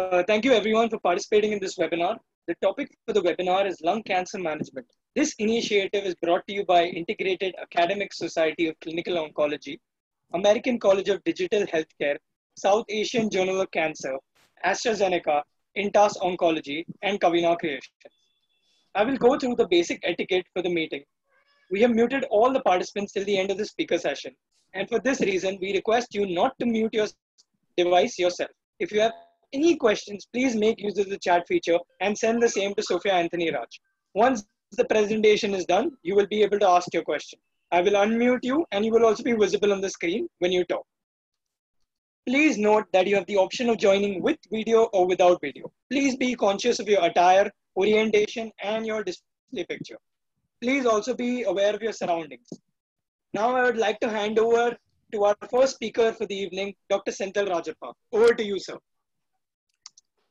Uh, thank you everyone for participating in this webinar. The topic for the webinar is lung cancer management. This initiative is brought to you by Integrated Academic Society of Clinical Oncology, American College of Digital Healthcare, South Asian Journal of Cancer, AstraZeneca, Intas Oncology, and Kavina Creations. I will go through the basic etiquette for the meeting. We have muted all the participants till the end of the speaker session. And for this reason, we request you not to mute your device yourself. If you have any questions, please make use of the chat feature and send the same to Sophia Anthony Raj. Once the presentation is done, you will be able to ask your question. I will unmute you and you will also be visible on the screen when you talk. Please note that you have the option of joining with video or without video. Please be conscious of your attire, orientation, and your display picture. Please also be aware of your surroundings. Now I would like to hand over to our first speaker for the evening, Dr. Senthil Rajappa. Over to you, sir.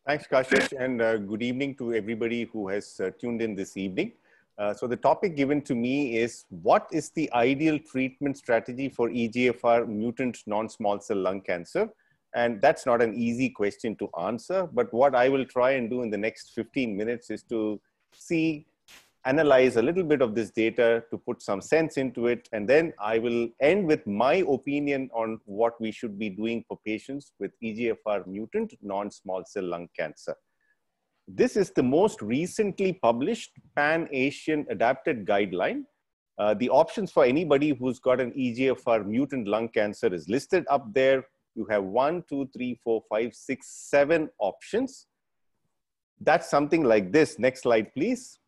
Thanks, Kashish, and uh, good evening to everybody who has uh, tuned in this evening. Uh, so the topic given to me is what is the ideal treatment strategy for EGFR mutant non-small cell lung cancer? And that's not an easy question to answer, but what I will try and do in the next 15 minutes is to see analyze a little bit of this data to put some sense into it. And then I will end with my opinion on what we should be doing for patients with EGFR mutant non-small cell lung cancer. This is the most recently published Pan-Asian adapted guideline. Uh, the options for anybody who's got an EGFR mutant lung cancer is listed up there. You have one, two, three, four, five, six, seven options. That's something like this. Next slide, please.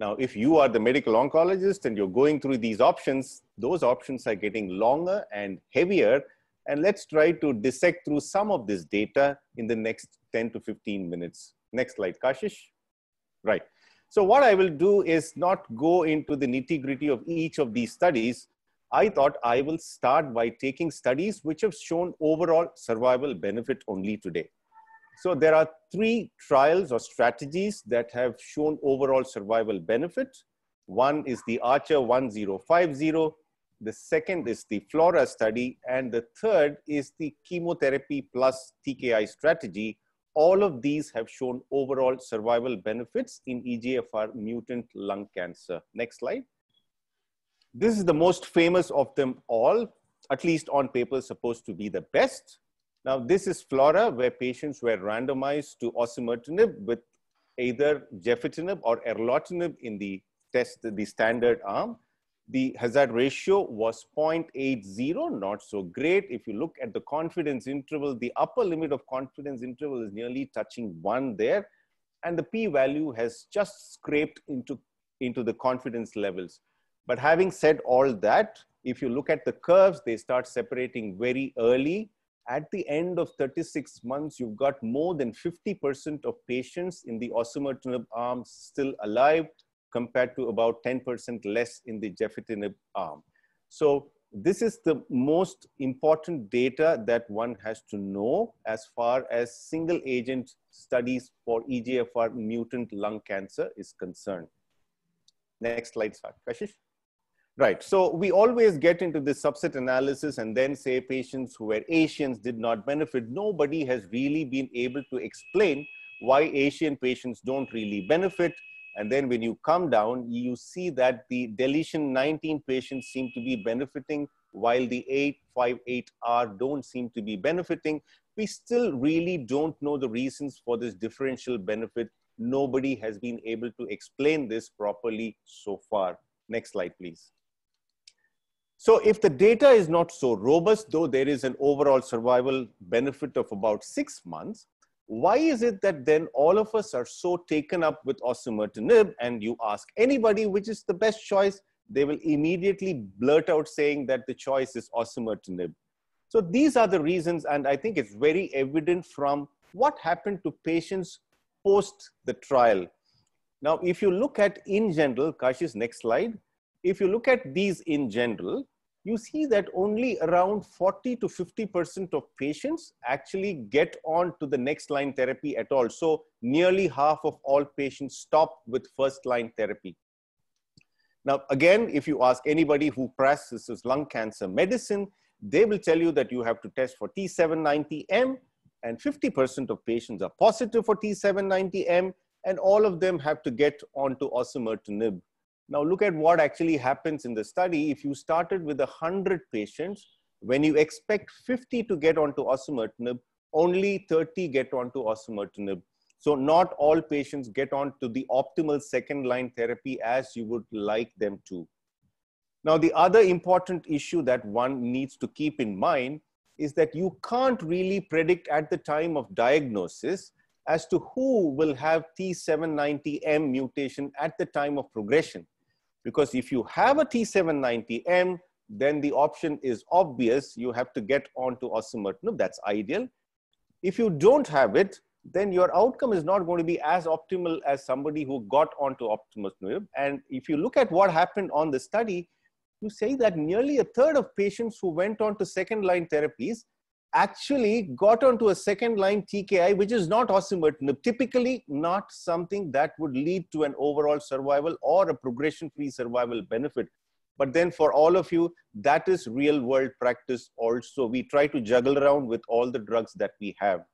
Now, if you are the medical oncologist and you're going through these options, those options are getting longer and heavier. And let's try to dissect through some of this data in the next 10 to 15 minutes. Next slide, Kashish. Right. So what I will do is not go into the nitty gritty of each of these studies. I thought I will start by taking studies which have shown overall survival benefit only today. So there are three trials or strategies that have shown overall survival benefit. One is the Archer 1050. The second is the FLAURA study. And the third is the chemotherapy plus TKI strategy. All of these have shown overall survival benefits in EGFR mutant lung cancer. Next slide. This is the most famous of them all, at least on paper, supposed to be the best. Now, this is FLAURA, where patients were randomized to osimertinib with either gefitinib or erlotinib in the test, the standard arm. The hazard ratio was 0.80, not so great. If you look at the confidence interval, the upper limit of confidence interval is nearly touching one there. And the p-value has just scraped into, into the confidence levels. But having said all that, if you look at the curves, they start separating very early at the end of 36 months, you've got more than 50% of patients in the osimertinib arm still alive compared to about 10% less in the gefitinib arm. So this is the most important data that one has to know as far as single agent studies for EGFR mutant lung cancer is concerned. Next slide, Kashish. Right. So we always get into this subset analysis and then say patients who were Asians did not benefit. Nobody has really been able to explain why Asian patients don't really benefit. And then when you come down, you see that the deletion 19 patients seem to be benefiting while the 858R don't seem to be benefiting. We still really don't know the reasons for this differential benefit. Nobody has been able to explain this properly so far. Next slide, please. So if the data is not so robust, though there is an overall survival benefit of about six months, why is it that then all of us are so taken up with osimertinib and you ask anybody which is the best choice, they will immediately blurt out saying that the choice is osimertinib. So these are the reasons, and I think it's very evident from what happened to patients post the trial. Now, if you look at in general, Kashish next slide, if you look at these in general, you see that only around 40 to 50% of patients actually get on to the next line therapy at all. So nearly half of all patients stop with first line therapy. Now, again, if you ask anybody who practices lung cancer medicine, they will tell you that you have to test for T790M and 50% of patients are positive for T790M, and all of them have to get onto osimertinib. Now look at what actually happens in the study. If you started with 100 patients, when you expect 50 to get onto osimertinib, only 30 get onto osimertinib. So not all patients get onto the optimal second line therapy as you would like them to. Now, the other important issue that one needs to keep in mind is that you can't really predict at the time of diagnosis as to who will have T790M mutation at the time of progression. Because if you have a T790M, then the option is obvious. You have to get onto osimertinib. That's ideal. If you don't have it, then your outcome is not going to be as optimal as somebody who got onto osimertinib. And if you look at what happened on the study, you say that nearly a third of patients who went on to second line therapies actually got onto a second line TKI, which is not osimertinib, typically not something that would lead to an overall survival or a progression free survival benefit. But then for all of you, that is real world practice also. We try to juggle around with all the drugs that we have.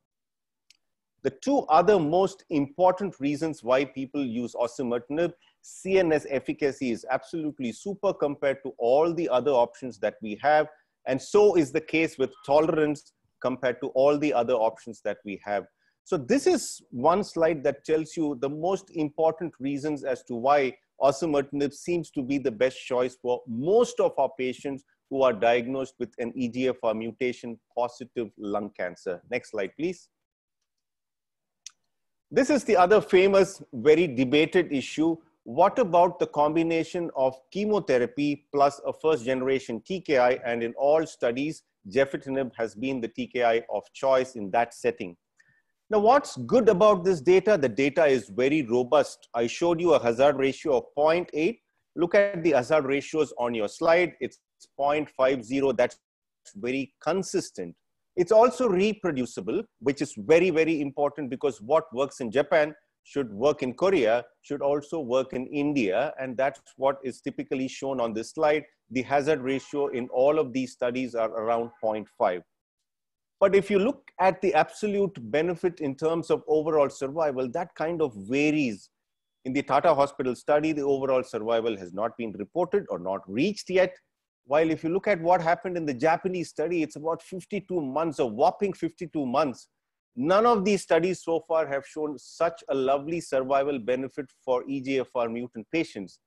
The two other most important reasons why people use osimertinib, CNS efficacy is absolutely super compared to all the other options that we have. And so is the case with tolerance compared to all the other options that we have. So this is one slide that tells you the most important reasons as to why osimertinib seems to be the best choice for most of our patients who are diagnosed with an EGFR mutation positive lung cancer. Next slide, please. This is the other famous, very debated issue. What about the combination of chemotherapy plus a first generation TKI? And in all studies, gefitinib has been the TKI of choice in that setting. Now, what's good about this data? The data is very robust. I showed you a hazard ratio of 0.8. Look at the hazard ratios on your slide. It's 0.50. That's very consistent. It's also reproducible, which is very, very important because what works in Japan should work in Korea, should also work in India. And that's what is typically shown on this slide. The hazard ratio in all of these studies are around 0.5. But if you look at the absolute benefit in terms of overall survival, that kind of varies. In the Tata Hospital study, the overall survival has not been reported or not reached yet. While if you look at what happened in the Japanese study, it's about 52 months, a whopping 52 months. None of these studies so far have shown such a lovely survival benefit for EGFR mutant patients.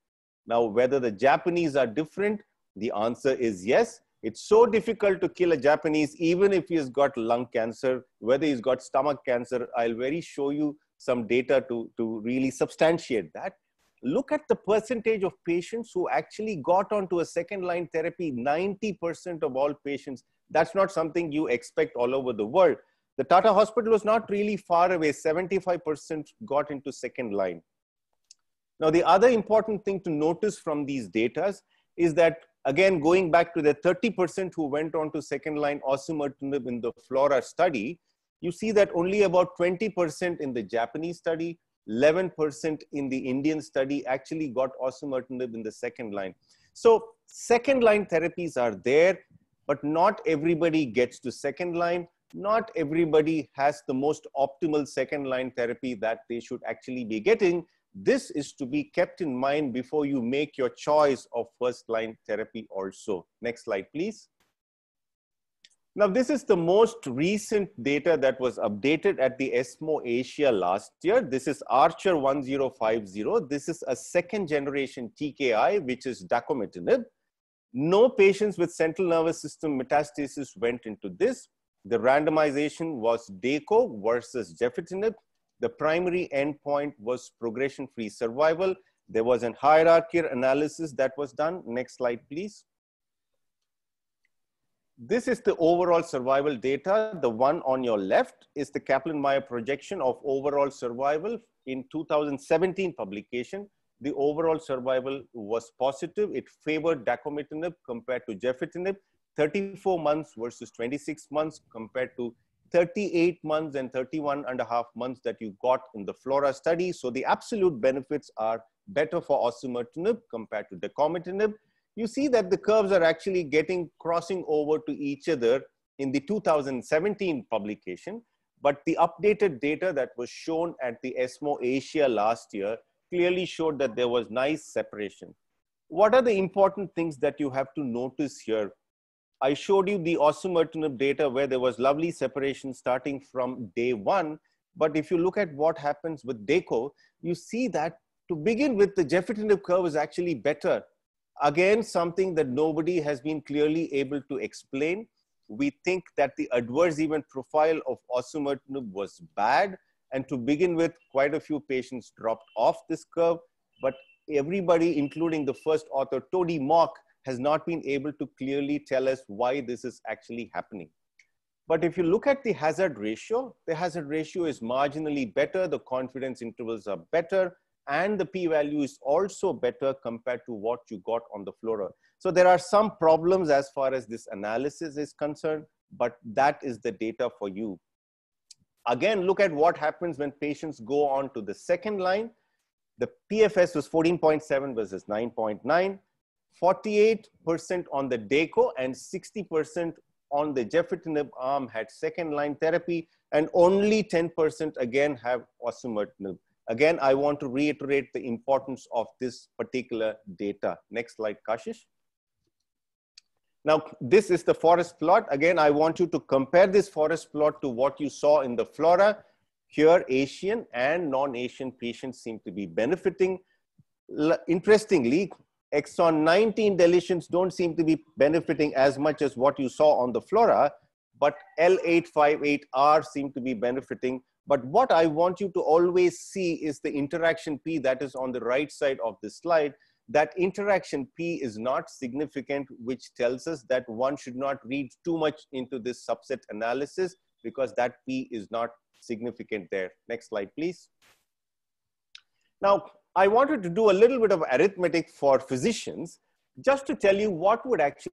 Now, whether the Japanese are different, the answer is yes. It's so difficult to kill a Japanese, even if he's got lung cancer, whether he's got stomach cancer. I'll very show you some data to, to really substantiate that. Look at the percentage of patients who actually got onto a second line therapy, 90% of all patients. That's not something you expect all over the world. The Tata hospital was not really far away. 75% got into second line. Now, the other important thing to notice from these data is that again, going back to the 30% who went on to second line osimertinib in the FLAURA study, you see that only about 20% in the Japanese study, 11% in the Indian study actually got osimertinib in the second line. So second line therapies are there, but not everybody gets to second line. Not everybody has the most optimal second line therapy that they should actually be getting. This is to be kept in mind before you make your choice of first line therapy also. Next slide, please. Now, this is the most recent data that was updated at the ESMO Asia last year. This is Archer 1050. This is a second generation TKI, which is dacomitinib. No patients with central nervous system metastasis went into this. The randomization was DACO versus gefitinib the primary endpoint was progression-free survival. There was an hierarchical analysis that was done. Next slide, please. This is the overall survival data. The one on your left is the Kaplan-Meier projection of overall survival in 2017 publication. The overall survival was positive. It favored dacomitinib compared to gefitinib. 34 months versus 26 months compared to 38 months and 31 and a half months that you got in the FLAURA study. So the absolute benefits are better for osimertinib compared to dacomitinib. You see that the curves are actually getting crossing over to each other in the 2017 publication. But the updated data that was shown at the ESMO Asia last year clearly showed that there was nice separation. What are the important things that you have to notice here? I showed you the osimertinib data where there was lovely separation starting from day one. But if you look at what happens with DECO, you see that to begin with, the gefitinib curve is actually better. Again, something that nobody has been clearly able to explain we think that the adverse event profile of osimertinib was bad. And to begin with, quite a few patients dropped off this curve. But everybody, including the first author, Tony Mok, has not been able to clearly tell us why this is actually happening. But if you look at the hazard ratio, the hazard ratio is marginally better, the confidence intervals are better, and the p-value is also better compared to what you got on the FLAURA. So there are some problems as far as this analysis is concerned, but that is the data for you. Again, look at what happens when patients go on to the second line. The PFS was 14.7 versus 9.9, 48% on the DECO and 60% on the gefitinib arm had second line therapy and only 10% again have osimertinib. Again, I want to reiterate the importance of this particular data. Next slide, Kashish. Now, this is the forest plot. Again, I want you to compare this forest plot to what you saw in the FLAURA. Here, Asian and non-Asian patients seem to be benefiting. Interestingly, exon 19 deletions don't seem to be benefiting as much as what you saw on the FLAURA, but L858R seem to be benefiting. But what I want you to always see is the interaction P that is on the right side of the slide that interaction P is not significant, which tells us that one should not read too much into this subset analysis because that P is not significant there. Next slide, please. Now, I wanted to do a little bit of arithmetic for physicians just to tell you what would actually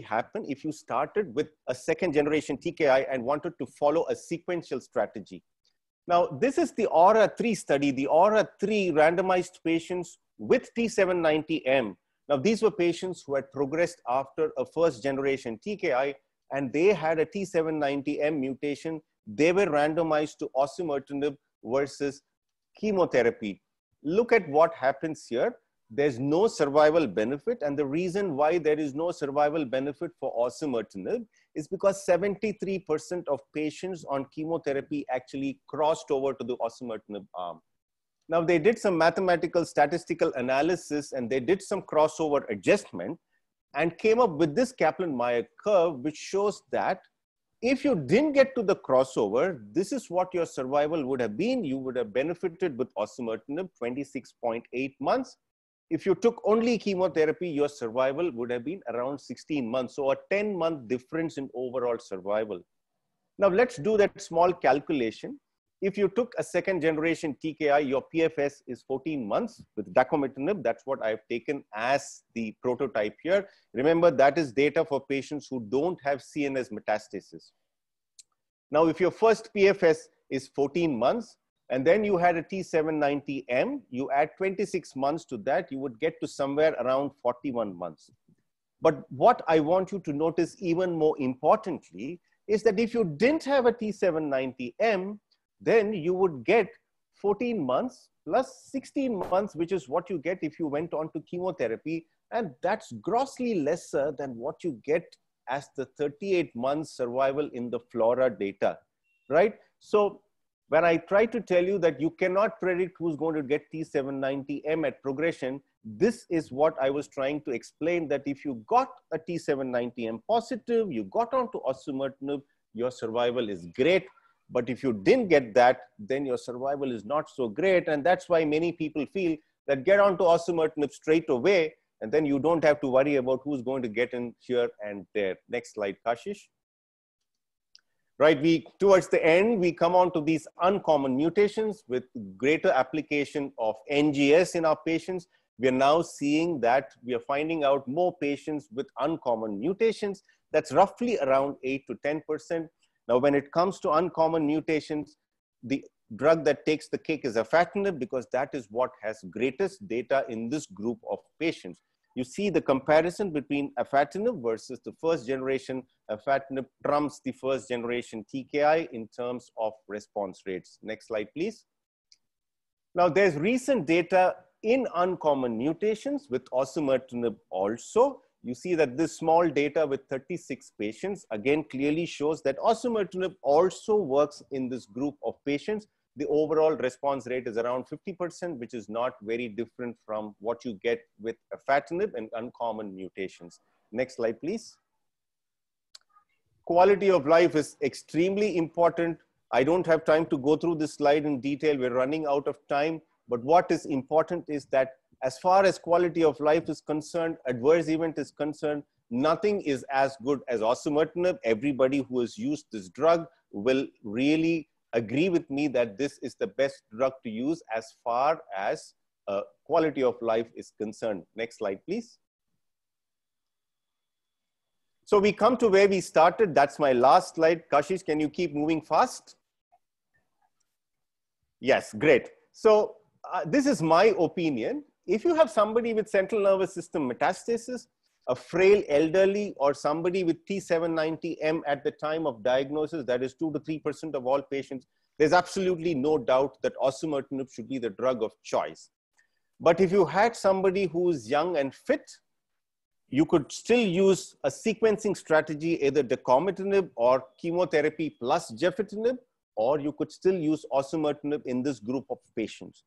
happen if you started with a second generation TKI and wanted to follow a sequential strategy. Now, this is the AURA3 study. The AURA3 randomized patients with T790M. Now, these were patients who had progressed after a first generation TKI and they had a T790M mutation. They were randomized to osimertinib versus chemotherapy. Look at what happens here. There's no survival benefit. And the reason why there is no survival benefit for osimertinib is because 73% of patients on chemotherapy actually crossed over to the osimertinib arm. Now they did some mathematical statistical analysis and they did some crossover adjustment and came up with this Kaplan-Meier curve, which shows that if you didn't get to the crossover, this is what your survival would have been. You would have benefited with osimertinib 26.8 months. If you took only chemotherapy, your survival would have been around 16 months. So a 10 month difference in overall survival. Now let's do that small calculation if you took a second generation TKI, your PFS is 14 months with dacomitinib. That's what I've taken as the prototype here. Remember, that is data for patients who don't have CNS metastasis. Now, if your first PFS is 14 months, and then you had a T790M, you add 26 months to that, you would get to somewhere around 41 months. But what I want you to notice even more importantly is that if you didn't have a T790M, then you would get 14 months plus 16 months, which is what you get if you went on to chemotherapy. And that's grossly lesser than what you get as the 38 months survival in the FLAURA data, right? So when I try to tell you that you cannot predict who's going to get T790M at progression, this is what I was trying to explain that if you got a T790M positive, you got onto osimertinib, your survival is great. But if you didn't get that, then your survival is not so great. And that's why many people feel that get onto osimertinib straight away, and then you don't have to worry about who's going to get in here and there. Next slide, Kashish. Right, we towards the end, we come on to these uncommon mutations with greater application of NGS in our patients. We are now seeing that we are finding out more patients with uncommon mutations. That's roughly around 8 to 10%. Now, when it comes to uncommon mutations, the drug that takes the cake is afatinib because that is what has greatest data in this group of patients. you see the comparison between afatinib versus the first generation afatinib trumps the first generation TKI in terms of response rates. Next slide, please. Now, there's recent data in uncommon mutations with osimertinib also. You see that this small data with 36 patients again clearly shows that osimertinib also works in this group of patients the overall response rate is around 50%, which is not very different from what you get with afatinib and uncommon mutations. Next slide, please. Quality of life is extremely important. I don't have time to go through this slide in detail. We're running out of time. But what is important is that as far as quality of life is concerned, adverse event is concerned, nothing is as good as osimertinib. Everybody who has used this drug will really agree with me that this is the best drug to use as far as uh, quality of life is concerned. Next slide, please. So we come to where we started. That's my last slide. Kashish, can you keep moving fast? Yes, great. So uh, this is my opinion. If you have somebody with central nervous system metastasis, a frail elderly or somebody with T790M at the time of diagnosis, that is 2 to 3% of all patients, there's absolutely no doubt that osimertinib should be the drug of choice. But if you had somebody who's young and fit, you could still use a sequencing strategy, either dacomitinib or chemotherapy plus gefitinib, or you could still use osimertinib in this group of patients.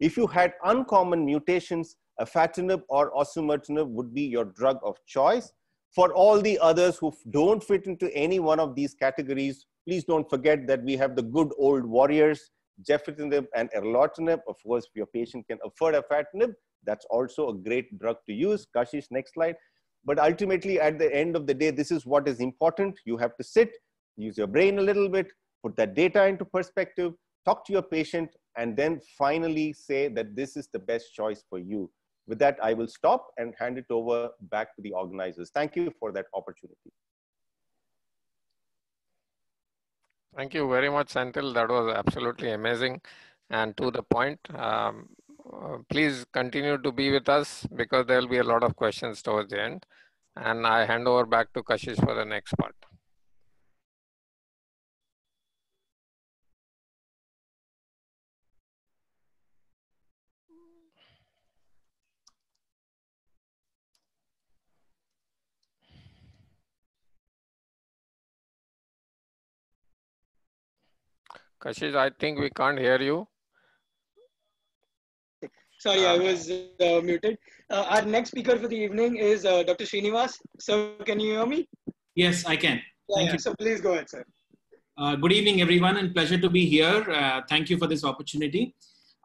If you had uncommon mutations, afatinib or osimertinib would be your drug of choice. For all the others who don't fit into any one of these categories, please don't forget that we have the good old warriors, gefitinib and erlotinib. Of course, if your patient can afford afatinib, that's also a great drug to use. Kashish, next slide. But ultimately, at the end of the day, this is what is important. You have to sit, use your brain a little bit, put that data into perspective, talk to your patient, and then finally say that this is the best choice for you. With that, I will stop and hand it over back to the organizers. Thank you for that opportunity. Thank you very much, Senthil. That was absolutely amazing and to the point. Um, uh, please continue to be with us because there will be a lot of questions towards the end. And I hand over back to Kashish for the next part. Kashish, I think we can't hear you. Sorry, I was uh, muted. Uh, our next speaker for the evening is uh, Dr. Srinivas. So, can you hear me? Yes, I can. Yeah, thank yeah. you. So, please go ahead, sir. Uh, good evening, everyone, and pleasure to be here. Uh, thank you for this opportunity.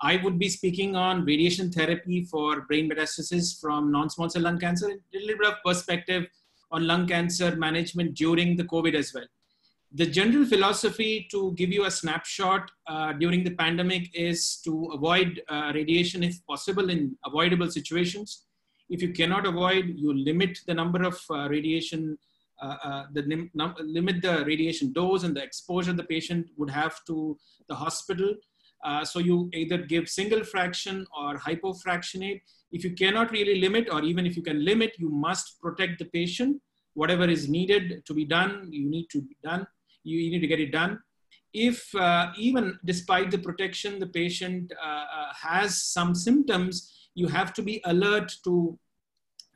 I would be speaking on radiation therapy for brain metastasis from non-small cell lung cancer. A little bit of perspective on lung cancer management during the COVID as well the general philosophy to give you a snapshot uh, during the pandemic is to avoid uh, radiation if possible in avoidable situations. If you cannot avoid, you limit the number of uh, radiation, uh, uh, the limit the radiation dose and the exposure the patient would have to the hospital. Uh, so you either give single fraction or hypofractionate. If you cannot really limit, or even if you can limit, you must protect the patient. Whatever is needed to be done, you need to be done you, need to get it done. If uh, even despite the protection, the patient uh, uh, has some symptoms, you have to be alert to,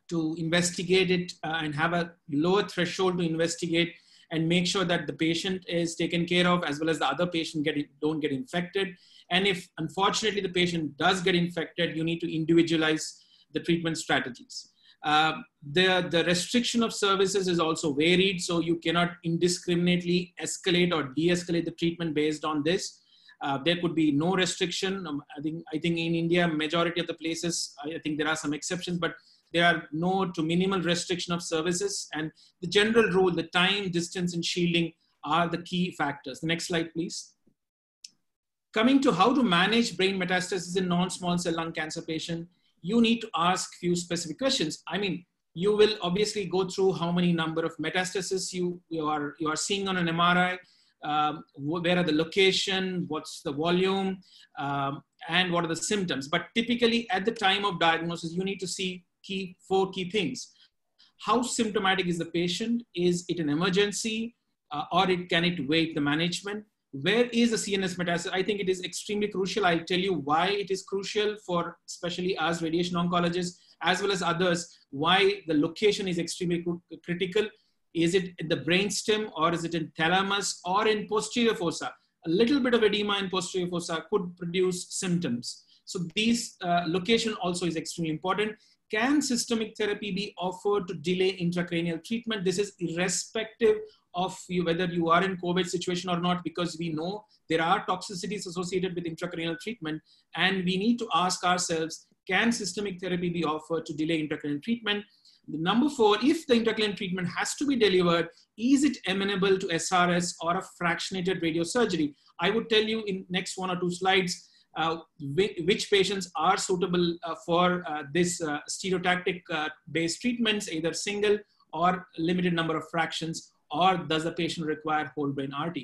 to investigate it uh, and have a lower threshold to investigate and make sure that the patient is taken care of as well as the other patient get, don't get infected. And if unfortunately the patient does get infected, you need to individualize the treatment strategies. Uh, the, the restriction of services is also varied, so you cannot indiscriminately escalate or de-escalate the treatment based on this. Uh, there could be no restriction. Um, I think I think in India, majority of the places, I think there are some exceptions, but there are no to minimal restriction of services. And the general rule, the time, distance, and shielding are the key factors. Next slide, please. Coming to how to manage brain metastasis in non-small cell lung cancer patient, you need to ask few specific questions. I mean, you will obviously go through how many number of metastases you, you, are, you are seeing on an MRI, um, where are the location, what's the volume, um, and what are the symptoms. But typically at the time of diagnosis, you need to see key four key things. How symptomatic is the patient? Is it an emergency uh, or it, can it wait the management? Where is the CNS metastasis? I think it is extremely crucial. I'll tell you why it is crucial for especially us radiation oncologists as well as others, why the location is extremely critical. Is it in the brainstem or is it in thalamus or in posterior fossa? A little bit of edema in posterior fossa could produce symptoms. So these uh, location also is extremely important. Can systemic therapy be offered to delay intracranial treatment? This is irrespective of you, whether you are in COVID situation or not, because we know there are toxicities associated with intracranial treatment. And we need to ask ourselves, can systemic therapy be offered to delay intracranial treatment? The number four, if the intracranial treatment has to be delivered, is it amenable to SRS or a fractionated radiosurgery? I would tell you in next one or two slides, uh, which patients are suitable uh, for uh, this uh, stereotactic uh, based treatments, either single or limited number of fractions, or does the patient require whole brain RT?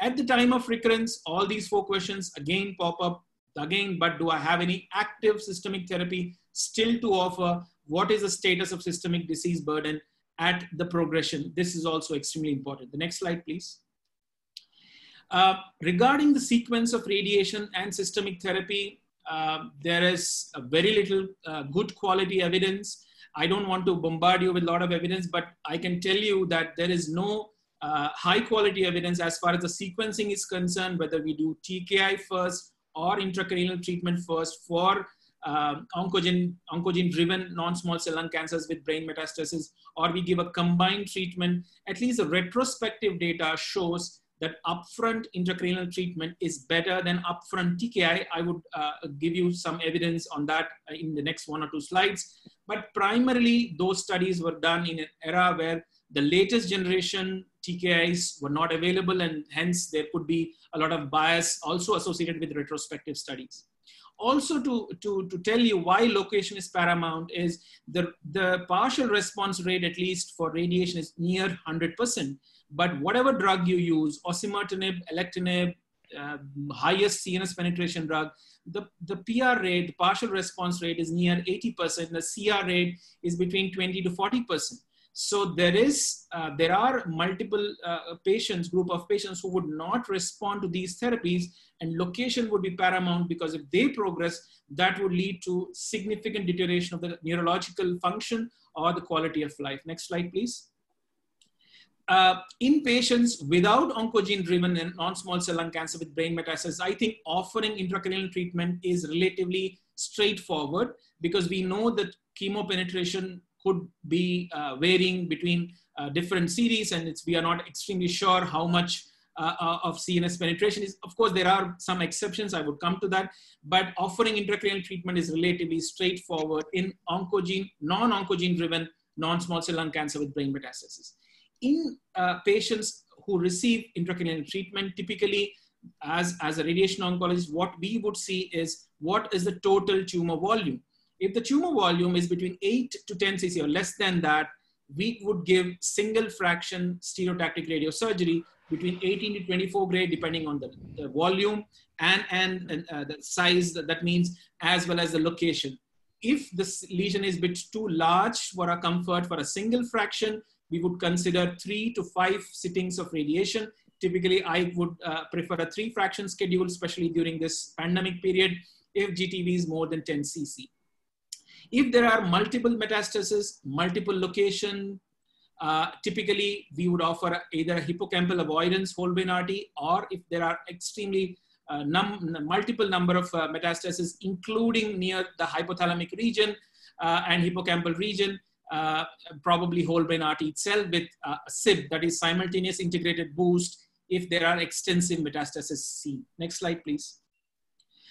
At the time of recurrence, all these four questions again pop up again, but do I have any active systemic therapy still to offer? What is the status of systemic disease burden at the progression? This is also extremely important. The next slide, please. Uh, regarding the sequence of radiation and systemic therapy, uh, there is very little uh, good quality evidence. I don't want to bombard you with a lot of evidence, but I can tell you that there is no uh, high quality evidence as far as the sequencing is concerned, whether we do TKI first or intracranial treatment first for uh, oncogene, oncogene driven non-small cell lung cancers with brain metastasis, or we give a combined treatment, at least the retrospective data shows that upfront intracranial treatment is better than upfront TKI. I would uh, give you some evidence on that in the next one or two slides. But primarily, those studies were done in an era where the latest generation TKIs were not available, and hence there could be a lot of bias also associated with retrospective studies. Also, to, to, to tell you why location is paramount is the, the partial response rate, at least for radiation, is near 100%. But whatever drug you use, osimertinib, alectinib, uh, highest CNS penetration drug, the, the PR rate, the partial response rate is near 80%. The CR rate is between 20 to 40%. So there is, uh, there are multiple uh, patients, group of patients who would not respond to these therapies and location would be paramount because if they progress, that would lead to significant deterioration of the neurological function or the quality of life. Next slide, please uh, in patients without oncogene-driven and non-small cell lung cancer with brain metastasis, I think offering intracranial treatment is relatively straightforward because we know that chemo penetration could be uh, varying between uh, different series and we are not extremely sure how much uh, uh, of CNS penetration is. Of course, there are some exceptions, I would come to that, but offering intracranial treatment is relatively straightforward in oncogene, non-oncogene driven non-small cell lung cancer with brain metastasis in uh, patients who receive intracranial treatment, typically as, as a radiation oncologist, what we would see is what is the total tumor volume. If the tumor volume is between 8 to 10 cc or less than that, we would give single fraction stereotactic radiosurgery between 18 to 24 gray, depending on the, the volume and, and, and uh, the size, that, that means, as well as the location. If this lesion is bit too large for our comfort for a single fraction, we would consider three to five sittings of radiation. Typically, I would uh, prefer a three fraction schedule, especially during this pandemic period, if GTV is more than 10 cc. If there are multiple metastases, multiple location, uh, typically we would offer either hippocampal avoidance whole brain RT, or if there are extremely uh, num multiple number of uh, metastases, including near the hypothalamic region uh, and hippocampal region, uh, probably whole brain RT itself with uh, a SIB, that is simultaneous integrated boost, if there are extensive metastases seen. Next slide, please.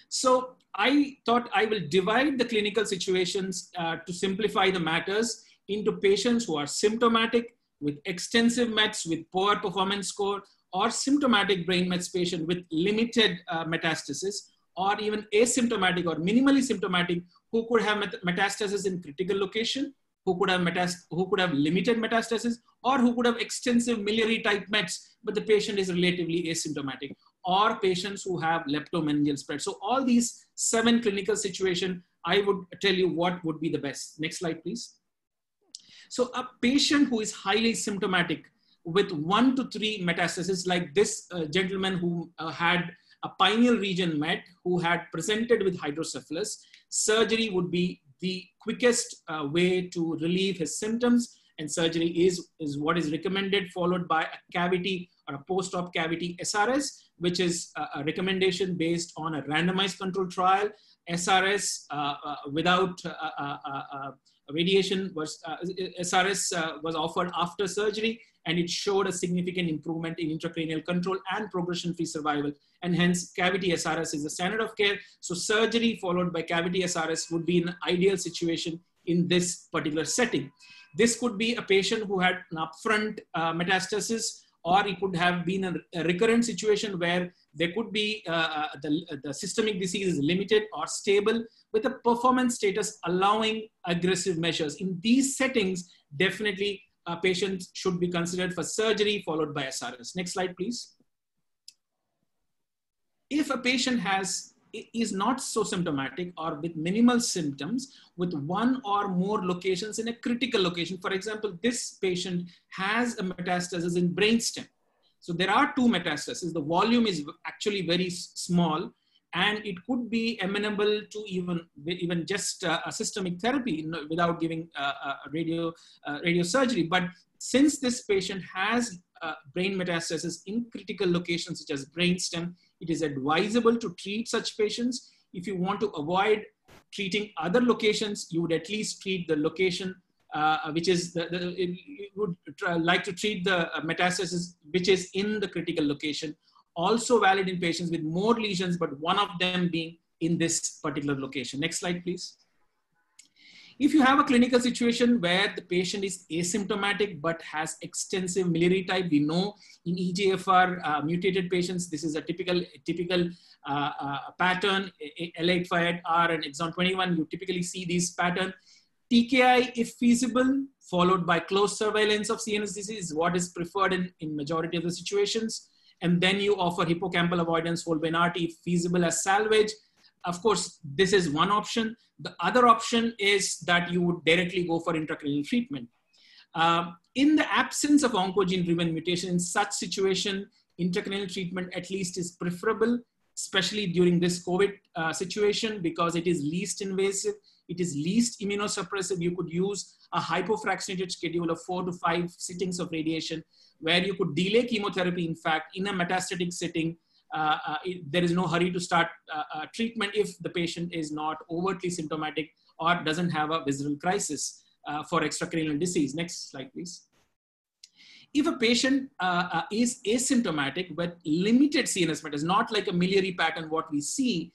So I thought I will divide the clinical situations uh, to simplify the matters into patients who are symptomatic with extensive mets with poor performance score or symptomatic brain mets patient with limited uh, metastasis or even asymptomatic or minimally symptomatic who could have metastasis in critical location who could have metast- who could have limited metastasis or who could have extensive miliary type mets, but the patient is relatively asymptomatic, or patients who have leptomeningeal spread. So all these seven clinical situations I would tell you what would be the best. Next slide, please. So a patient who is highly symptomatic with one to three metastases, like this uh, gentleman who uh, had a pineal region met, who had presented with hydrocephalus, surgery would be the quickest uh, way to relieve his symptoms and surgery is, is what is recommended followed by a cavity or a post-op cavity SRS, which is a, a, recommendation based on a randomized control trial. SRS uh, uh, without uh, uh, uh, radiation was, SRS was offered after surgery and it showed a significant improvement in intracranial control and progression-free survival. And hence cavity SRS is the standard of care. So surgery followed by cavity SRS would be an ideal situation in this particular setting. This could be a patient who had an upfront uh, metastasis or it could have been a, a recurrent situation where there could be uh, uh, the, the systemic disease is limited or stable with a performance status allowing aggressive measures. In these settings, definitely uh, patients should be considered for surgery followed by SRS. Next slide, please. If a patient has is not so symptomatic or with minimal symptoms with one or more locations in a critical location. For example, this patient has a metastasis in brainstem. So there are two metastases. The volume is actually very small and it could be amenable to even, even just uh, a systemic therapy without giving uh, uh, radio, uh, radio surgery. But since this patient has uh, brain metastasis in critical locations such as brainstem, it is advisable to treat such patients. If you want to avoid treating other locations, you would at least treat the location uh, which is the, the you would try, like to treat the uh, metastasis which is in the critical location. Also valid in patients with more lesions, but one of them being in this particular location. Next slide, please. If you have a clinical situation where the patient is asymptomatic but has extensive miliary type, we know in EGFR uh, mutated patients, this is a typical, typical uh, uh, pattern, L858R and exon 21, you typically see these pattern. TKI, if feasible, followed by close surveillance of CNS disease, is what is preferred in, in majority of the situations. And then you offer hippocampal avoidance, brain if feasible as salvage, of course, this is one option. The other option is that you would directly go for intracranial treatment. Uh, in the absence of oncogene-driven mutation, in such situation, intracranial treatment at least is preferable, especially during this COVID uh, situation because it is least invasive, it is least immunosuppressive. You could use a hypofractionated schedule of four to five sittings of radiation where you could delay chemotherapy, in fact, in a metastatic setting uh, uh, it, there is no hurry to start uh, treatment if the patient is not overtly symptomatic or doesn't have a visceral crisis for extracranial disease. Next slide, please. If a patient is asymptomatic with limited CNS matters, not like a miliary pattern, what we see,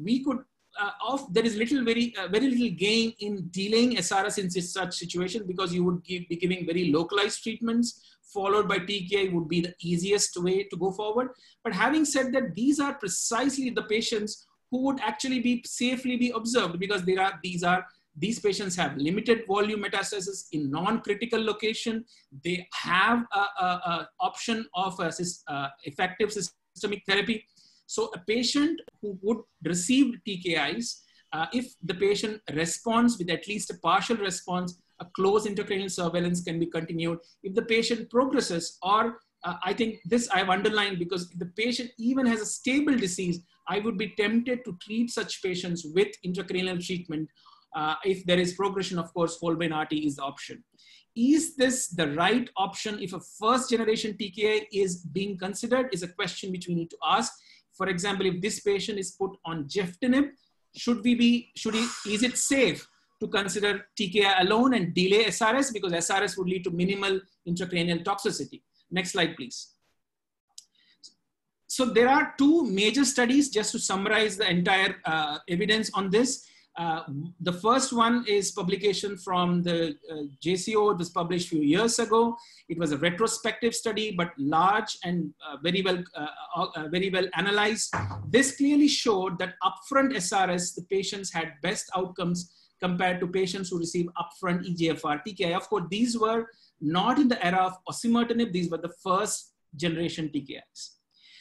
we could uh, of there is little very uh, very little gain in dealing SRS in such situation because you would give, be giving very localized treatments followed by TKI would be the easiest way to go forward. But having said that, these are precisely the patients who would actually be safely be observed because there are these are these patients have limited volume metastasis in non-critical location. They have a, a, a option of a, uh, effective systemic therapy. So a patient who would receive TKIs, uh, if the patient responds with at least a partial response, a close intracranial surveillance can be continued. If the patient progresses, or uh, I think this I've underlined because if the patient even has a stable disease, I would be tempted to treat such patients with intracranial treatment. Uh, if there is progression, of course, whole RT is the option. Is this the right option if a first generation TKI is being considered is a question which we need to ask. For example, if this patient is put on Gefitinib, should we be, should he, is it safe to consider TKI alone and delay SRS because SRS would lead to minimal intracranial toxicity. Next slide, please. So there are two major studies just to summarize the entire uh, evidence on this. Uh, the first one is publication from the uh, JCO. It was published a few years ago. It was a retrospective study, but large and uh, very well, uh, uh, very well analyzed. This clearly showed that upfront SRS, the patients had best outcomes compared to patients who receive upfront EGFR TKI. Of course, these were not in the era of osimertinib. These were the first generation TKIs.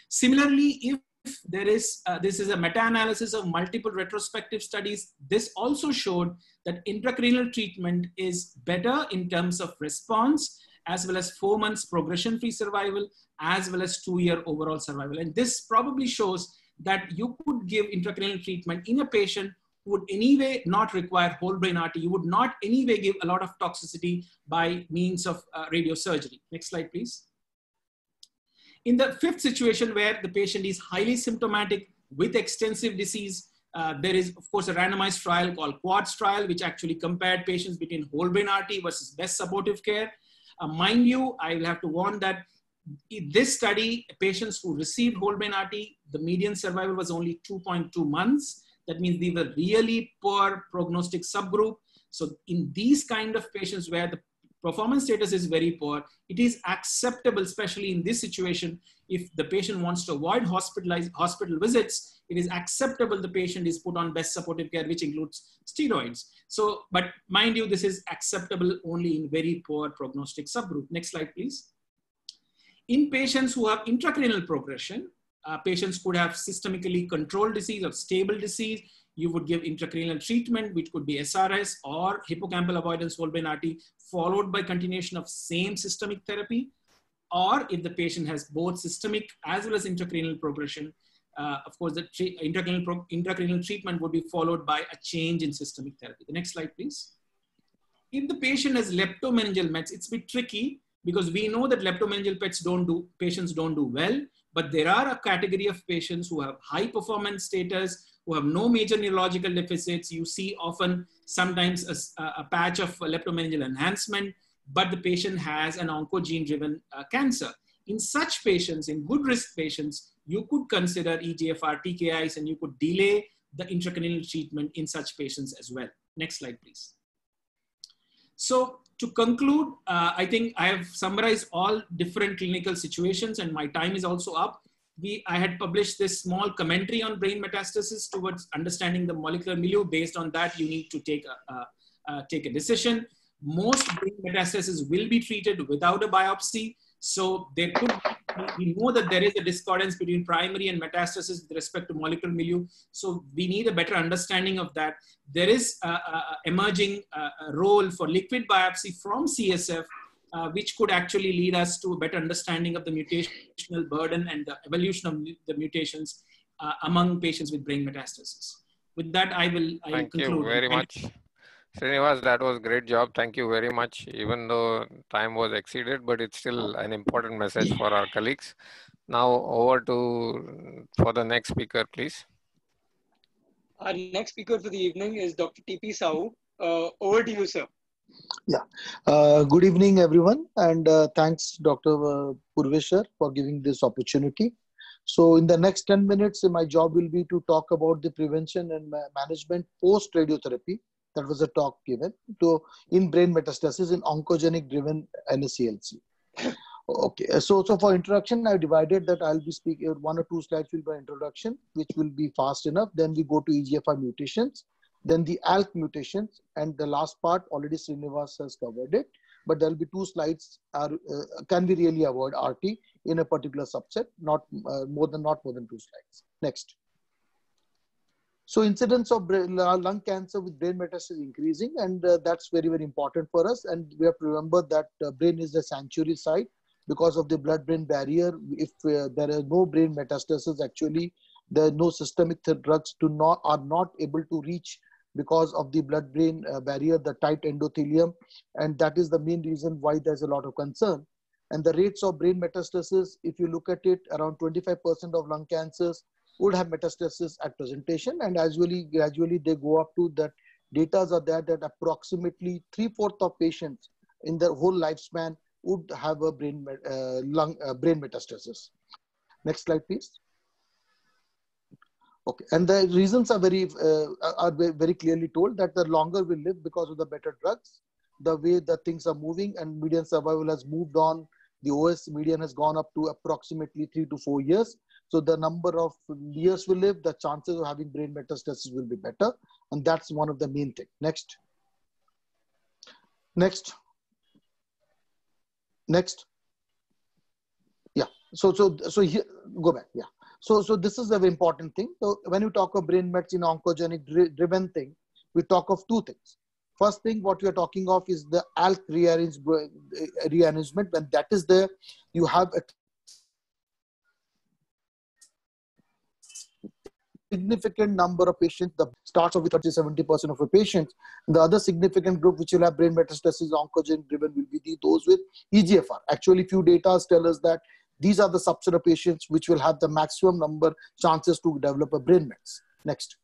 Similarly, if there is, uh, this is a meta-analysis of multiple retrospective studies, this also showed that intracranial treatment is better in terms of response, as well as four months progression-free survival, as well as two-year overall survival. And this probably shows that you could give intracranial treatment in a patient who would anyway not require whole brain RT. You would not anyway give a lot of toxicity by means of uh, radiosurgery. Next slide, please. In the fifth situation where the patient is highly symptomatic with extensive disease, uh, there is, of course, a randomized trial called QUARTZ trial, which actually compared patients between whole brain RT versus best supportive care. Uh, mind you, I will have to warn that in this study, patients who received whole brain RT, the median survival was only 2.2 months. That means they were really poor prognostic subgroup. So in these kind of patients where the performance status is very poor, it is acceptable, especially in this situation, if the patient wants to avoid hospital visits, it is acceptable the patient is put on best supportive care, which includes steroids. So, but mind you, this is acceptable only in very poor prognostic subgroup. Next slide, please. In patients who have intracranial progression, uh, patients could have systemically controlled disease or stable disease. You would give intracranial treatment, which could be SRS or hippocampal avoidance RT, followed by continuation of same systemic therapy. Or if the patient has both systemic as well as intracranial progression, uh, of course, the intracranial, intracranial treatment would be followed by a change in systemic therapy. The next slide, please. If the patient has leptomeningeal mets, it's a bit tricky because we know that leptomeningeal mets don't do, patients don't do well, but there are a category of patients who have high performance status, who have no major neurological deficits. You see often sometimes a, a patch of leptomeningeal enhancement, but the patient has an oncogene driven uh, cancer. In such patients, in good risk patients, you could consider EGFR TKIs and you could delay the intracranial treatment in such patients as well. Next slide, please. So to conclude, uh, I think I have summarized all different clinical situations and my time is also up. We, I had published this small commentary on brain metastasis towards understanding the molecular milieu. Based on that, you need to take a, a take a decision. Most brain metastasis will be treated without a biopsy. So there could be, we know that there is a discordance between primary and metastasis with respect to molecular milieu. So we need a better understanding of that. There is a, a emerging uh, a role for liquid biopsy from CSF, uh, which could actually lead us to a better understanding of the mutational burden and the evolution of the mutations uh, among patients with brain metastasis. With that, I will I Thank conclude. you very much. Srinivas, that was great job. Thank you very much. Even though time was exceeded, but it's still an important message for our colleagues. Now over to for the next speaker, please. Our next speaker for the evening is Dr. TP Sahu. Uh, over to you, sir. Yeah. Uh, good evening, everyone, and uh, thanks, Dr. Uh, Purveshar, for giving this opportunity. So, in the next 10 minutes, my job will be to talk about the prevention and management post radiotherapy that was a talk given to in brain metastasis in oncogenic driven NSCLC. Okay, so so for introduction, I divided that I'll be speaking one or two slides will be introduction, which will be fast enough. Then we go to EGFR mutations, then the ALK mutations, and the last part already Srinivas has covered it. But there'll be two slides. Are uh, can we really avoid RT in a particular subset? Not uh, more than not more than two slides. Next. So incidence of lung cancer with brain metastasis increasing, and uh, that's very, very important for us. And we have to remember that uh, brain is the sanctuary site because of the blood-brain barrier. If uh, are no brain metastasis, actually, there are no systemic drugs to not are not able to reach because of the blood-brain uh, barrier, the tight endothelium, and that is the main reason why there's a lot of concern. And the rates of brain metastasis, if you look at it, around 25% of lung cancers would have metastasis at presentation and gradually, gradually they go up to that data are there that approximately three-fourths of patients in their whole lifespan would have a brain, uh, lung, uh, brain metastasis. Next slide, please. Okay, and the reasons are very uh, are very clearly told that the longer we live because of the better drugs, the way the things are moving, and median survival has moved on. The OS median has gone up to approximately three to four years, so the number of years we live, the chances of having brain metastasis will be better. And that's one of the main thing. Next. Next. Next. Yeah. So, so, so here, go back. Yeah. So, so this is the important thing. So when you talk of brain mets in oncogenic driven thing, we talk of two things. First thing, what we are talking of is the ALK rearrange, uh, rearrangement. When that is there, you have a significant number of patients that starts off with 30 70% of the patients. The other significant group which will have brain metastasis oncogenic driven will be those with EGFR. Actually, few data tell us that these are the subset of patients which will have the maximum number chances to develop a brain mets. Next.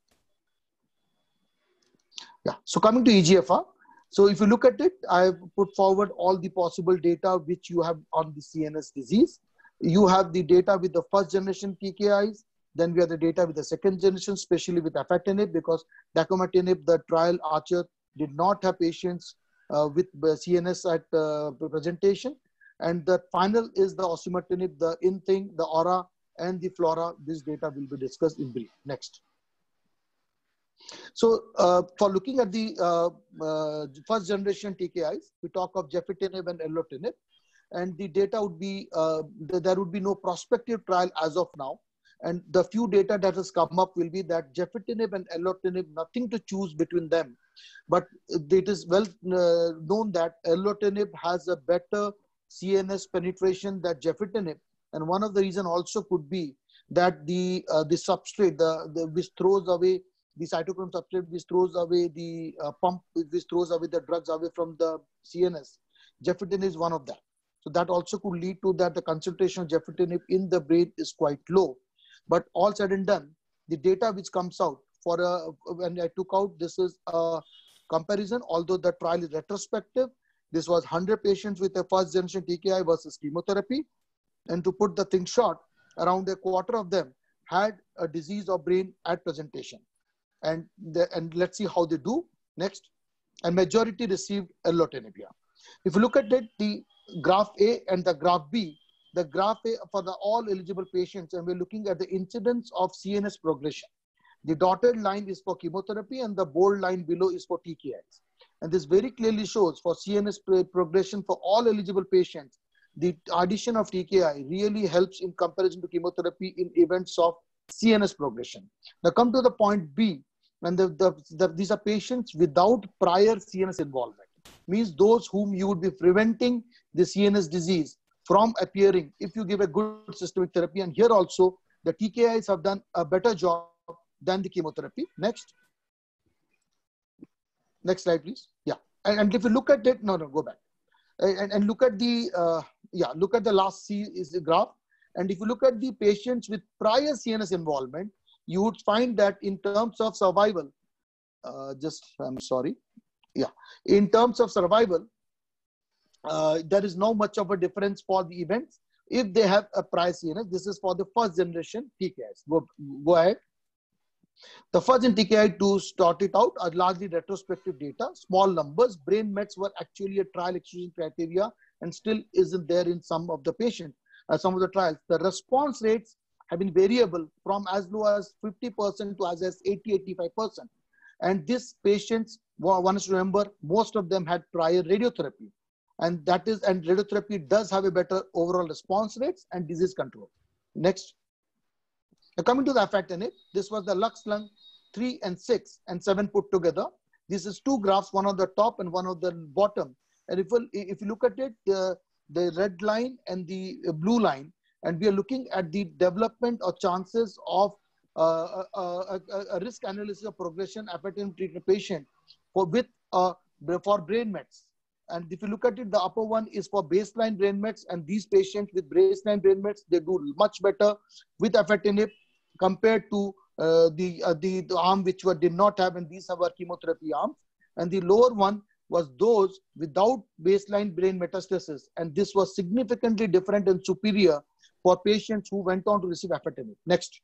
Yeah, so coming to EGFR. So if you look at it, I've put forward all the possible data which you have on the CNS disease. You have the data with the first generation TKIs, then we have the data with the second generation, especially with afatinib, because dacomitinib, the trial Archer, did not have patients uh, with CNS at uh, presentation. And the final is the osimertinib, the in thing, the aura, and the FLAURA. This data will be discussed in brief. Next. So uh, for looking at the uh, uh, first generation TKIs, we talk of gefitinib and erlotinib, and the data would be, uh, there would be no prospective trial as of now. And the few data that has come up will be that gefitinib and erlotinib, nothing to choose between them. But it is well uh, known that erlotinib has a better CNS penetration that gefitinib. And one of the reason also could be that the uh, the substrate, the, the which throws away the cytochrome substrate, which throws away the uh, pump, which throws away the drugs away from the CNS. Gefitinib is one of that. So that also could lead to that the concentration of gefitinib in the brain is quite low. But all said and done, the data which comes out for a, when I took out, this is a comparison, although the trial is retrospective. This was 100 patients with a first generation TKI versus chemotherapy. And to put the thing short, around a quarter of them had a disease of brain at presentation. And, the, and let's see how they do. Next. And majority received erlotinib. If you look at it, the graph A and the graph B, the graph A for the all eligible patients, and we're looking at the incidence of CNS progression. The dotted line is for chemotherapy and the bold line below is for TKIs. And this very clearly shows for CNS progression for all eligible patients, the addition of TKI really helps in comparison to chemotherapy in events of CNS progression. Now come to the point B, when the, the, the, these are patients without prior CNS involvement. Means those whom you would be preventing the CNS disease from appearing if you give a good systemic therapy. And here also, the TKIs have done a better job than the chemotherapy. Next. Next slide, please. Yeah. And, and if you look at it, no, no, go back. And, and look at the, uh, yeah, look at the last C is the graph. And if you look at the patients with prior CNS involvement, you would find that in terms of survival, uh, just, I'm sorry. Yeah. In terms of survival, uh, there is no much of a difference for the events if they have a price unit. This is for the first generation TKIs. Go, go ahead. The first in TKI to start it out are largely retrospective data, small numbers. Brain mets were actually a trial exclusion criteria and still isn't there in some of the patients, uh, some of the trials. The response rates have been variable from as low as 50% to as, as 80, 85%. And these patients, one is to remember, most of them had prior radiotherapy and that is and radiotherapy does have a better overall response rates and disease control. Next. Now coming to the afatinib, this was the LUX-Lung 3 and 6 and 7 put together. This is two graphs, one on the top and one on the bottom. And if, we if you look at it, the, the red line and the blue line, and we are looking at the development or chances of uh, a, a, a, risk analysis of progression afatinib treated patient for with uh, for brain mets and if you look at it, the upper one is for baseline brain mets, and these patients with baseline brain mets, they do much better with afatinib compared to uh, the, uh, the, the arm which were, did not have, and these are chemotherapy arms. And the lower one was those without baseline brain metastasis, and this was significantly different and superior for patients who went on to receive afatinib. Next.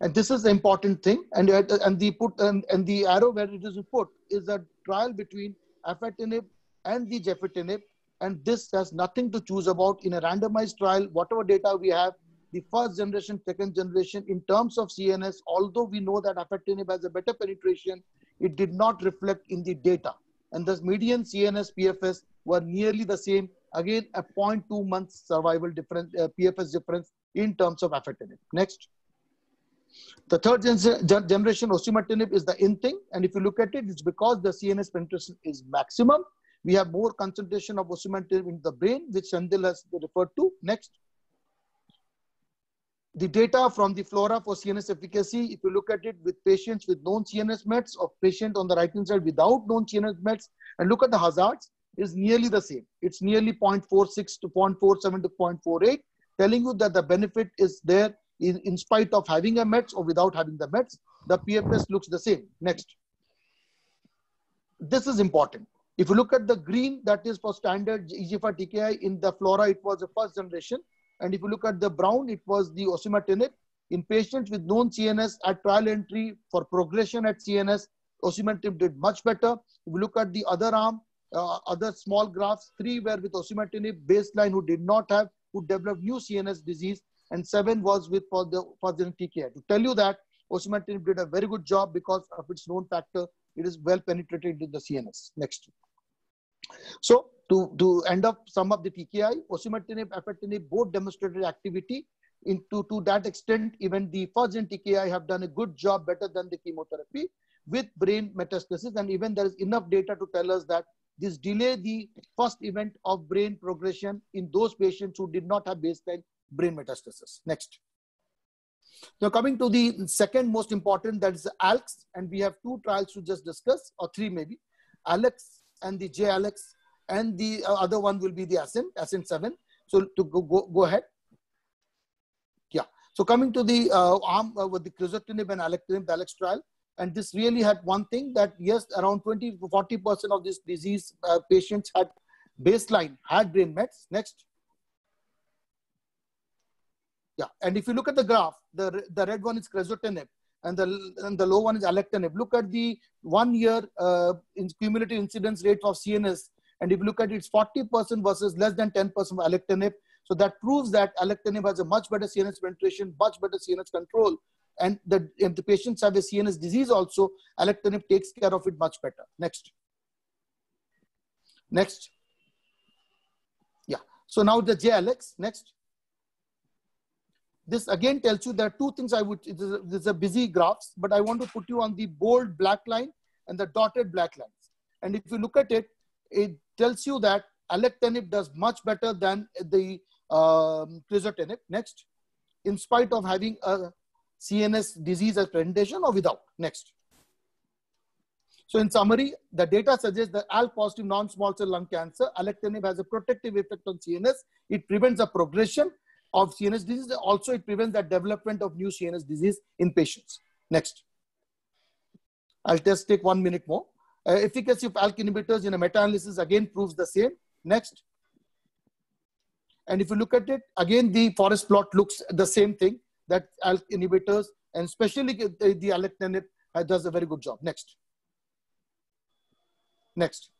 And this is the important thing. And, uh, and the put and, and the arrow where it is put is a trial between afatinib and the gefitinib. And this has nothing to choose about in a randomized trial, whatever data we have, the first generation, second generation, in terms of CNS, although we know that afatinib has a better penetration, it did not reflect in the data. And the median CNS PFS were nearly the same. Again, a 0.2 months survival difference, uh, PFS difference in terms of afatinib. Next. The third gen generation osimertinib is the in thing. And if you look at it, it's because the CNS penetration is maximum. We have more concentration of osimertinib in the brain, which Sandil has referred to. Next. The data from the FLAURA for CNS efficacy, if you look at it with patients with known CNS mets of patient on the right hand side without known CNS mets, and look at the hazards, is nearly the same. It's nearly 0.46 to 0.47 to 0.48, telling you that the benefit is there in, in spite of having a METs or without having the METs, the PFS looks the same. Next. This is important. If you look at the green, that is for standard EGFR TKI. In the FLAURA, it was the first generation. And if you look at the brown, it was the osimertinib. In patients with known CNS at trial entry for progression at CNS, osimertinib did much better. If you look at the other arm, uh, other small graphs, three were with osimertinib baseline who did not have, who developed new CNS disease and seven was with for the for the TKI. To tell you that osimertinib did a very good job because of its known factor. It is well penetrated in the CNS. Next. So to, to end up sum up the TKI, osimertinib, afatinib both demonstrated activity. Into to that extent, even the first gen TKI have done a good job, better than the chemotherapy with brain metastasis. And even there is enough data to tell us that this delay the first event of brain progression in those patients who did not have baseline brain metastasis. Next. Now coming to the second most important, that is ALX, and we have two trials to just discuss, or three maybe, ALEX and the J-ALEX, and the other one will be the ASCEND, ASCEND 7. So to go, go, go ahead. Yeah. So coming to the uh, arm uh, with the crizotinib and alectinib, ALEX trial, and this really had one thing that yes, around 20 to 40% of this disease uh, patients had baseline, had brain mets. Next. Yeah, and if you look at the graph, the, the red one is crizotinib and the, and the low one is alectinib. Look at the one year uh, in cumulative incidence rate of CNS. And if you look at it, it's 40% versus less than 10% of alectinib. So that proves that alectinib has a much better CNS penetration, much better CNS control. And the, the patients have a CNS disease also, alectinib takes care of it much better. Next. Next. Yeah. So now the J-ALEX. Next this again tells you there are two things I would, this is a busy graphs, but I want to put you on the bold black line and the dotted black lines. And if you look at it, it tells you that alectinib does much better than the um, crizotinib. Next, in spite of having a CNS disease as presentation or without. Next. So in summary, the data suggests that ALK positive non-small cell lung cancer, alectinib has a protective effect on CNS. It prevents the progression of CNS disease. Also, it prevents the development of new CNS disease in patients. Next. I'll just take one minute more. Uh, efficacy of ALK inhibitors in a meta-analysis again proves the same. Next. And if you look at it, again, the forest plot looks the same thing that ALK inhibitors and especially the, alectinib uh, does a very good job. Next. Next.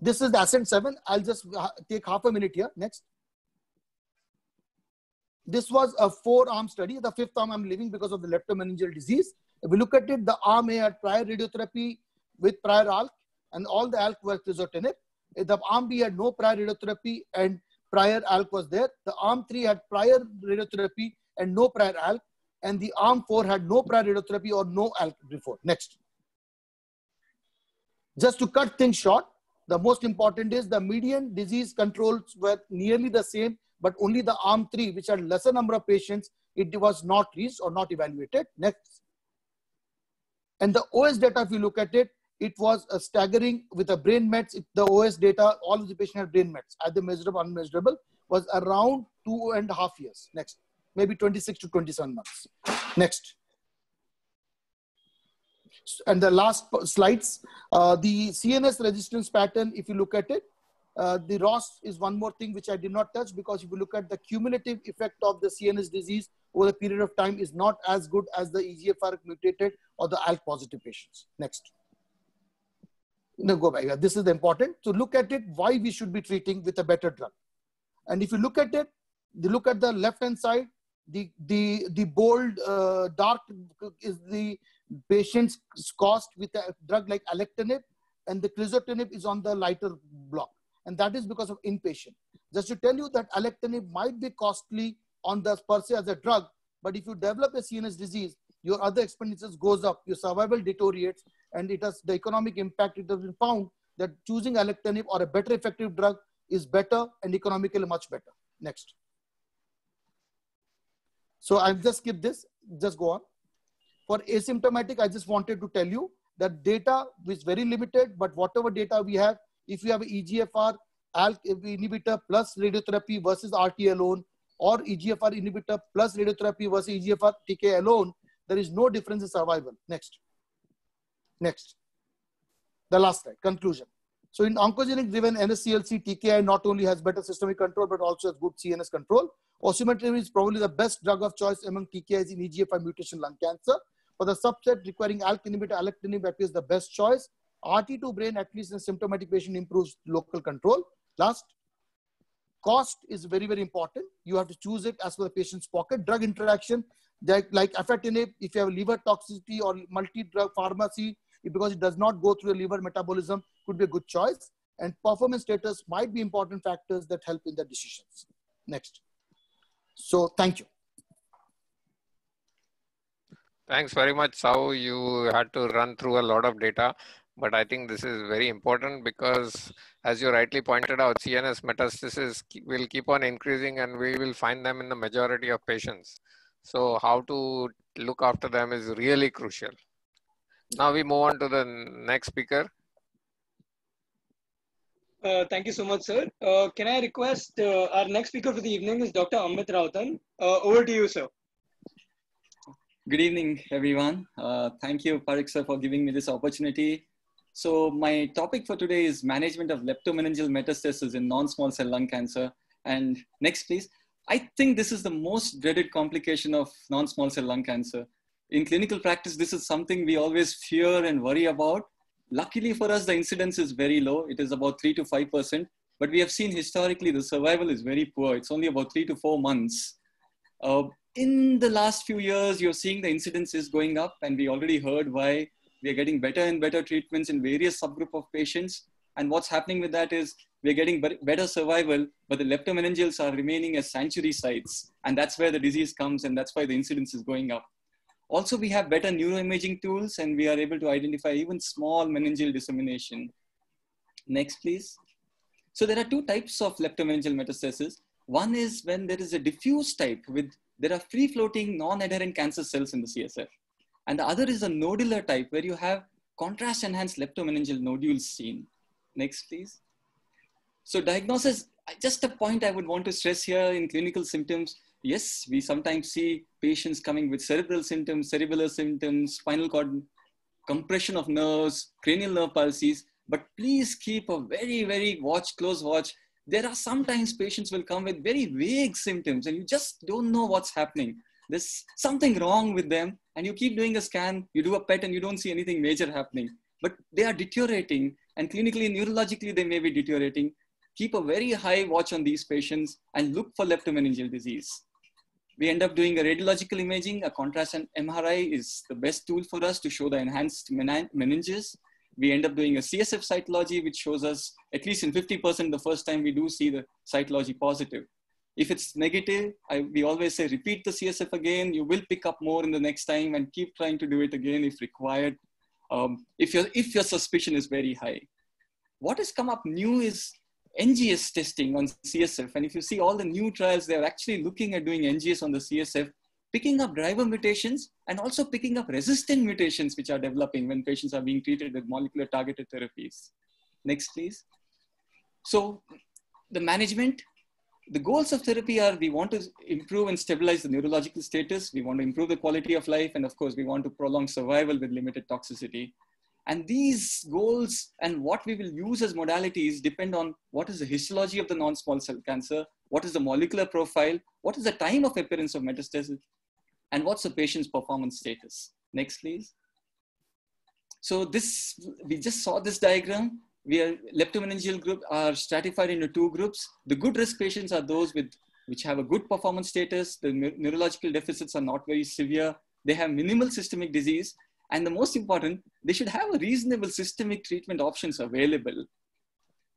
This is the ASCEND 7. I'll just take half a minute here. Next. This was a four-arm study. The fifth arm I'm leaving because of the leptomeningeal disease. If we look at it, the arm A had prior radiotherapy with prior ALK, and all the ALK were crizotinib. The arm B had no prior radiotherapy and prior ALK was there. The arm 3 had prior radiotherapy and no prior ALK, and the arm 4 had no prior radiotherapy or no ALK before. Next. Just to cut things short, the most important is the median disease controls were nearly the same but only the arm 3, which had lesser number of patients, it was not reached or not evaluated. Next. And the OS data, if you look at it, it was a staggering with the brain mets. The OS data, all of the patients had brain mets, either measurable or unmeasurable, was around two and a half years. Next, maybe 26 to 27 months. Next. And the last slides, uh, the CNS resistance pattern, if you look at it, uh, the ROS is one more thing which I did not touch because if you look at the cumulative effect of the CNS disease over a period of time is not as good as the EGFR mutated or the ALK positive patients. Next. No, go back. This is important. To look at it, why we should be treating with a better drug. And if you look at it, the look at the left hand side, the the the bold uh, dark is the patient's cost with a drug like alectinib, and the crizotinib is on the lighter block and that is because of inpatient. Just to tell you that alectinib might be costly on the per se as a drug, but if you develop a CNS disease, your other expenditures goes up, your survival deteriorates, and it has the economic impact. It has been found that choosing alectinib or a better effective drug is better and economically much better. Next. So I'll just skip this. Just go on. For asymptomatic, I just wanted to tell you that data is very limited, but whatever data we have, if you have EGFR ALK inhibitor plus radiotherapy versus RT alone, or EGFR inhibitor plus radiotherapy versus EGFR TK alone, there is no difference in survival. Next. Next. The last slide, conclusion. So in oncogenic driven NSCLC, TKI not only has better systemic control, but also has good CNS control. Osimertinib is probably the best drug of choice among TKIs in EGFR mutation lung cancer. For the subset requiring ALK inhibitor, alectinib appears the best choice. RT2 brain, at least in symptomatic patient, improves local control. Last, cost is very, very important. You have to choose it as per the patient's pocket. Drug interaction, like, like afatinib, if you have liver toxicity or multi-drug pharmacy, because it does not go through the liver metabolism, could be a good choice. And performance status might be important factors that help in the decisions. Next. So thank you. Thanks very much, Sahu. You had to run through a lot of data, but I think this is very important because, as you rightly pointed out, CNS metastasis will keep on increasing and we will find them in the majority of patients. So how to look after them is really crucial. Now we move on to the next speaker. Uh, thank you so much, sir. Uh, can I request uh, our next speaker for the evening is Dr. Amit Rauthan. Uh, over to you, sir. Good evening, everyone. Uh, thank you, Parikh sir, for giving me this opportunity. So my topic for today is management of leptomeningeal metastasis in non-small cell lung cancer. And next, please. I think this is the most dreaded complication of non-small cell lung cancer. In clinical practice, this is something we always fear and worry about. Luckily for us, the incidence is very low. It is about three to 5%. But we have seen historically the survival is very poor. It's only about three to four months. Uh, in the last few years, you're seeing the incidence is going up, and we already heard why we are getting better and better treatments in various subgroup of patients. And what's happening with that is we're getting better survival, but the leptomeningeals are remaining as sanctuary sites. And that's where the disease comes, and that's why the incidence is going up. Also, we have better neuroimaging tools, and we are able to identify even small meningeal dissemination. Next, please. So there are two types of leptomeningeal metastasis. One is when there is a diffuse type with there are free floating non-adherent cancer cells in the CSF. And the other is a nodular type where you have contrast enhanced leptomeningeal nodules seen. Next, please. So diagnosis, just a point I would want to stress here in clinical symptoms. Yes, we sometimes see patients coming with cerebral symptoms, cerebellar symptoms, spinal cord compression of nerves, cranial nerve palsies, but please keep a very, very watch, close watch there are sometimes patients will come with very vague symptoms and you just don't know what's happening. There's something wrong with them and you keep doing a scan, you do a PET and you don't see anything major happening. But they are deteriorating and clinically, neurologically, they may be deteriorating. Keep a very high watch on these patients and look for leptomeningeal disease. We end up doing a radiological imaging, a contrast and MRI is the best tool for us to show the enhanced meninges we end up doing a CSF cytology, which shows us at least in 50% the first time we do see the cytology positive. If it's negative, I, we always say repeat the CSF again. You will pick up more in the next time and keep trying to do it again if required. Um, if, your, if your suspicion is very high. What has come up new is NGS testing on CSF. And if you see all the new trials, they're actually looking at doing NGS on the CSF picking up driver mutations and also picking up resistant mutations which are developing when patients are being treated with molecular targeted therapies. Next, please. So the management, the goals of therapy are we want to improve and stabilize the neurological status, we want to improve the quality of life, and of course, we want to prolong survival with limited toxicity. And these goals and what we will use as modalities depend on what is the histology of the non-small cell cancer, what is the molecular profile, what is the time of appearance of metastasis, and what's the patient's performance status. Next, please. So this, we just saw this diagram. We are leptomeningeal group are stratified into two groups. The good risk patients are those with which have a good performance status. The neurological deficits are not very severe. They have minimal systemic disease. And the most important, they should have a reasonable systemic treatment options available.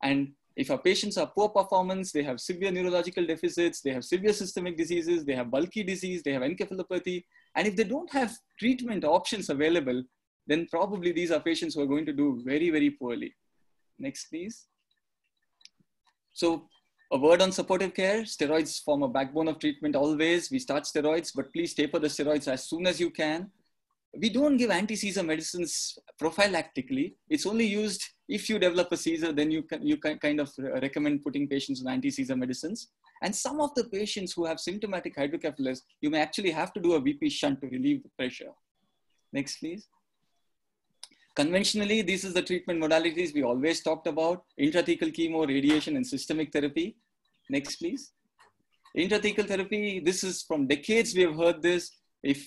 And if our patients are poor performance, they have severe neurological deficits, they have severe systemic diseases, they have bulky disease, they have encephalopathy, and if they don't have treatment options available, then probably these are patients who are going to do very, very poorly. Next, please. So a word on supportive care. Steroids form a backbone of treatment always. We start steroids, but please taper the steroids as soon as you can. We don't give anti-seizure medicines prophylactically. It's only used if you develop a seizure, then you can, you can kind of recommend putting patients on anti-seizure medicines. And some of the patients who have symptomatic hydrocephalus, you may actually have to do a VP shunt to relieve the pressure. Next, please. Conventionally, this is the treatment modalities we always talked about, intrathecal chemo, radiation, and systemic therapy. Next, please. Intrathecal therapy, this is from decades we have heard this. If,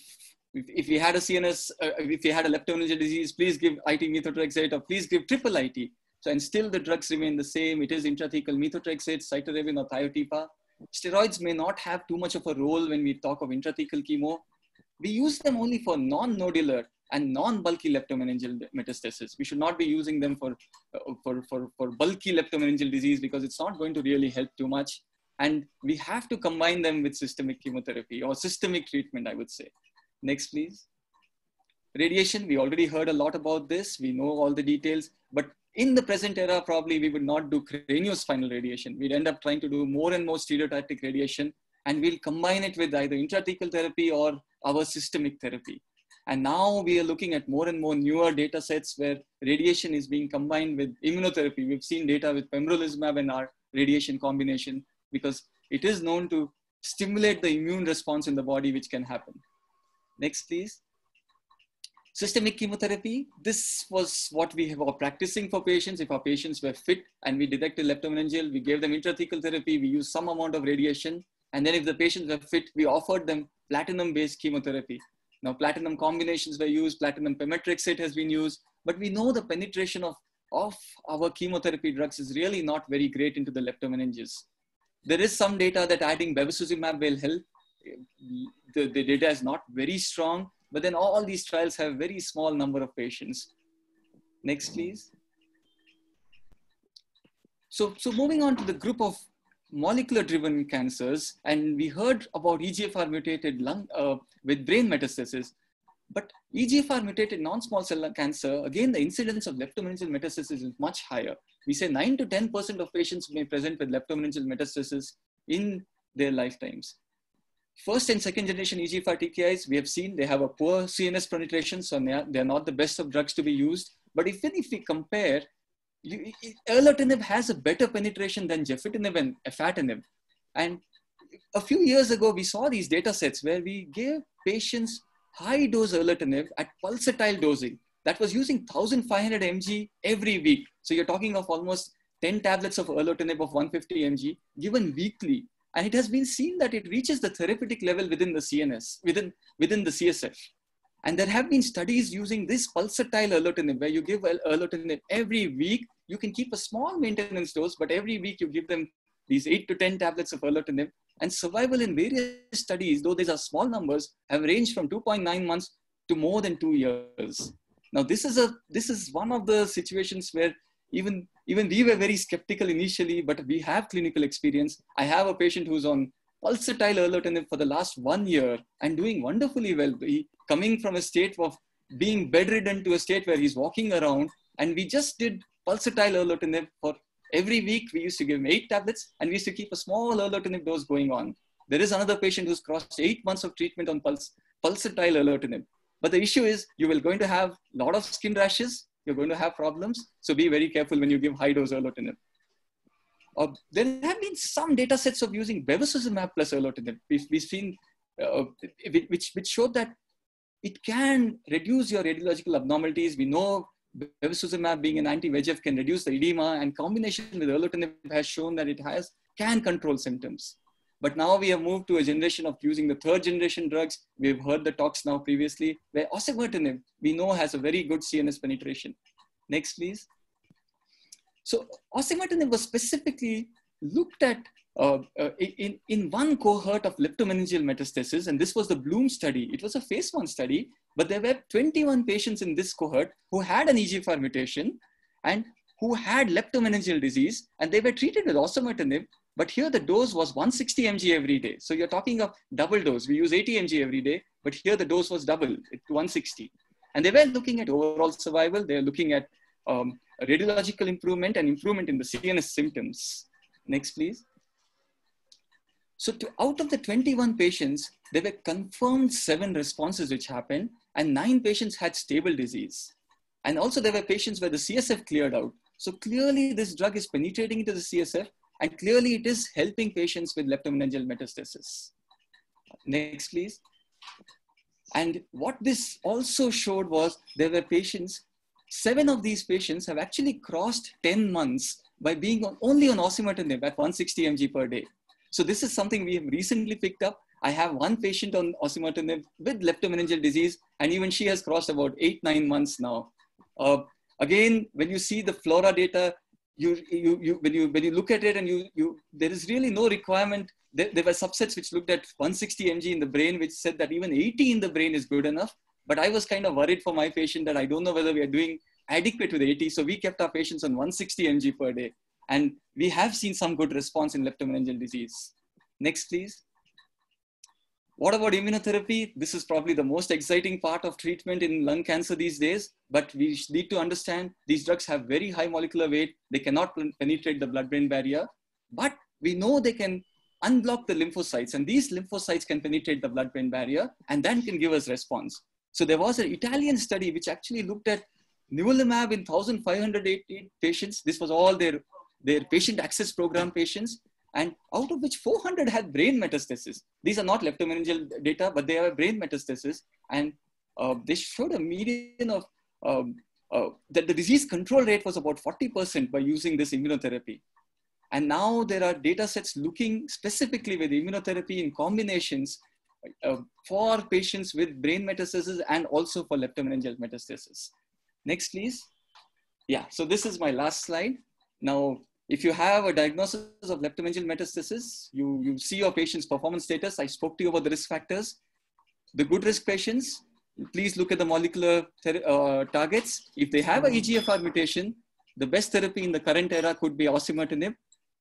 if, if we had a CNS, uh, if you had a leptomeningeal disease, please give IT methotrexate or please give triple IT. So, and still the drugs remain the same. It is intrathecal methotrexate, cytarabine or thiotepa. Steroids may not have too much of a role when we talk of intrathecal chemo. We use them only for non-nodular and non-bulky leptomeningeal metastasis. We should not be using them for, uh, for, for, for bulky leptomeningeal disease because it's not going to really help too much. And we have to combine them with systemic chemotherapy or systemic treatment, I would say. Next, please. Radiation, we already heard a lot about this. We know all the details, but in the present era, probably we would not do craniospinal radiation. We'd end up trying to do more and more stereotactic radiation, and we'll combine it with either intrathecal therapy or our systemic therapy. And now we are looking at more and more newer data sets where radiation is being combined with immunotherapy. We've seen data with pembrolizumab and our radiation combination because it is known to stimulate the immune response in the body, which can happen. Next, please. Systemic chemotherapy, this was what we were practicing for patients. If our patients were fit and we detected leptomeningeal, we gave them intrathecal therapy, we used some amount of radiation. And then if the patients were fit, we offered them platinum-based chemotherapy. Now, platinum combinations were used, platinum pemetrexed has been used, but we know the penetration of, of our chemotherapy drugs is really not very great into the leptomeninges. There is some data that adding bevacizumab will help. The, the data is not very strong, but then all these trials have very small number of patients. Next, please. So, so moving on to the group of molecular driven cancers and we heard about EGFR mutated lung uh, with brain metastasis. But EGFR mutated non-small cell lung cancer, again, the incidence of leptomeningeal metastasis is much higher. We say 9 to 10% of patients may present with leptomeningeal metastasis in their lifetimes. First and second generation EGFR TKIs, we have seen they have a poor CNS penetration, so they're not the best of drugs to be used. But even if we compare erlotinib has a better penetration than gefitinib and afatinib. And a few years ago, we saw these data sets where we gave patients high dose erlotinib at pulsatile dosing that was using 1500 mg every week. So you're talking of almost 10 tablets of erlotinib of 150 mg given weekly. And it has been seen that it reaches the therapeutic level within the CNS, within, within the CSF. And there have been studies using this pulsatile erlotinib, where you give erlotinib every week. You can keep a small maintenance dose, but every week you give them these 8 to 10 tablets of erlotinib. And survival in various studies, though these are small numbers, have ranged from 2.9 months to more than two years. Now, this is, a, this is one of the situations where even, even we were very skeptical initially, but we have clinical experience. I have a patient who's on pulsatile erlotinib for the last one year and doing wonderfully well. He, coming from a state of being bedridden to a state where he's walking around. And we just did pulsatile erlotinib for every week. We used to give him eight tablets and we used to keep a small erlotinib dose going on. There is another patient who's crossed eight months of treatment on pulse, pulsatile erlotinib. But the issue is you will going to have a lot of skin rashes. You're going to have problems. So be very careful when you give high dose erlotinib. Uh, there have been some data sets of using bevacizumab plus erlotinib. We've, we've seen, uh, which, which showed that it can reduce your radiological abnormalities. We know bevacizumab being an anti-VEGF can reduce the edema and combination with erlotinib has shown that it has can control symptoms. But now we have moved to a generation of using the third generation drugs. We've heard the talks now previously where osimertinib we know has a very good CNS penetration. Next, please. So osimertinib was specifically looked at uh, uh, in, in one cohort of leptomeningeal metastasis, and this was the Bloom study. It was a phase one study, but there were 21 patients in this cohort who had an EGFR mutation, and who had leptomeningeal disease and they were treated with osimertinib, but here the dose was 160 mg every day. So you're talking of double dose. We use 80 mg every day, but here the dose was double, 160. And they were looking at overall survival. They're looking at um, radiological improvement and improvement in the CNS symptoms. Next, please. So to, out of the 21 patients, there were confirmed seven responses which happened and nine patients had stable disease. And also there were patients where the CSF cleared out. So clearly this drug is penetrating into the CSF and clearly it is helping patients with leptomeningeal metastasis. Next, please. And what this also showed was there were patients, seven of these patients have actually crossed 10 months by being on, only on osimertinib at 160 mg per day. So this is something we have recently picked up. I have one patient on osimertinib with leptomeningeal disease, and even she has crossed about eight, nine months now. Uh, again, when you see the FLAURA data, you, you, you, when, you, when you look at it and you, you, there is really no requirement. There, there were subsets which looked at 160 mg in the brain, which said that even 80 in the brain is good enough. But I was kind of worried for my patient that I don't know whether we are doing adequate with 80. So we kept our patients on 160 mg per day. And we have seen some good response in leptomeningeal disease. Next, please. What about immunotherapy? This is probably the most exciting part of treatment in lung cancer these days, but we need to understand these drugs have very high molecular weight. They cannot penetrate the blood-brain barrier, but we know they can unblock the lymphocytes and these lymphocytes can penetrate the blood-brain barrier and then can give us response. So there was an Italian study which actually looked at nivolumab in 1,580 patients. This was all their, their patient access program patients and out of which 400 had brain metastasis. These are not leptomeningeal data, but they have brain metastasis. And uh, they showed a median of um, uh, that the disease control rate was about 40% by using this immunotherapy. And now there are data sets looking specifically with immunotherapy in combinations for patients with brain metastasis and also for leptomeningeal metastasis. Next, please. Yeah, so this is my last slide. Now, if you have a diagnosis of leptomeningeal metastasis, you, you see your patient's performance status. I spoke to you about the risk factors. The good risk patients, please look at the molecular uh, targets. If they have a EGFR mutation, the best therapy in the current era could be osimertinib.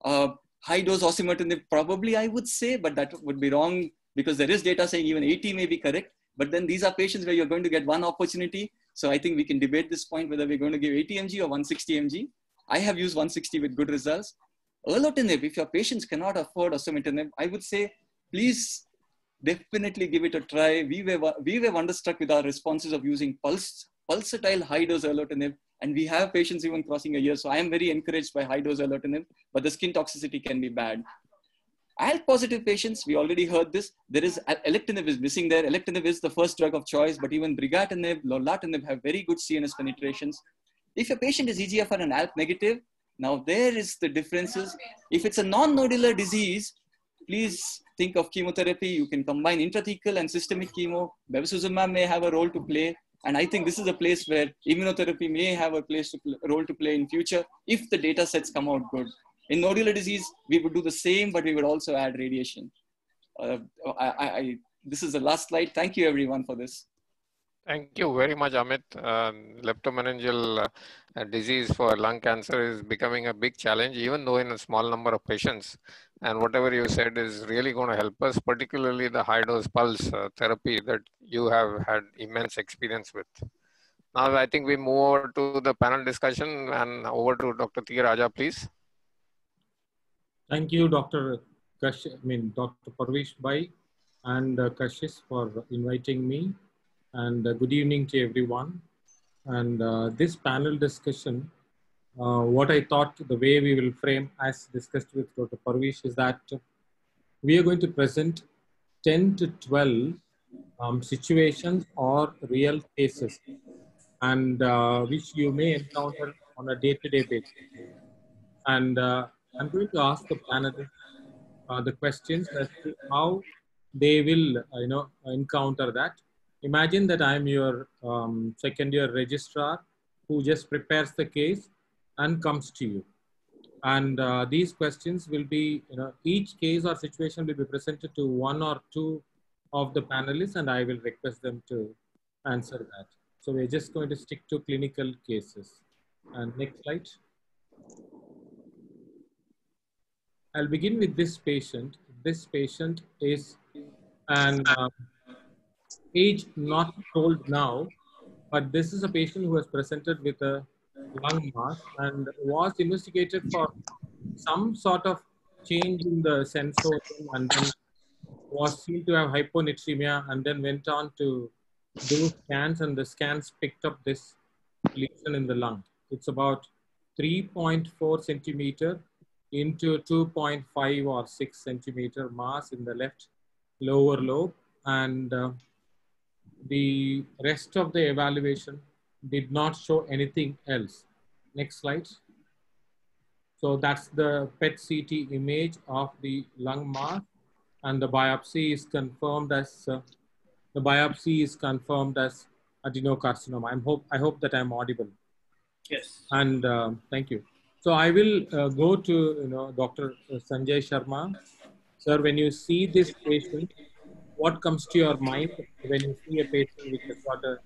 Uh, high dose osimertinib, probably I would say, but that would be wrong because there is data saying even 80 may be correct. But then these are patients where you're going to get one opportunity. So I think we can debate this point whether we're going to give 80 mg or 160 mg. I have used 160 with good results. Erlotinib, if your patients cannot afford osimertinib, I would say, please definitely give it a try. We were, we were wonderstruck with our responses of using pulse, pulsatile high dose erlotinib, and we have patients even crossing a year. So I am very encouraged by high dose erlotinib, but the skin toxicity can be bad. ALK positive patients, we already heard this. There is alectinib is missing there. Alectinib is the first drug of choice, but even brigatinib, lorlatinib have very good CNS penetrations. If your patient is EGFR and ALK negative, now there is the differences. If it's a non-nodular disease, please think of chemotherapy. You can combine intrathecal and systemic chemo. Bevacizumab may have a role to play. And I think this is a place where immunotherapy may have a place to role to play in future if the data sets come out good. In nodular disease, we would do the same, but we would also add radiation. Uh, I, I, this is the last slide. Thank you everyone for this. Thank you very much, Amit. Uh, leptomeningeal uh, disease for lung cancer is becoming a big challenge, even though in a small number of patients. And whatever you said is really going to help us, particularly the high dose pulse uh, therapy that you have had immense experience with. Now, I think we move over to the panel discussion and over to Dr. T. Raja, please. Thank you, Dr. Kash, I mean, Dr. Purvish Bhai and uh, Kashish for inviting me and uh, good evening to everyone. And uh, this panel discussion, uh, what I thought the way we will frame as discussed with Dr. Purvish is that we are going to present 10 to 12 um, situations or real cases and uh, which you may encounter on a day-to-day basis. And uh, I'm going to ask the panelists uh, the questions as to how they will, you know, encounter that Imagine that I'm your um, second year registrar who just prepares the case and comes to you. And uh, these questions will be, you know, each case or situation will be presented to one or two of the panelists and I will request them to answer that. So we're just going to stick to clinical cases. And next slide. I'll begin with this patient. This patient is an uh, age not told now, but this is a patient who has presented with a lung mass and was investigated for some sort of change in the sensorium and then was seen to have hyponatremia and then went on to do scans and the scans picked up this lesion in the lung. It's about 3.4 centimeter into 2.5 or 6 centimeter mass in the left lower lobe and uh, the rest of the evaluation did not show anything else. Next slide. So that's the PET CT image of the lung mass and the biopsy is confirmed as uh, the biopsy is confirmed as adenocarcinoma. I'm hope I hope that I'm audible. Yes. And uh, thank you. So I will uh, go to you know Dr. Sanjay Sharma. Sir, when you see this patient, what comes to your mind when you see a patient which has got a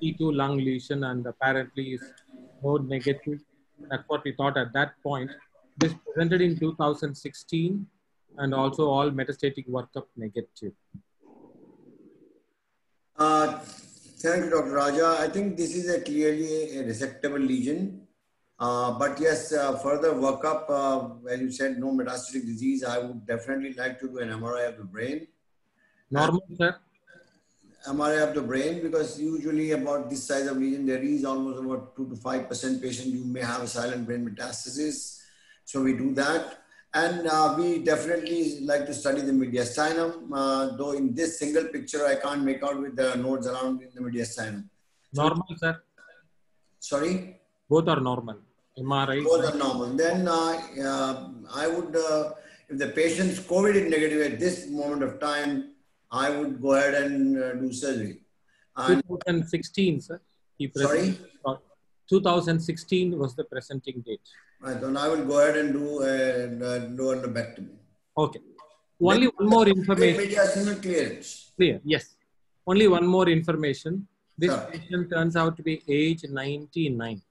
T2 lung lesion and apparently is node negative? That's what we thought at that point. This presented in 2016 and also all metastatic workup negative. Uh, thank you, Dr. Raja. I think this is a clearly a resectable lesion. Uh, but yes, uh, further workup, uh, as you said, no metastatic disease. I would definitely like to do an MRI of the brain. Normal, sir? MRI of the brain because usually about this size of lesion, there is almost about 2 to 5% patient you may have a silent brain metastasis. So we do that. And uh, we definitely like to study the mediastinum, uh, though in this single picture, I can't make out with the nodes around in the mediastinum. Normal, sir? Sorry? Both are normal. MRI. Both are normal. Then uh, I would, uh, if the patient's COVID is negative at this moment of time, I would go ahead and uh, do surgery. And 2016, sir. Sorry? 2016 was the presenting date. Right, then I will go ahead and do a, do a lobectomy. Okay. Only one more information. Mediastinal clearance. Clear, yes. Only one more information. This patient turns out to be age 99.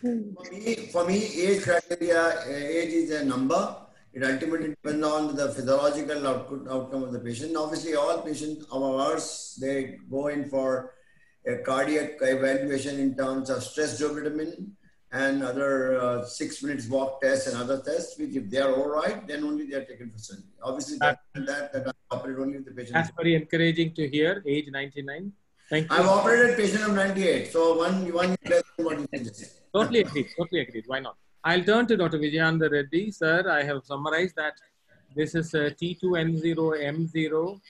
For me, for me, age criteria, uh, age is a number. It ultimately depends on the physiological output, outcome of the patient. Obviously, all patients of ours, they go in for a cardiac evaluation in terms of stress dobutamine and other uh, six minutes walk tests and other tests, which if they are all right, then only they are taken for surgery. Obviously, that, that, that I operate only if the patient That's very encouraging to hear, age 99. Thank you. I've operated patient of 98, so one, one less than what you can just say. Totally agreed. Totally agreed. Why not? I'll turn to Dr. Vijayendra Reddy. Sir, I have summarized that this is a T2N0M0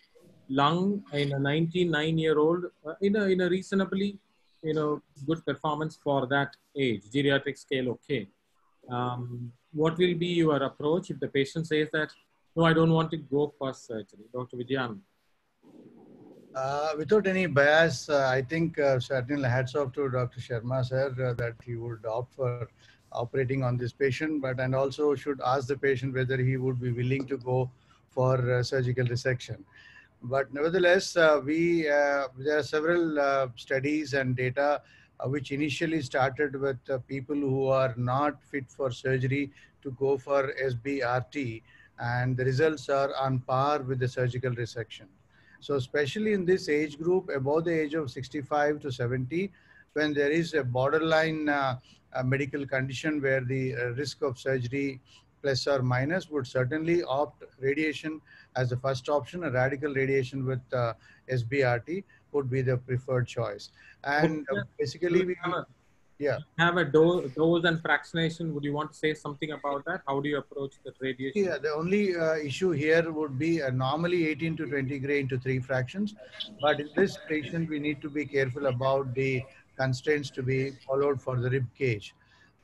lung in a 99 year old uh, in, a, in a reasonably you know good performance for that age geriatric scale okay um, what will be your approach if the patient says that no i don't want to go for surgery dr vijayan Uh, without any bias, uh, I think uh, certainly hats off to Dr. Sharma sir uh, that he would opt for operating on this patient, but and also should ask the patient whether he would be willing to go for uh, surgical resection. But nevertheless, uh, we there are several studies and data which initially started with people who are not fit for surgery to go for SBRT, and the results are on par with the surgical resection. So especially in this age group above the age of 65 to 70, when there is a borderline uh, uh, medical condition where the uh, risk of surgery plus or minus would certainly opt radiation as the first option. A radical radiation with uh, SBRT would be the preferred choice. And basically, we, a, yeah. have a dose, dose and fractionation would you want to say something about that how do you approach the radiation Yeah, the only uh, issue here would be uh, normally 18 to 20 gray into three fractions. But in this patient, we need to be careful about the constraints to be followed for the rib cage.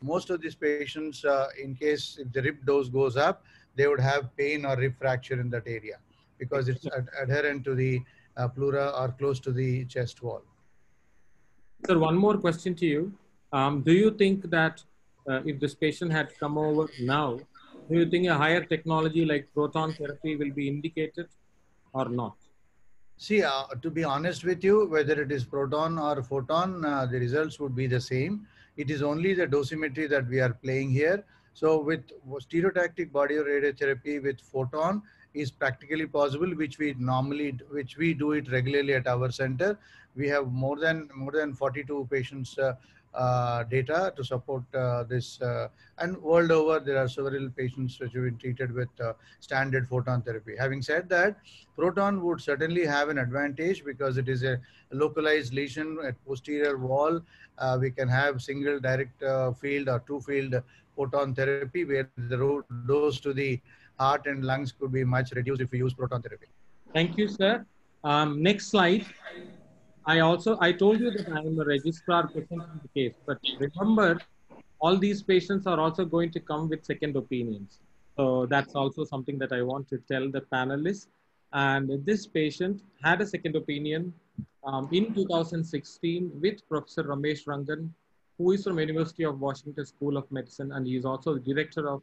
Most of these patients, uh, in case if the rib dose goes up, they would have pain or rib fracture in that area because it's ad- adherent to the uh, pleura or close to the chest wall. Sir, one more question to you. Um, do you think that uh, if this patient had come over now, do you think a higher technology like proton therapy will be indicated or not? See, uh, to be honest with you, whether it is proton or photon, uh, the results would be the same. It is only the dosimetry that we are playing here. So with stereotactic body radiotherapy with photon is practically possible, which we normally, which we do it regularly at our center. We have more than more than 42 patients uh, uh, data to support uh, this. Uh, and world over, there are several patients which have been treated with uh, standard photon therapy. Having said that, proton would certainly have an advantage because it is a localized lesion at posterior wall. Uh, we can have single direct field or two field photon therapy where the dose to the heart and lungs could be much reduced if we use proton therapy. Thank you, sir. Um, next slide. I also, I told you that I am a registrar presenting the case, but remember, all these patients are also going to come with second opinions. So that's also something that I want to tell the panelists. And this patient had a second opinion um, in 2016 with Professor Ramesh Rengan, who is from University of Washington School of Medicine, and he is also the director of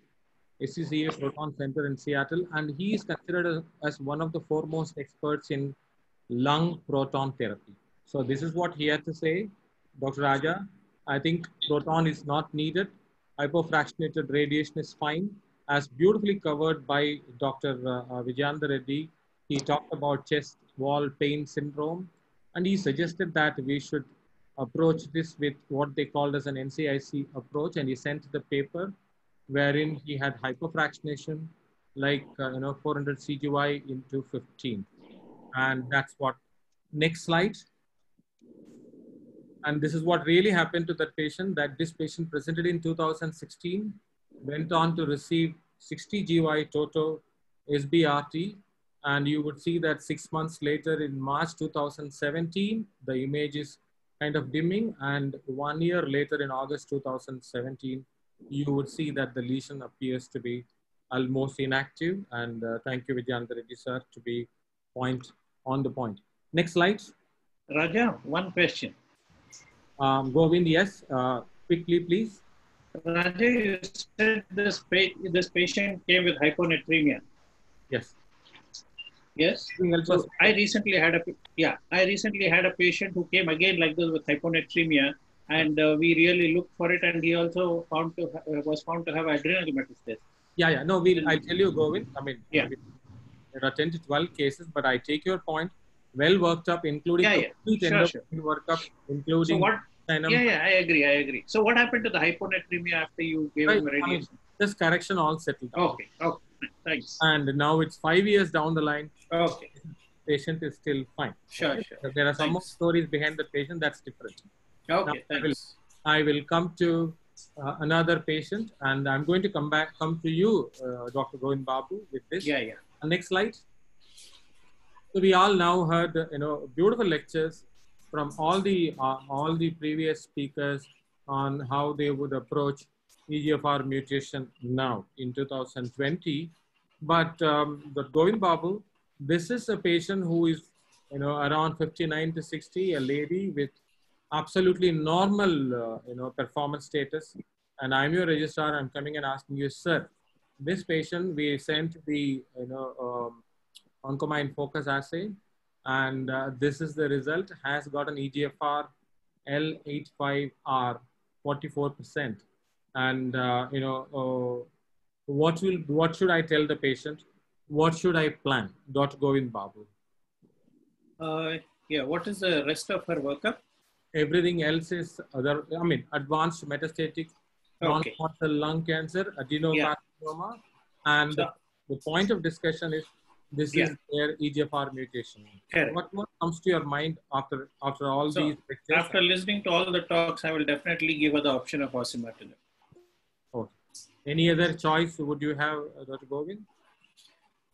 SCCA Proton Center in Seattle, and he is considered as one of the foremost experts in lung proton therapy. So this is what he had to say. Dr. Raja, I think proton is not needed. Hypofractionated radiation is fine. As beautifully covered by Dr. Uh, uh, Vijayendra Reddy, he talked about chest wall pain syndrome, and he suggested that we should approach this with what they called as an NCIC approach, and he sent the paper wherein he had hypofractionation, like uh, you know 400 CGY into 15, and that's what. Next slide. And this is what really happened to that patient. That this patient presented in 2016, went on to receive 60 GY Toto SBRT, and you would see that six months later in March 2017, the image is kind of dimming. And one year later in August 2017, you would see that the lesion appears to be almost inactive. And uh, thank you, Vijayendra Reddy sir, to be point on the point. Next slide. Raja, one question. Um, Govind, yes, uh, quickly, please. Raja, you said this, this patient came with hyponatremia. Yes. Yes. So I recently had a yeah I recently had a patient who came again like this with hyponatremia, and uh, we really looked for it, and he also found to uh, was found to have adrenal metastasis. Yeah, yeah. No, we'll I'll tell you, Govind. I mean, yeah. There are 10 to 12 cases, but I take your point. Well worked up, including yeah, yeah. complete Sure, sure. workup, including So what? Yeah, yeah, I agree, I agree. So what happened to the hyponatremia after you gave Right, him radiation? This correction all settled. down. Okay, okay, thanks. And now it's five years down the line. Okay. Patient is still fine. Sure, sure. So There are some more stories behind the patient that's different. Okay, Now, I will. I will come to uh, another patient, and I'm going to come back, come to you, uh, Dr. Govind Babu, with this. Yeah, yeah. Uh, next slide. So we all now heard, you know, beautiful lectures from all the uh, all the previous speakers on how they would approach EGFR mutation now in 2020. But um, the Govind Babu, this is a patient who is, you know, around 59 to 60, a lady with absolutely normal, uh, you know, performance status. And I'm your registrar. I'm coming and asking you, sir, this patient we sent the, you know, um, Oncomine focus assay, and uh, this is the result. Has got an EGFR L858R, 44%. And uh, you know, uh, what will what should I tell the patient? What should I plan? Dr. Govind Babu. Uh, yeah, what is the rest of her workup? Everything else is other. I mean, advanced metastatic Okay. non-small cell lung cancer, adenocarcinoma, and So- the point of discussion is this Yeah. is their EGFR mutation. Correct. What, what comes to your mind after after all So, these lectures? After listening to all the talks, I will definitely give her the option of osimertinib. Any other choice would you have, uh, Dr. Govind?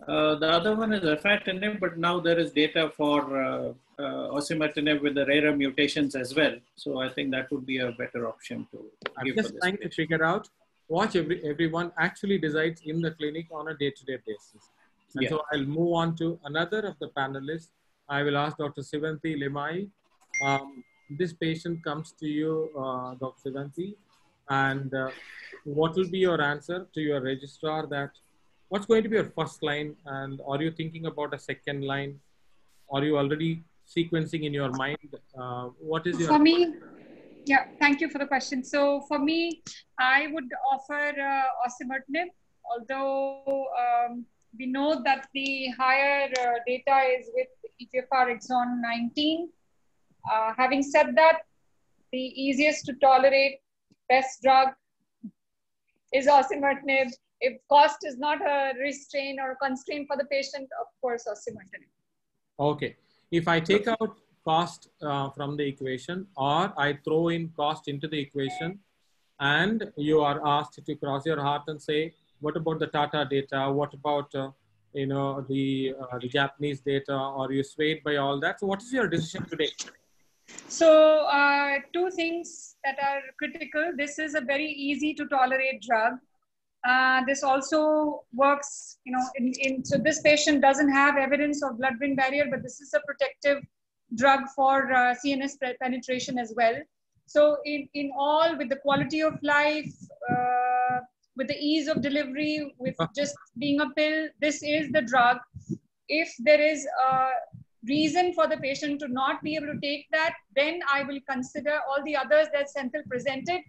Uh, the other one is afatinib, but now there is data for uh, uh, osimertinib with the rarer mutations as well. So I think that would be a better option to I'm just trying to figure out what every, everyone actually decides in the clinic on a day-to-day basis. And Yeah. so I'll move on to another of the panelists. I will ask Dr. Sivanti Limai. Um, this patient comes to you, uh, Dr. Sivanti, and uh, what will be your answer to your registrar that what's going to be your first line and are you thinking about a second line? Are you already sequencing in your mind? Uh, what is your For me, Yeah, thank you for the question. So for me, I would offer uh, osimertinib, although um, we know that the higher uh, data is with EGFR exon 19. Uh, having said that, the easiest to tolerate, best drug is osimertinib. If cost is not a restraint or a constraint for the patient, of course, osimertinib. Okay. If I take out cost uh, from the equation or I throw in cost into the equation and you are asked to cross your heart and say, what about the Tata data? What about, uh, you know, the, uh, the Japanese data? Are you swayed by all that? So what is your decision today? So uh, two things that are critical. This is a very easy to tolerate drug. Uh, this also works, you know, in, in, so this patient doesn't have evidence of blood-brain barrier, but this is a protective drug for uh, CNS penetration as well. So in, in all, with the quality of life, uh, with the ease of delivery, with just being a pill, this is the drug. If there is a reason for the patient to not be able to take that, then I will consider all the others that Senthil presented,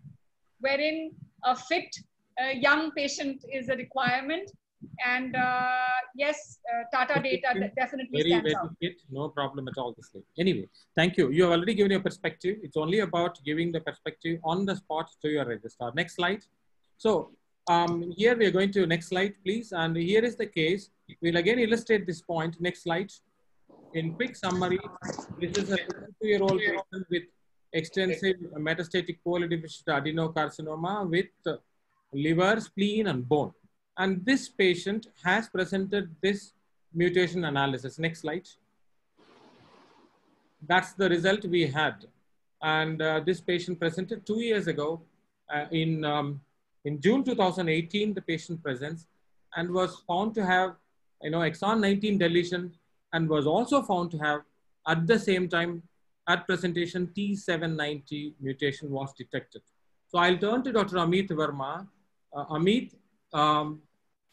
wherein a fit uh, young patient is a requirement. And uh, yes, uh, Tata data definitely very, stands very out. Fit, no problem at all. This anyway, thank you. You have already given your perspective. It's only about giving the perspective on the spot to your registrar. Next slide. So um, here we are going to next slide, please. And here is the case. We'll again illustrate this point. Next slide. In quick summary, this is a 52-year-old patient with extensive metastatic polydiffusion adenocarcinoma with liver, spleen, and bone. And this patient has presented this mutation analysis. Next slide. That's the result we had. And uh, this patient presented two years ago uh, in, um, in June 2018, the patient presents and was found to have, you know, exon 19 deletion and was also found to have at the same time at presentation T790 mutation was detected. So I'll turn to Dr. Amit Verma. Uh, Amit, um,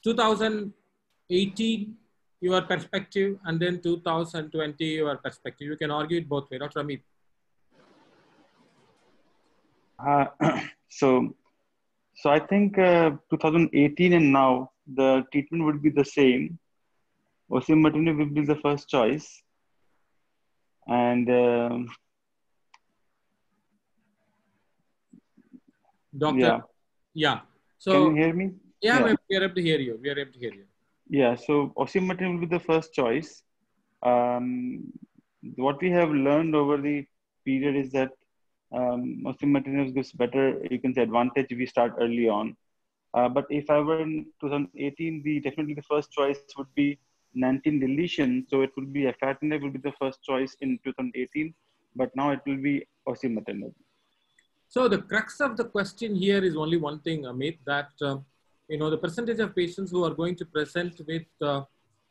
2018, your perspective, and then 2020, your perspective. You can argue it both ways. Dr. Amit. Uh, so, so I think uh, 2018 and now the treatment would be the same. Osimertinib will be the first choice, and um, Doctor. yeah. Yeah. So Can you hear me? Yeah, Yeah. we are able to hear you. We are able to hear you. Yeah, so osimertinib will be the first choice. Um, what we have learned over the period is that um, osimertinib gives better, you can say, advantage if we start early on. Uh, but if I were in 2018, the definitely the first choice would be 19 deletion. So it would be afatinib will be the first choice in 2018, but now it will be osimertinib. So the crux of the question here is only one thing, Amit, that uh, you know the percentage of patients who are going to present with uh,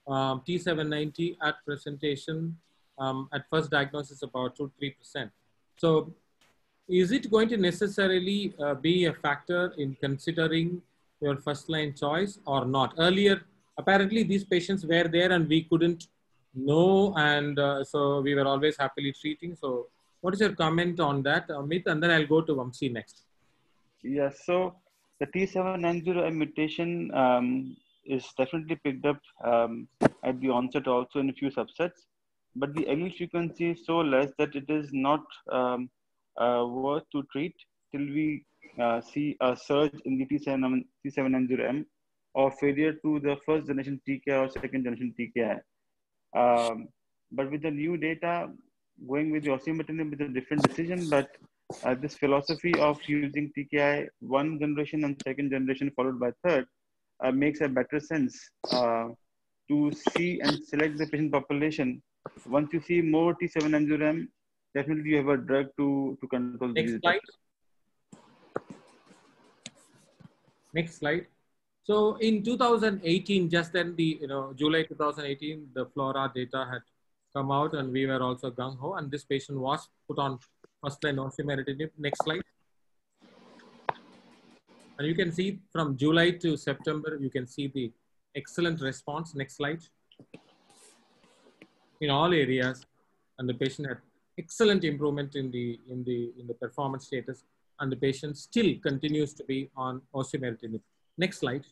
um, T790 at presentation um, at first diagnosis about two three percent. So is it going to necessarily uh, be a factor in considering your first line choice or not? Earlier, apparently these patients were there and we couldn't know, and uh, so we were always happily treating. So what is your comment on that, Amit? And then I'll go to Vamsi next. Yes, so the T790M mutation um, is definitely picked up um, at the onset also in a few subsets, but the allele frequency is so less that it is not um, uh, worth to treat till we uh, see a surge in the T7, T790M or failure to the first generation TKI or second generation TKI. Um, but with the new data, going with the osimertinib is a different decision, but uh, this philosophy of using TKI one generation and second generation followed by third uh, makes a better sense uh, to see and select the patient population. Once you see more T790M, definitely you have a drug to, to control the Next disease. slide. Next slide. So in 2018, just then the, you know, July 2018, the FLAURA data had come out and we were also gung-ho and this patient was put on first line osimertinib. Next slide. And you can see from July to September, you can see the excellent response. Next slide. In all areas, and the patient had excellent improvement in the, in the, in the performance status and the patient still continues to be on osimertinib. Next slide.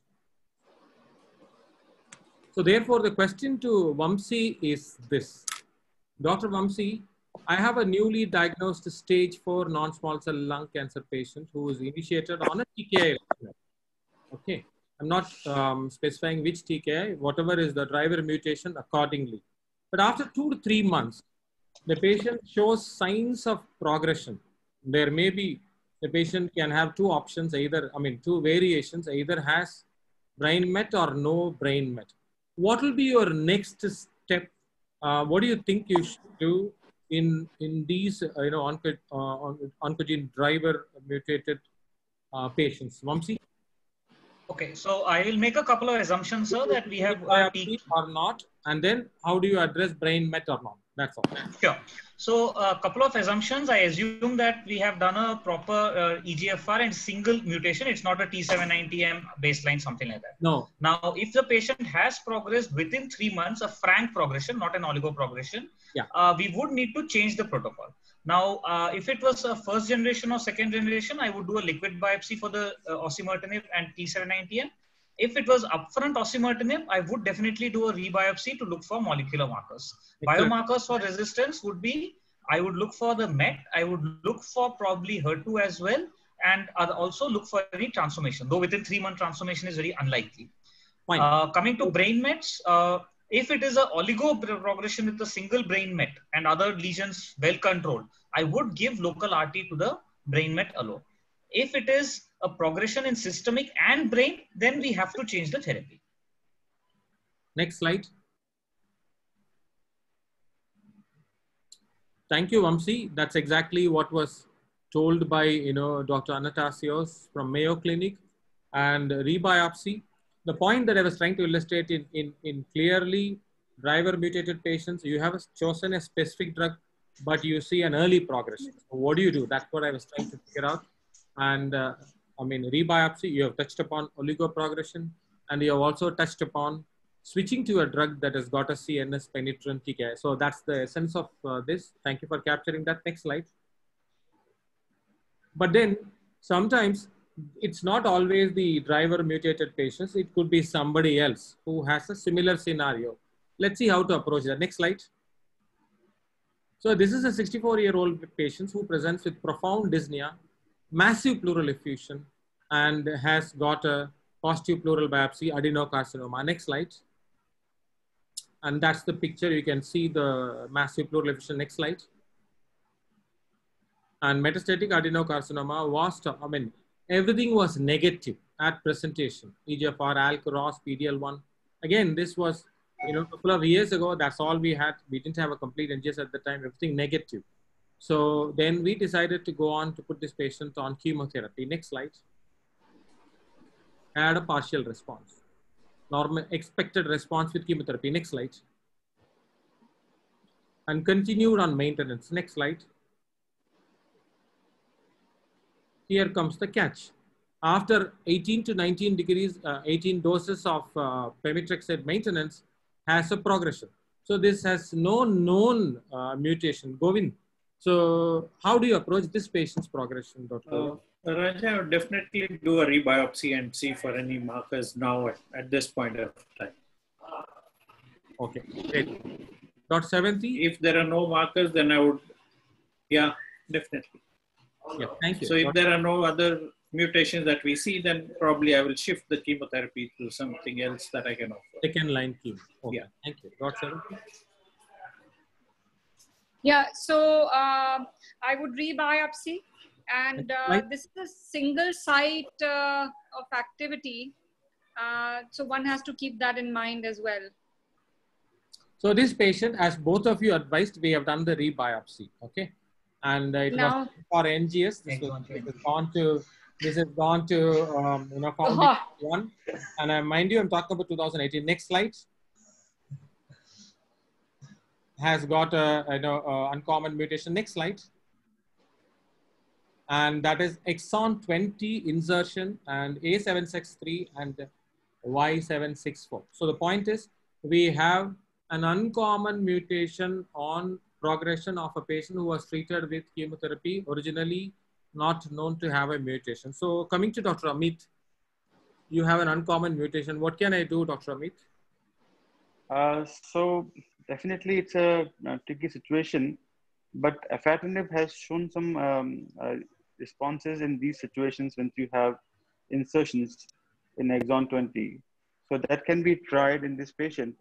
So therefore, the question to Vamsi is this. Dr. Vamsi, I have a newly diagnosed stage 4 non-small cell lung cancer patient who is initiated on a TKI. Okay, I'm not um, specifying which TKI, whatever is the driver mutation accordingly. But after two to three months, the patient shows signs of progression. There may be, the patient can have two options, either, I mean, two variations, either has brain met or no brain met. What will be your next step? Uh, what do you think you should do in in these uh, you know onco, uh, oncogene driver mutated uh, patients? Vamsi? Okay, so I will make a couple of assumptions, sir, that we have uh, or not, and then how do you address brain met or not? That's all. Sure. So a couple of assumptions. I assume that we have done a proper uh, EGFR and single mutation. It's not a T790M baseline, something like that. No. Now, if the patient has progressed within three months, a frank progression, not an oligo progression, yeah. Uh, we would need to change the protocol. Now, uh, if it was a first generation or second generation, I would do a liquid biopsy for the uh, osimertinib and T790M. If it was upfront osimertinib, I would definitely do a rebiopsy to look for molecular markers. Biomarkers for resistance would be, I would look for the MET, I would look for probably HER2 as well, and also look for any transformation, though within three month transformation is very unlikely. Uh, coming to brain mets, uh, if it is a oligo progression with a single brain met and other lesions well controlled, I would give local RT to the brain met alone. If it is a progression in systemic and brain, then we have to change the therapy. Next slide. Thank you, Vamsi. That's exactly what was told by you know Dr. Anastasios from Mayo Clinic and rebiopsy. The point that I was trying to illustrate in, in, in clearly driver mutated patients, you have chosen a specific drug, but you see an early progression. So what do you do? That's what I was trying to figure out. And uh, I mean, rebiopsy, you have touched upon oligoprogression, and you have also touched upon switching to a drug that has got a CNS penetrant TKI. So that's the essence of uh, this. Thank you for capturing that. Next slide. But then sometimes it's not always the driver mutated patients. It could be somebody else who has a similar scenario. Let's see how to approach that. Next slide. So this is a 64 year old patient who presents with profound dyspnea massive pleural effusion and has got a positive pleural biopsy adenocarcinoma. Next slide. And that's the picture. You can see the massive pleural effusion. Next slide. And metastatic adenocarcinoma was, I mean, everything was negative at presentation. EGFR, ALK, ROS, PDL1. Again, this was, you know, a couple of years ago, that's all we had. We didn't have a complete NGS at the time, everything negative. So then we decided to go on to put this patient on chemotherapy. Next slide. Had a partial response. Normal expected response with chemotherapy. Next slide. And continued on maintenance. Next slide. Here comes the catch. After 18 to 19 degrees, uh, 18 doses of uh, pemetrexed maintenance has a progression. So this has no known uh, mutation. Govind, so how do you approach this patient's progression, Dr. Uh, Raja, I would definitely do a rebiopsy and see for any markers now at, at this point of time. Okay, great. Dr. Sivanti? If there are no markers, then I would, yeah, definitely. Yeah, thank you. So if there are no other mutations that we see, then probably I will shift the chemotherapy to something else that I can offer. Second line chemo. Okay. Yeah. Thank you. Dr. Sivanti? Yeah, so uh, I would rebiopsy, and uh, this is a single site uh, of activity. Uh, so one has to keep that in mind as well. So this patient, as both of you advised, we have done the rebiopsy. Okay, and uh, it Now- was for NGS. This was has gone to this has gone to um, you know form Uh-huh. one, and uh, mind you, I'm talking about 2018. Next slide. Has got a uh, uncommon mutation. Next slide. And that is exon 20 insertion and A763 and Y764. So the point is we have an uncommon mutation on progression of a patient who was treated with chemotherapy originally not known to have a mutation. So coming to Dr. Amit, you have an uncommon mutation. What can I do, Dr. Amit? Uh, so definitely it's a, tricky situation, but afatinib has shown some um, uh, responses in these situations when you have insertions in exon 20. So that can be tried in this patient.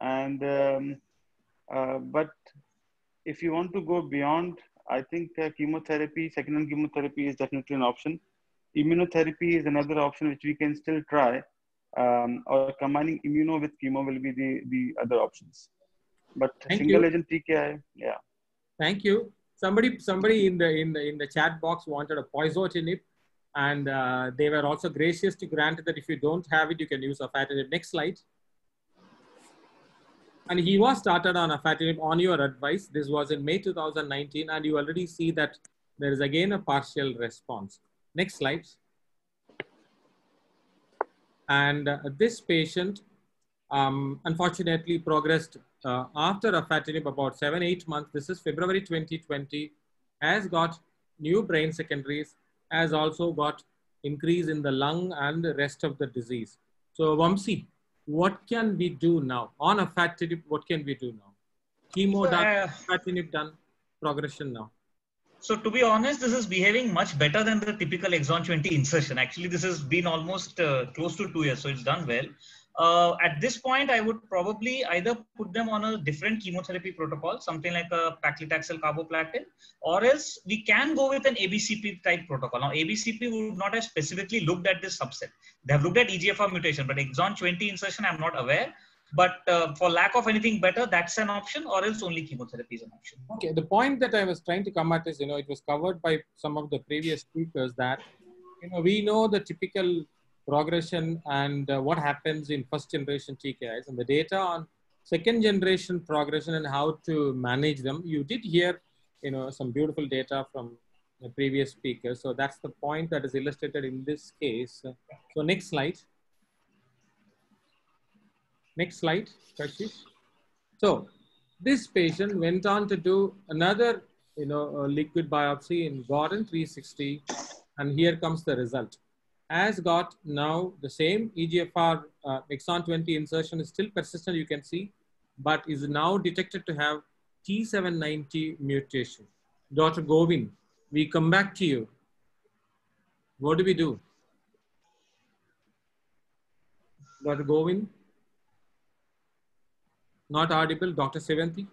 And, um, uh, but if you want to go beyond, I think uh, chemotherapy, second line chemotherapy is definitely an option. Immunotherapy is another option which we can still try. Um, or combining immuno with chemo will be the, the other options. But Thank single you. agent TKI, yeah. Thank you. Somebody, somebody in the in the in the chat box wanted a poziotinib, and uh, they were also gracious to grant that if you don't have it, you can use a afatinib. Next slide. And he was started on a afatinib on your advice. This was in May 2019, and you already see that there is again a partial response. Next slide. And uh, this patient, um, unfortunately, progressed uh, after afatinib about seven, eight months. This is February 2020, has got new brain secondaries, has also got increase in the lung and the rest of the disease. So Vamsi, what can we do now? On afatinib, what can we do now? Chemo So, done, uh, afatinib done, progression now. So to be honest, this is behaving much better than the typical exon 20 insertion. Actually, this has been almost uh, close to two years, so it's done well. Uh, at this point, I would probably either put them on a different chemotherapy protocol, something like a paclitaxel carboplatin, or else we can go with an ABCP type protocol. Now, ABCP would not have specifically looked at this subset. They have looked at EGFR mutation, but exon 20 insertion, I'm not aware. But uh, for lack of anything better, that's an option, or else only chemotherapy is an option. Okay, the point that I was trying to come at is, you know, it was covered by some of the previous speakers that, you know, we know the typical progression and uh, what happens in first generation TKIs and the data on second generation progression and how to manage them. You did hear, you know, some beautiful data from the previous speaker. So that's the point that is illustrated in this case. So next slide. Next slide, Kashish. So this patient went on to do another, you know, liquid biopsy in Guardant 360, and here comes the result. Has got now the same EGFR uh, exon 20 insertion is still persistent, you can see, but is now detected to have T790 mutation. Dr. Govin, we come back to you. What do we do? Dr. Govin? Not audible. Dr. Sevanti?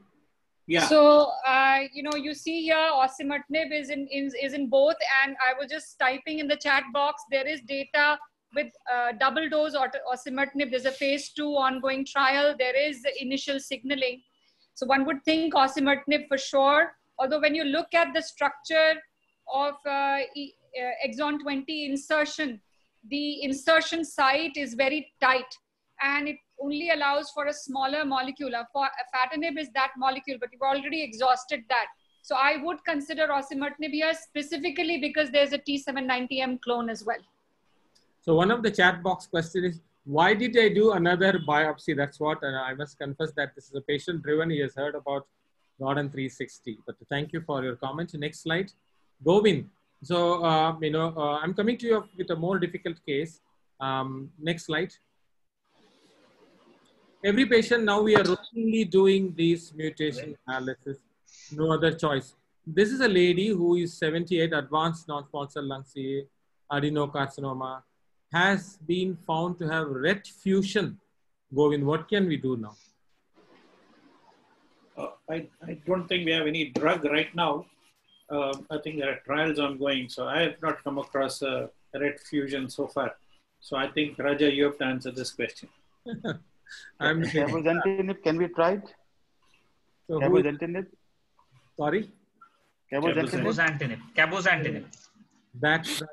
Yeah. So, uh, you know, you see here osimertinib is in, is, is in both. And I was just typing in the chat box, there is data with uh, double dose osimertinib. There's a phase two ongoing trial. There is the initial signaling. So one would think osimertinib for sure. Although when you look at the structure of uh, uh, exon 20 insertion, the insertion site is very tight and it only allows for a smaller molecule. A fa- Afatinib is that molecule, but you've already exhausted that. So I would consider osimertinib here specifically because there's a T790M clone as well. So one of the chat box question is, why did I do another biopsy? That's what and I must confess that this is a patient driven. He has heard about Guardant 360. But thank you for your comment. Next slide. Govin. So, uh, you know, uh, I'm coming to you with a more difficult case. Um, next slide. Every patient now we are routinely doing these mutation analysis. No other choice. This is a lady who is 78, advanced non-small cell lung CA, adenocarcinoma, has been found to have RET fusion. Govin, what can we do now? Uh, I, I don't think we have any drug right now. Uh, I think there are trials ongoing, so I have not come across a RET fusion so far. So I think Raja, you have to answer this question. I'm Cabozantinib can be tried? So Cabozantinib? Sorry? Cabozantinib? Cabozantinib. Cabozantinib. That's right.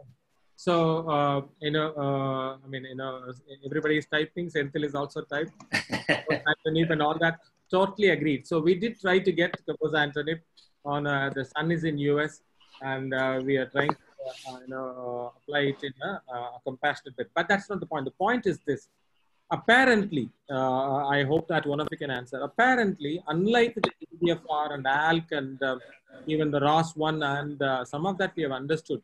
So, uh, you know, uh, I mean, you know, everybody is typing. Senthil is also typed. Cabozantinib and all that. Totally agreed. So we did try to get cabozantinib on uh, the sun is in US, and uh, we are trying to, uh, you know, apply it in a, a compassionate bed. But that's not the point. The point is this. Apparently, uh, I hope that one of you can answer. Apparently, unlike the EGFR and ALK and uh, even the ROS1 and uh, some of that we have understood.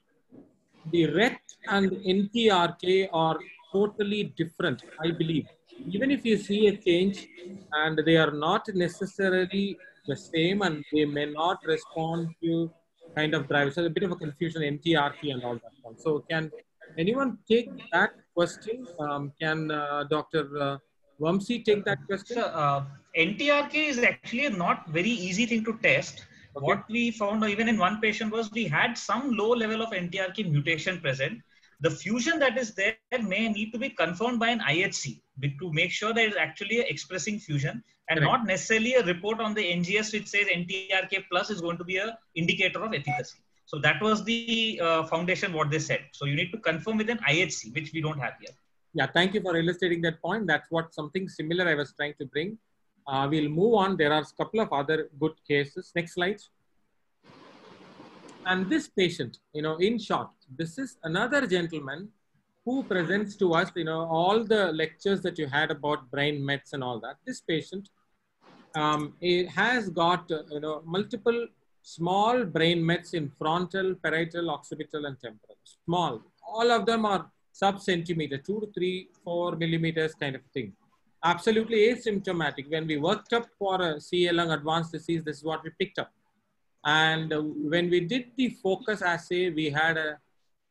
The RET and NTRK are totally different, I believe. Even if you see a change and they are not necessarily the same and they may not respond to kind of drivers. So a bit of a confusion, NTRK and all that. So can anyone take that question? Um, can uh, Dr. Uh, Vamsi take that question? Uh, NTRK is actually not very easy thing to test. Okay. What we found even in one patient was we had some low level of NTRK mutation present. The fusion that is there may need to be confirmed by an IHC to make sure that it's actually expressing fusion and not necessarily a report on the NGS which says NTRK plus is going to be a indicator of efficacy. So that was the uh, foundation what they said. So you need to confirm with an IHC, which we don't have here. Yeah, thank you for illustrating that point. That's what something similar I was trying to bring. Uh, we'll move on. There are a couple of other good cases. Next slide. And this patient, you know, in short, this is another gentleman who presents to us, you know, all the lectures that you had about brain mets and all that. This patient um, it has got, uh, you know, multiple small brain mets in frontal, parietal, occipital, and temporal. Small. All of them are sub-centimeter, two to three, four millimeters kind of thing. Absolutely asymptomatic. When we worked up for a CA lung advanced disease, this is what we picked up. And when we did the focus assay, we had a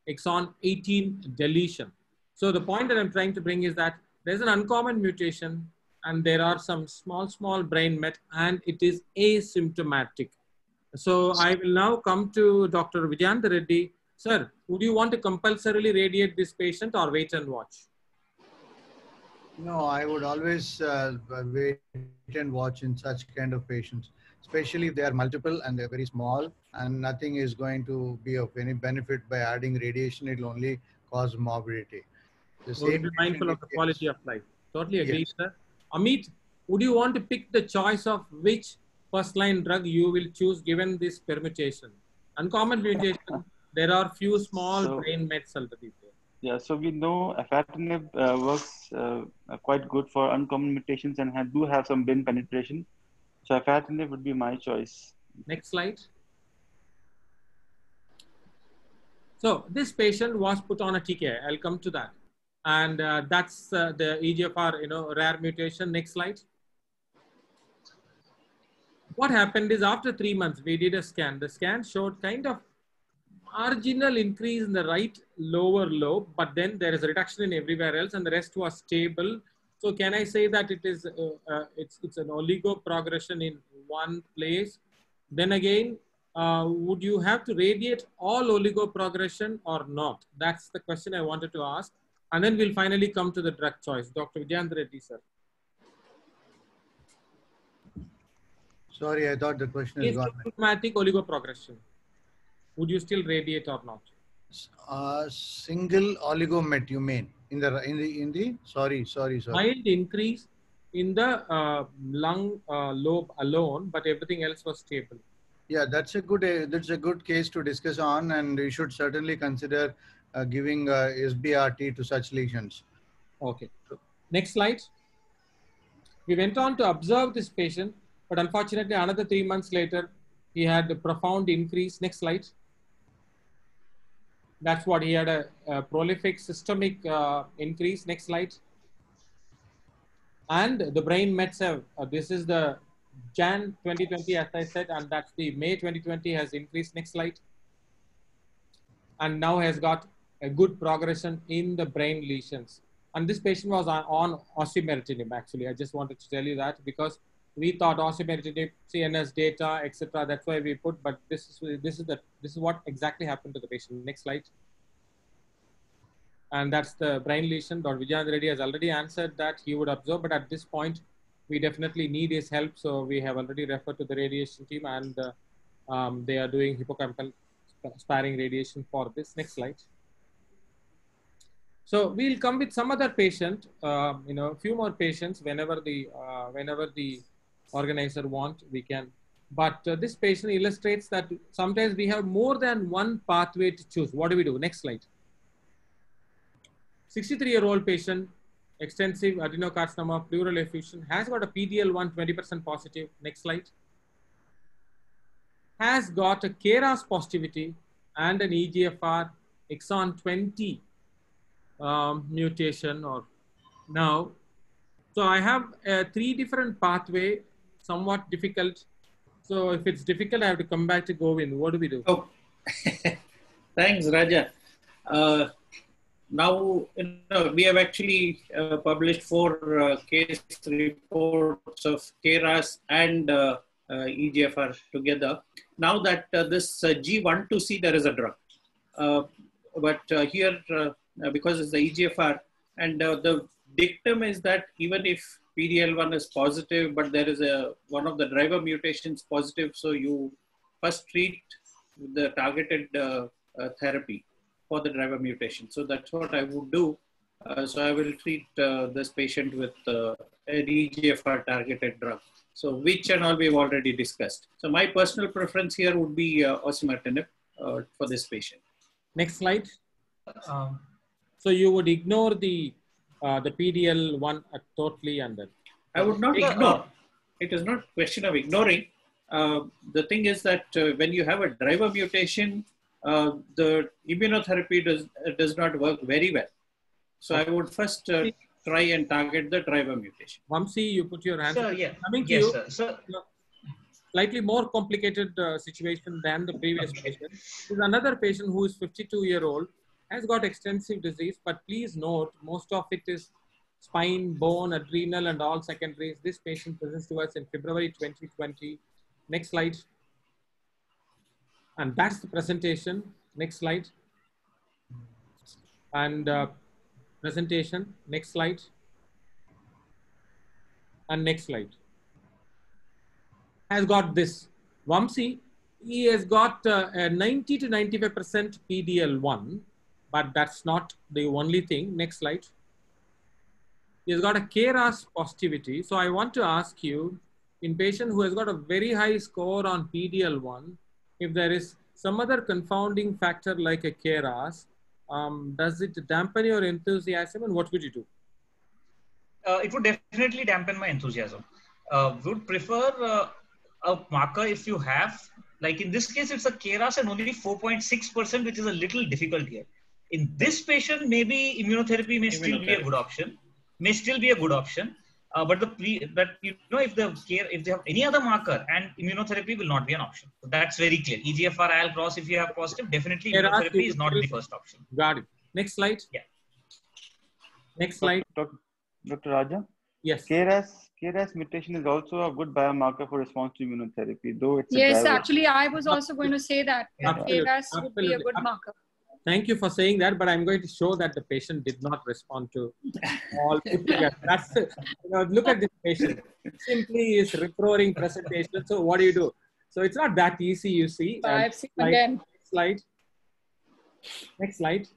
exon 18 deletion. So the point that I'm trying to bring is that there's an uncommon mutation and there are some small, small brain met and it is asymptomatic. So I will now come to Dr. Vijayendra Reddy. Sir, would you want to compulsorily radiate this patient or wait and watch? No, I would always uh, wait and watch in such kind of patients, especially if they are multiple and they're very small and nothing is going to be of any benefit by adding radiation. It will only cause morbidity. The so be mindful of the quality of life. Totally agree, yes. sir. Amit, would you want to pick the choice of which first line drug you will choose given this permutation? Uncommon mutation, there are few small so, brain mets already there. Yeah, so we know afatinib uh, works uh, quite good for uncommon mutations and have, do have some brain penetration. So afatinib would be my choice. Next slide. So this patient was put on a TKI. I'll come to that and uh, that's uh, the EGFR, you know, rare mutation. Next slide. What happened is after three months, we did a scan. The scan showed kind of marginal increase in the right lower lobe, but then there is a reduction in everywhere else and the rest was stable. So can I say that it is, uh, uh it's, it's an oligo progression in one place? Then again, uh, would you have to radiate all oligo progression or not? That's the question I wanted to ask. And then we'll finally come to the drug choice. Dr. Vijayendra Reddy, sir. Sorry, I thought the question is gone. Symptomatic oligoprogression. Would you still radiate or not? Uh, single oligomet, you mean? In the, in the, in the, sorry, sorry, sorry. Mild increase in the uh, lung uh, lobe alone, but everything else was stable. Yeah, that's a good, uh, that's a good case to discuss on and you should certainly consider uh, giving uh, SBRT to such lesions. Okay. Next slide. We went on to observe this patient, but unfortunately another three months later, he had a profound increase. Next slide. That's what he had a, a prolific systemic uh, increase. Next slide. And the brain have, uh, this is the Jan 2020, as I said, and that's the May 2020 has increased. Next slide. And now has got a good progression in the brain lesions. And this patient was on, on osimertinib, actually. I just wanted to tell you that because we thought osimertinib, CNS data, etc. That's why we put, but this is this is the this is what exactly happened to the patient. Next slide. And that's the brain lesion. Dr. Vijay Reddy has already answered that he would observe, but at this point, we definitely need his help. So we have already referred to the radiation team, and uh, um, they are doing hippocampal sparing radiation for this. Next slide. So we'll come with some other patient, uh, you know, a few more patients whenever the uh, whenever the organizer want, we can. But uh, this patient illustrates that sometimes we have more than one pathway to choose. What do we do? Next slide. 63-year-old patient, extensive adenocarcinoma, pleural effusion, has got a PDL1 20% positive. Next slide. has got a KRAS positivity and an EGFR exon 20 um, mutation or now. So I have uh, three different pathway, somewhat difficult. So if it's difficult, I have to come back to Govind. What do we do? Oh, thanks, Raja. Uh, now, you know, we have actually uh, published four uh, case reports of KRAS and uh, uh, EGFR together. Now that uh, this G12C, there is a drug. but here, because it's the EGFR, and the dictum is that even if PDL1 is positive, but there is a one of the driver mutations positive, so you first treat the targeted uh, uh, therapy for the driver mutation. So that's what I would do. Uh, so I will treat this patient with an EGFR targeted drug. So which and all we've already discussed. So my personal preference here would be uh, osimertinib uh, for this patient. Next slide. Um, so you would ignore the uh, the PDL one totally under. I would not ignore. It is not question of ignoring. Uh, the thing is that uh, when you have a driver mutation, uh, the immunotherapy does does not work very well. So I would first try and target the driver mutation. Vamsi, you put your hand. Sir, yeah. Coming to yes, you, sir. sir. Slightly more complicated uh, situation than the previous patient. Is another patient who is 52 year old, has got extensive disease, but please note, most of it is spine, bone, adrenal, and all secondaries. This patient presents to us in February 2020. Next slide. And that's the presentation. Next slide. And uh, presentation. Next slide. And next slide. Has got this. Vamsi, he has got uh, a 90 to 95% PDL1, but that's not the only thing. Next slide. He has got a KRAS positivity. So I want to ask you, in patient who has got a very high score on PDL1, if there is some other confounding factor like a KRAS, um, does it dampen your enthusiasm and what would you do? Uh, it would definitely dampen my enthusiasm. Uh, would prefer uh, a marker if you have, like in this case, it's a KRAS and only 4.6%, which is a little difficult here. In this patient, maybe immunotherapy may still be a good option, may still be a good option. Uh, but the pre, but you know if the care if they have any other marker and immunotherapy will not be an option. So that's very clear. EGFR ALK ROS if you have positive, definitely immunotherapy is not the first option. Got it. Next slide. Yeah. Next slide. Dr. Dr. Raja. Yes. KRAS KRAS mutation is also a good biomarker for response to immunotherapy, though it's yes. driver. Actually, I was also going to say that Absolutely. KRAS would be a good marker. Thank you for saying that, but I'm going to show that the patient did not respond to all put together. That's you know, look at this patient. Simply is rip-roaring presentation. So what do you do? So it's not that easy, you see. And Biopsy slide- again. Next slide. Next slide.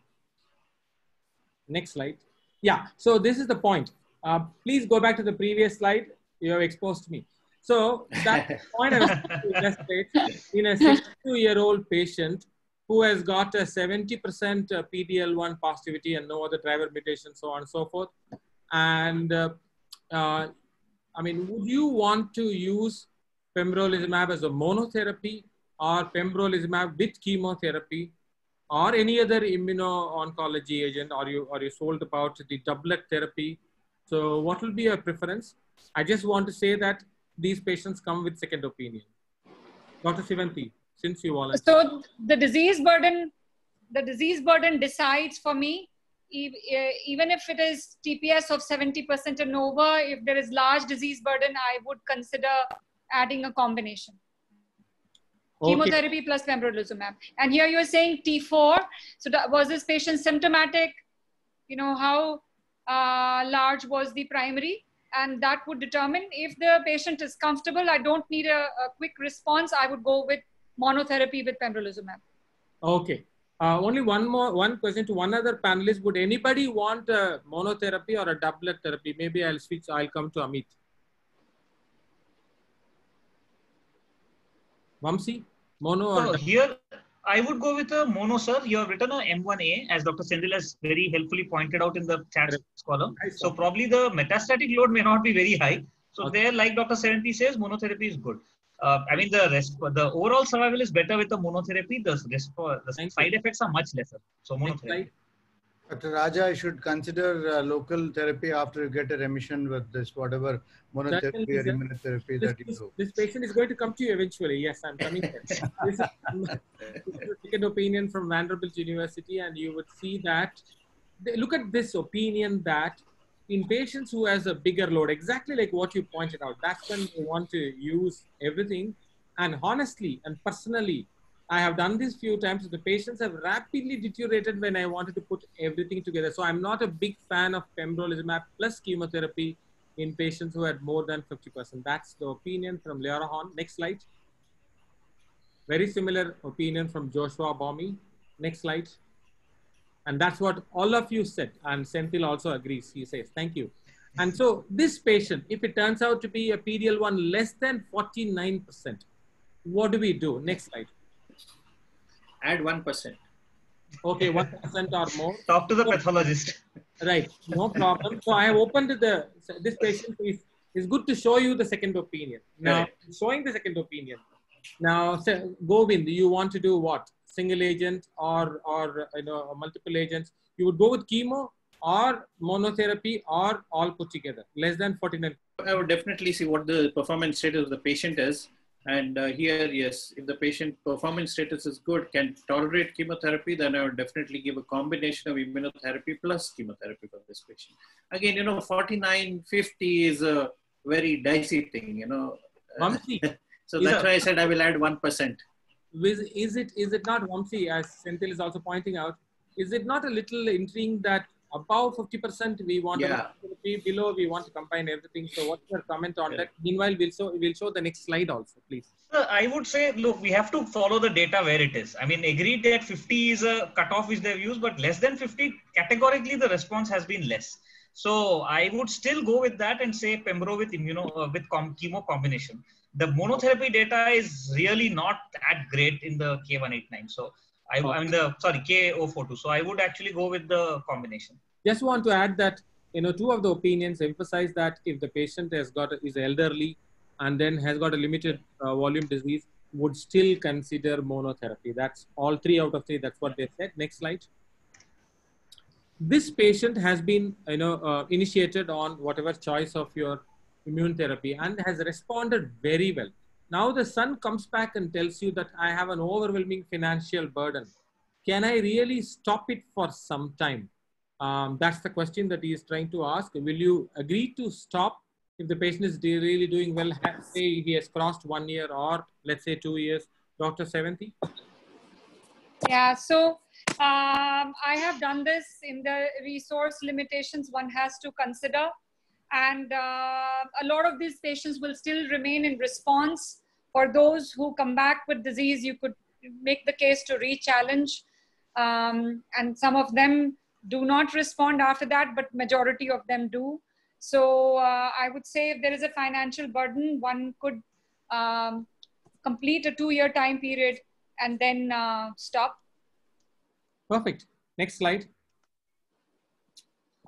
Next slide. Yeah. So this is the point. Uh, please go back to the previous slide. You have exposed me. So that point I was to illustrate in a 62-year-old patient who has got a 70% uh, PDL1 positivity and no other driver mutation, so on and so forth. And uh, uh, I mean, would you want to use pembrolizumab as a monotherapy or pembrolizumab with chemotherapy or any other immuno-oncology agent? Are you, are you sold about the doublet therapy? So what will be your preference? I just want to say that these patients come with second opinion. Dr. Sivanti, since you volunteered. So the disease burden, the disease burden decides for me, eh, even if it is TPS of 70% and over, if there is large disease burden, I would consider adding a combination. Okay. Chemotherapy plus pembrolizumab. And here you're saying T4. So that, was this patient symptomatic? You know, how uh, large was the primary? And that would determine if the patient is comfortable. I don't need a, a quick response. I would go with monotherapy with pembrolizumab. Okay. Uh, only one more, one question to one other panelist. Would anybody want a monotherapy or a doublet therapy? Maybe I'll switch. I'll come to Amit. Vamsi, mono or So here, I would go with a mono, sir. You have written a M1A, as Dr. Senthil has very helpfully pointed out in the chat column. So probably the metastatic load may not be very high. So there, like Dr. Sivanti says, monotherapy is good. Uh, I mean, the rest, the overall survival is better with the monotherapy. The, rest, the side effects are much lesser. So monotherapy. Dr. Raja, I should consider uh, local therapy after you get a remission with this, whatever monotherapy or immunotherapy this, that you this, do. this patient is going to come to you eventually. Yes, I'm coming there. this is the second opinion from Vanderbilt University, and you would see that. Look at this opinion that in patients who has a bigger load, exactly like what you pointed out, that's when they want to use everything. And honestly and personally, I have done this few times. The patients have rapidly deteriorated when I wanted to put everything together. So I'm not a big fan of pembrolizumab plus chemotherapy in patients who had more than 50%. That's the opinion from Leora Horn. Next slide. Very similar opinion from Joshua Bauml. Next slide. And that's what all of you said. And Senthil also agrees. He says, thank you. And so this patient, if it turns out to be a PDL1 less than 49%, what do we do? Next slide. Add 1%. Okay, 1% or more. Talk to the pathologist. Right, no problem. So I have opened the, this patient is, is good to show you the second opinion. Now, Right. showing the second opinion. Now, so, Govind, you want to do what? Single agent or, or you know, multiple agents? You would go with chemo or monotherapy or all put together, less than 49. I would definitely see what the performance status of the patient is. And uh, here, yes, if the patient performance status is good, can tolerate chemotherapy, then I would definitely give a combination of immunotherapy plus chemotherapy for this patient. Again, you know, 49, 50 is a very dicey thing, you know. So that's why I said I will add 1%. Is, is it is it not Vamsi, as Senthil is also pointing out, is it not a little intriguing that above 50% we want Yeah. to be below we want to combine everything. So what's your comment on that? Meanwhile, we'll show we'll show the next slide also, please. I would say, look, we have to follow the data where it is. I mean, agreed that 50 is a cutoff which they've used, but less than 50, categorically the response has been less. So I would still go with that and say Pembro with immuno uh, with com- chemo combination. The monotherapy data is really not that great in the K189. So I, I mean the sorry K042. So I would actually go with the combination. Just want to add that you know two of the opinions emphasize that if the patient has got is elderly and then has got a limited uh, volume disease, would still consider monotherapy. That's all three out of three. That's what they said. Next slide. This patient has been you know uh, initiated on whatever choice of your immune therapy and has responded very well. Now the son comes back and tells you that I have an overwhelming financial burden. Can I really stop it for some time? Um, that's the question that he is trying to ask. Will you agree to stop if the patient is really doing well? Say he has crossed one year or let's say two years. Dr. Sivanti? Yeah, so um, I have done this in the resource limitations one has to consider. And uh, a lot of these patients will still remain in response. For those who come back with disease, you could make the case to re-challenge. Um, and some of them do not respond after that, but majority of them do. So uh, I would say if there is a financial burden, one could um, complete a two-year time period and then uh, stop. Perfect. Next slide.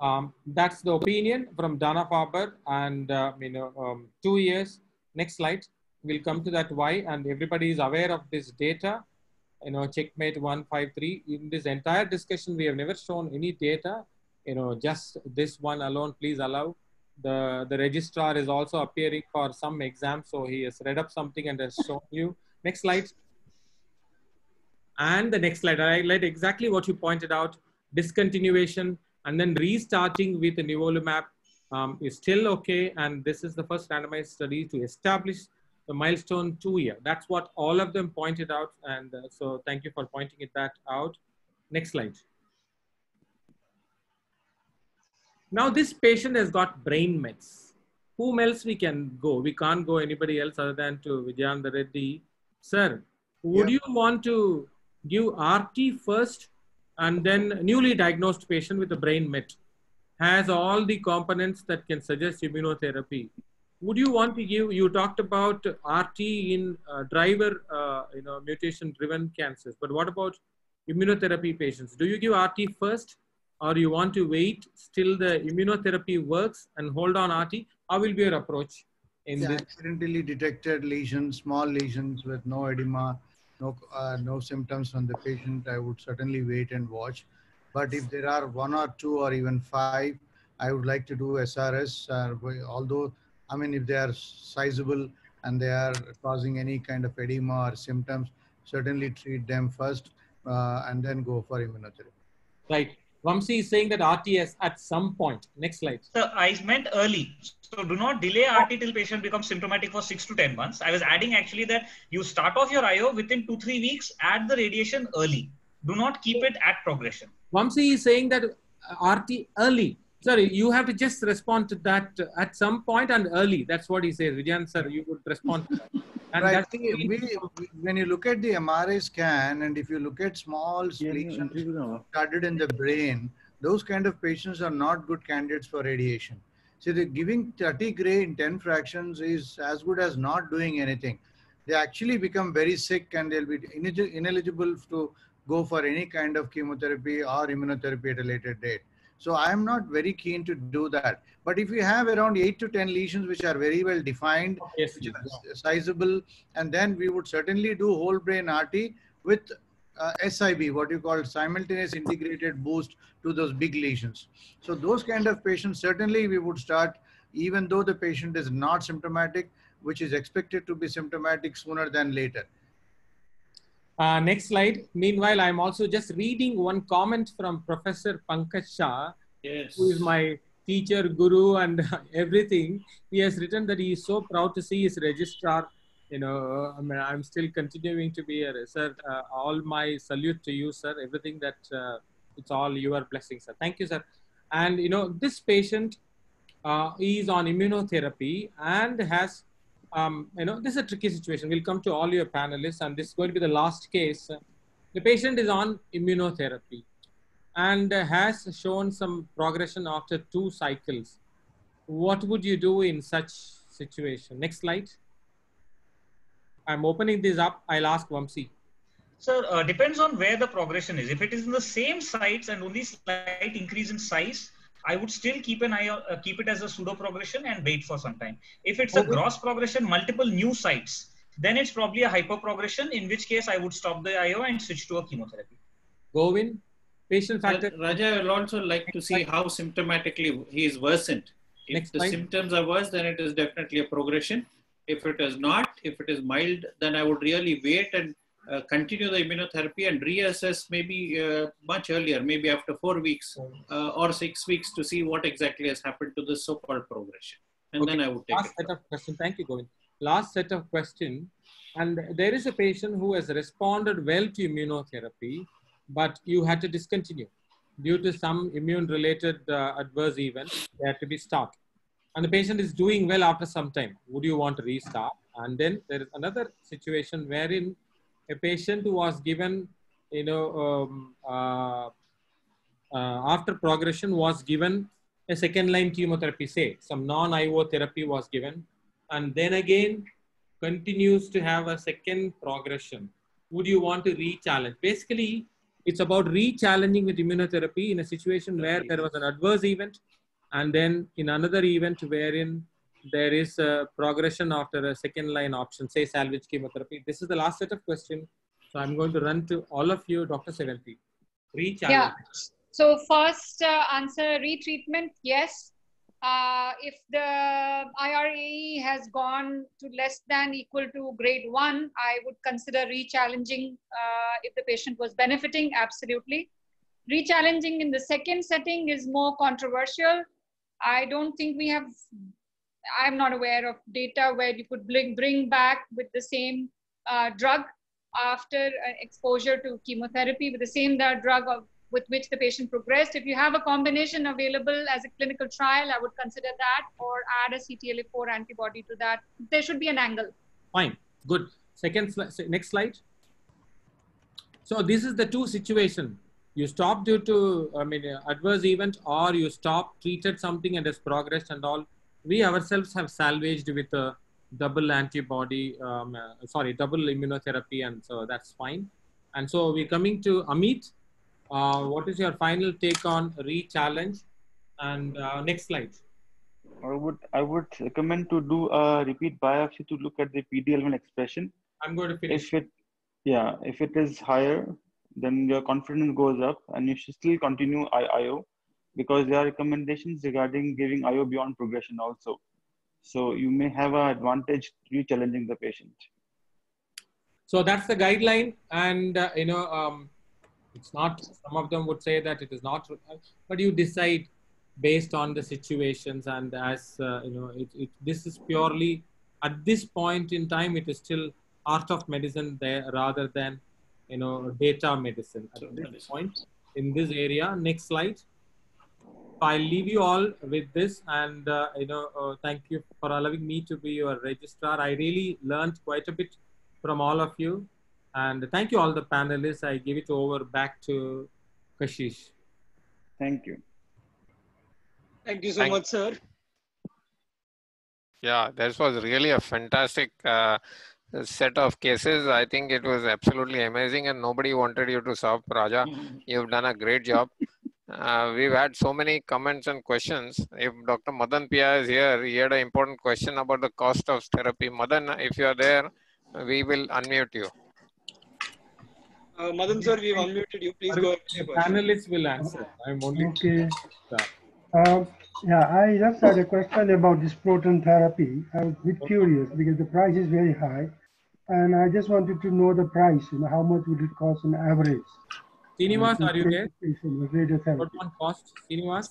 Um, that's the opinion from Dana Farber and uh, you know um, two years. Next slide. We'll come to that why and everybody is aware of this data. You know, checkmate 153. In this entire discussion, we have never shown any data. You know, just this one alone. Please allow. The the registrar is also appearing for some exam, so he has read up something and has shown you. Next slide. And the next slide, I highlight exactly what you pointed out, discontinuation and then restarting with the nivolumab um, is still okay. And this is the first randomized study to establish the milestone two year. That's what all of them pointed out. And uh, so thank you for pointing it that out. Next slide. Now this patient has got brain mets. Whom else we can go? We can't go anybody else other than to Vijayendra Reddy. Sir, would you want to give RT first and then newly diagnosed patient with a brain met has all the components that can suggest immunotherapy. Would you want to give, you talked about RT in uh, driver, uh, you know, mutation driven cancers, but what about immunotherapy patients? Do you give RT first or you want to wait till the immunotherapy works and hold on RT? How will be your approach in this? accidentally detected lesions, small lesions with no edema, no uh, no symptoms from the patient, I would certainly wait and watch. But if there are one or two or even five, I would like to do SRS. Uh, although, I mean, if they are sizable and they are causing any kind of edema or symptoms, certainly treat them first uh, and then go for immunotherapy. Right. Vamsi is saying that RTS at some point. Next slide. So I meant early. So do not delay RT till patient becomes symptomatic for six to 10 months. I was adding actually that you start off your IO within two, three weeks, add the radiation early. Do not keep it at progression. Vamsi is saying that RT early. Sorry, you have to just respond to that uh, at some point and early. That's what he says. Vijayan sir, you would respond to that. And right. that's See, we, when you look at the MRI scan and if you look at small lesions started in the brain, those kind of patients are not good candidates for radiation. So the giving 30 gray in 10 fractions is as good as not doing anything. They actually become very sick and they'll be ineligible to go for any kind of chemotherapy or immunotherapy at a later date. So I'm not very keen to do that. But if you have around eight to 10 lesions which are very well defined, yes, which is sizable, and then we would certainly do whole brain RT with uh, SIB, what you call simultaneous integrated boost to those big lesions. So those kind of patients, certainly we would start, even though the patient is not symptomatic, which is expected to be symptomatic sooner than later. Uh, next slide. Meanwhile, I'm also just reading one comment from Professor Pankaj Shah, yes. who is my teacher, guru, and everything. He has written that he is so proud to see his registrar. You know, I mean, I'm still continuing to be a sir. Uh, all my salute to you, sir. Everything that uh, it's all your blessing, sir. Thank you, sir. And you know, this patient uh, is on immunotherapy and has um, you know, this is a tricky situation. We'll come to all your panelists, and this is going to be the last case. The patient is on immunotherapy and has shown some progression after two cycles. What would you do in such situation? Next slide. I'm opening this up. I'll ask Vamsi. Sir, uh, depends on where the progression is. If it is in the same sites and only slight increase in size, I would still keep an eye, uh, keep it as a pseudo progression and wait for some time. If it's a gross progression, multiple new sites, then it's probably a hyper progression. In which case, I would stop the IO and switch to a chemotherapy. Govin, patient factor. Raja will also like to see how symptomatically he is worsened. If Next the slide. symptoms are worse, then it is definitely a progression. If it is not, if it is mild, then I would really wait and uh, continue the immunotherapy and reassess maybe uh, much earlier, maybe after four weeks uh, or six weeks to see what exactly has happened to the so-called progression. And Okay, then I would take last set of question. Thank you, Govin. Last set of question. And there is a patient who has responded well to immunotherapy, but you had to discontinue due to some immune-related uh, adverse event. They had to be stopped. And the patient is doing well after some time. Would you want to restart? And then there is another situation wherein a patient who was given, you know, um, uh, uh, after progression was given a second line chemotherapy, say some non-IO therapy was given, and then again continues to have a second progression. Would you want to re-challenge? Basically, it's about re-challenging with immunotherapy in a situation where there was an adverse event, and then in another event wherein there is a progression after a second line option, say salvage chemotherapy. This is the last set of questions. So I'm going to run to all of you, Dr. Sivanti. Re-challenge. Yeah. So first uh, answer, retreatment, yes. Uh, if the IRAE has gone to less than equal to grade one, I would consider re-challenging uh, if the patient was benefiting, absolutely. Re-challenging in the second setting is more controversial. I don't think we have, I'm not aware of data where you could bring, bring back with the same uh, drug after uh, exposure to chemotherapy with the same uh, drug of, with which the patient progressed. If you have a combination available as a clinical trial, I would consider that or add a CTLA4 antibody to that. There should be an angle. Fine, good. Second, sli- next slide. So this is the two situation. You stop due to, I mean, adverse event or you stop, treated something and has progressed and all. We ourselves have salvaged with a double antibody, um, uh, sorry, double immunotherapy and so that's fine. And so we're coming to Amit. Uh, what is your final take on re-challenge? And uh, next slide. I would I would recommend to do a repeat biopsy to look at the PD-L1 expression. I'm going to finish. If it yeah, if it is higher, then your confidence goes up, and you should still continue IO because there are recommendations regarding giving IO beyond progression also. So you may have an advantage re-challenging the patient. So that's the guideline, and uh, you know, um, it's not. Some of them would say that it is not, but you decide based on the situations, and as uh, you know, it, it, this is purely at this point in time, it is still art of medicine there rather than you know data medicine at this point in this area. Next slide. I'll leave you all with this, and uh, you know, uh, thank you for allowing me to be your registrar. I really learned quite a bit from all of you, and thank you all the panelists. I give it over back to Kashish. Thank you. Thank you so Thank- much, sir. Yeah, this was really a fantastic uh, set of cases. I think it was absolutely amazing, and nobody wanted you to stop, Raja. You've done a great job. Uh, we've had so many comments and questions. If Dr. Madan Pia is here, he had an important question about the cost of therapy. Madan, if you are there, we will unmute you. Uh, Madan sir, we've unmuted you. Please go ahead. The panelists will answer. I'm only. Okay. Um, yeah, I just had a question about this proton therapy. I was a bit curious because the price is very high, and I just wanted to know the price. You know, how much would it cost on average? Srinivas, are you there? patient with. What one cost? Srinivas?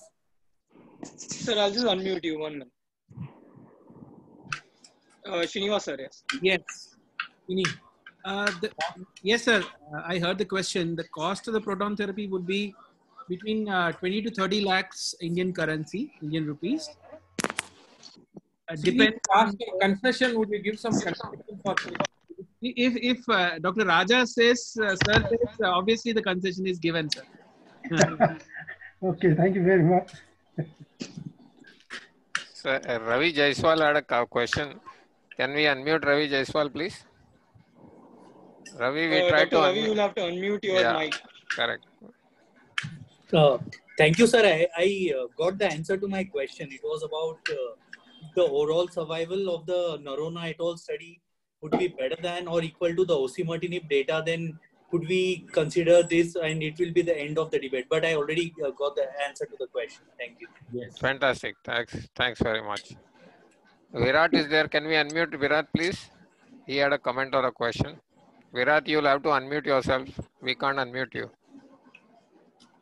Sir, I'll just unmute you one minute. Uh, Srinivas sir, yes. Yes. Uh, the, yes, sir. Uh, I heard the question. The cost of the proton therapy would be between uh, 20 to 30 lakhs Indian currency, Indian rupees. Uh, Depend. depend Concession, would you give some concession for if if uh, Dr. Raja says, uh, sir says, uh, obviously the concession is given, sir. Okay, thank you very much. So, uh, Ravi Jaiswal had a question. Can we unmute Ravi Jaiswal, please? Ravi, we Uh, tried Dr. to Ravi, you'll have to unmute your Yeah, mic. Correct. Uh, thank you, sir. I, I uh, got the answer to my question. It was about uh, the overall survival of the Noronha et al. study would be better than or equal to the osimertinib data. Then could we consider this and it will be the end of the debate? But I already uh, got the answer to the question. Thank you. Yes. Fantastic. Thanks. Thanks very much. Virat is there. Can we unmute Virat, please? He had a comment or a question. Virat, you'll have to unmute yourself. We can't unmute you.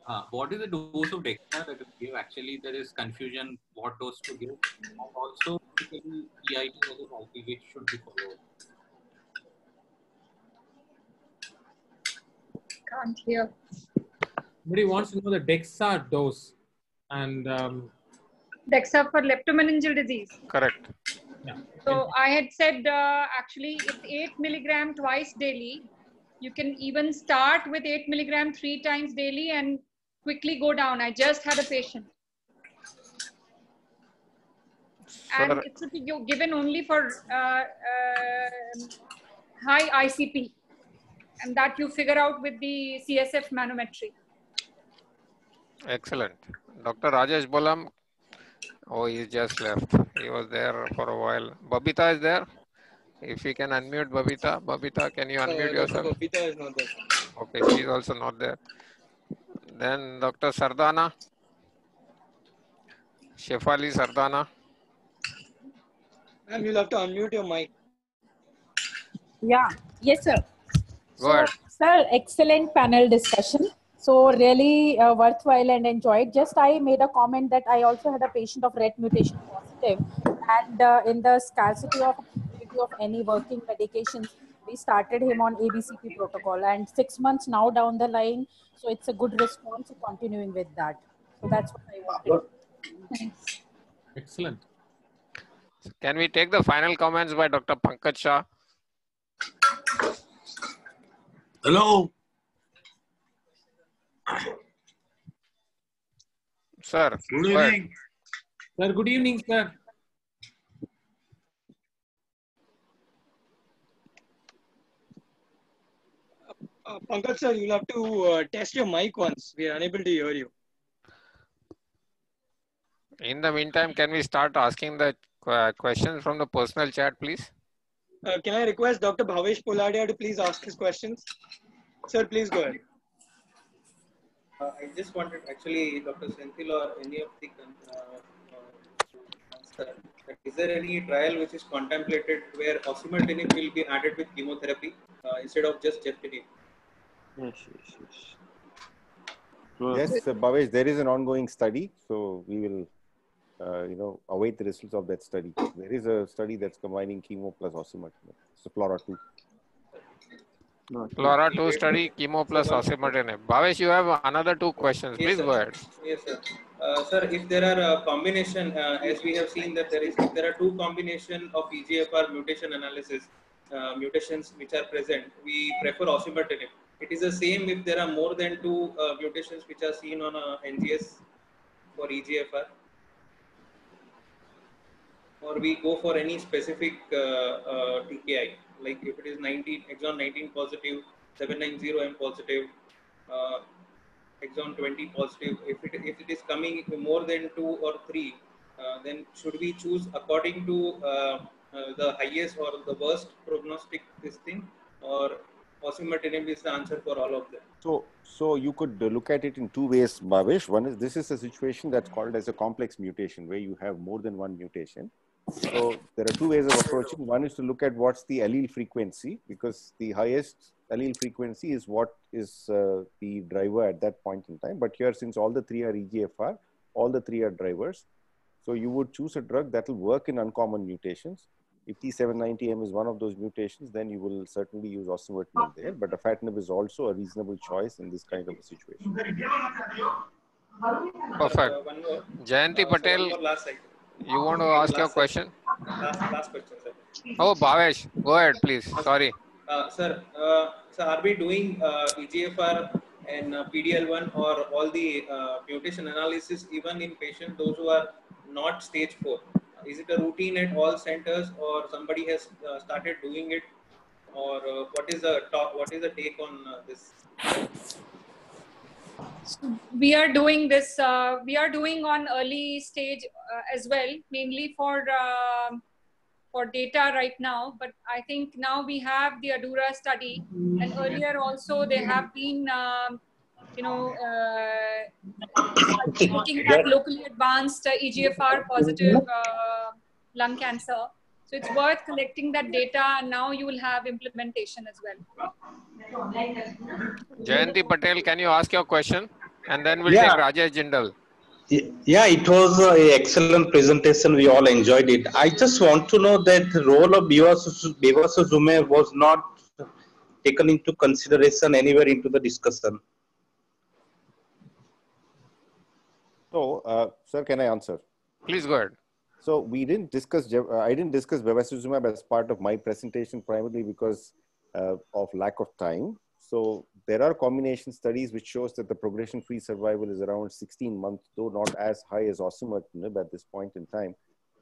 Uh, what is the dose of Dexa that you give? Actually, there is confusion what dose to give. And also, typically, EIT versus IP, which should be followed. Can't hear. Somebody wants to know the DEXA dose. And um, Dexa for leptomeningeal disease. Correct. So I had said uh, actually it's 8 milligram twice daily. You can even start with 8 milligram three times daily and quickly go down. I just had a patient. And Sir, it's you given only for uh, uh, high ICP. And that you figure out with the CSF manometry. excellent. Dr. Rajesh Bolam. Oh, he just left. He was there for a while. Babita is there. If you can unmute Babita. Babita, can you Uh, unmute Dr. yourself? Babita is not there. Okay, she's also not there. Then Dr. Sardana. Shefali Sardana. Ma'am, you'll have to unmute your mic. Yeah, yes, sir. Go ahead. Sir, excellent panel discussion. So really uh, worthwhile and enjoyed. Just I made a comment that I also had a patient of RET mutation positive, and uh, in the scarcity of of any working medications, we started him on ABCP protocol, and six months now down the line, so it's a good response. Continuing with that, so that's what I wanted. Thanks. excellent. Can we take the final comments by Dr. Pankaj Shah? Hello. Sir. Good evening. Sir, good evening, sir. Uh, Pankaj sir, you'll have to uh, test your mic once. We are unable to hear you. In the meantime, can we start asking the uh, questions from the personal chat, please? Uh, can I request Dr. Bhavesh Poladia to please ask his questions? Sir, please go ahead. Uh, I just wanted actually Dr. Senthil or any of the uh, is there any trial which is contemplated where osimertinib will be added with chemotherapy uh, instead of just gefitinib? Yes, yes, yes. Yes, uh, Bhavesh, there is an ongoing study, so we will, uh, you know, await the results of that study. There is a study that's combining chemo plus osimertinib, so FLAURA 2. FLAURA 2 study, chemo plus osimertinib. Bhavesh, you have another two questions. Yes, Please sir. go ahead. Yes, sir. Uh, sir, if there are a combination, uh, as we have seen that there is, if there are two combination of EGFR mutation analysis, uh, mutations which are present, we prefer osimertinib. It is the same if there are more than two uh, mutations which are seen on a NGS for EGFR, or we go for any specific uh, uh, TKI, like if it is 19 exon 19 positive, 790M positive. Uh, exon 20 positive if it if it is coming more than two or three uh, then should we choose according to uh, the highest or the worst prognostic this thing or osimertinib is the answer for all of them So, so you could uh, look at it in two ways, Bhavesh. One is this is a situation that's called as a complex mutation where you have more than one mutation. So there are two ways of approaching. One is to look at what's the allele frequency because the highest allele frequency is what is uh, the driver at that point in time. But here, since all the three are EGFR, all the three are drivers. So you would choose a drug that will work in uncommon mutations. If T790M is one of those mutations, then you will certainly use osimertinib there. But afatinib is also a reasonable choice in this kind of a situation. Perfect. One more Jayanti uh, Patel, one more last cycle. you want to ask your question? last, last question sir Oh, Bhavesh, go ahead, please. Sorry. Uh, sir, uh, so are we doing uh, EGFR and uh, PDL1 or all the uh, mutation analysis even in patients those who are not stage 4? Is it a routine at all centers or somebody has uh, started doing it or uh, what is the talk, what is the take on uh, this? we are doing this uh, we are doing on early stage uh, as well mainly for um for data right now but i think now we have the ADAURA study and earlier also they have been um, you know uh, looking at locally advanced uh, egfr positive uh, lung cancer so it's worth collecting that data and now you will have implementation as well Jayanti Patel, can you ask your question? And then we'll Yeah. take Rajesh Jindal. Yeah, it was an excellent presentation. We all enjoyed it. I just want to know that the role of bevacizumab bevacizumab was not taken into consideration anywhere into the discussion. So, uh, sir, can I answer? Please go ahead. So we didn't discuss. Uh, I didn't discuss bevacizumab as part of my presentation primarily because uh, of lack of time. So there are combination studies which shows that the progression-free survival is around 16 months, though not as high as osimertinib at this point in time.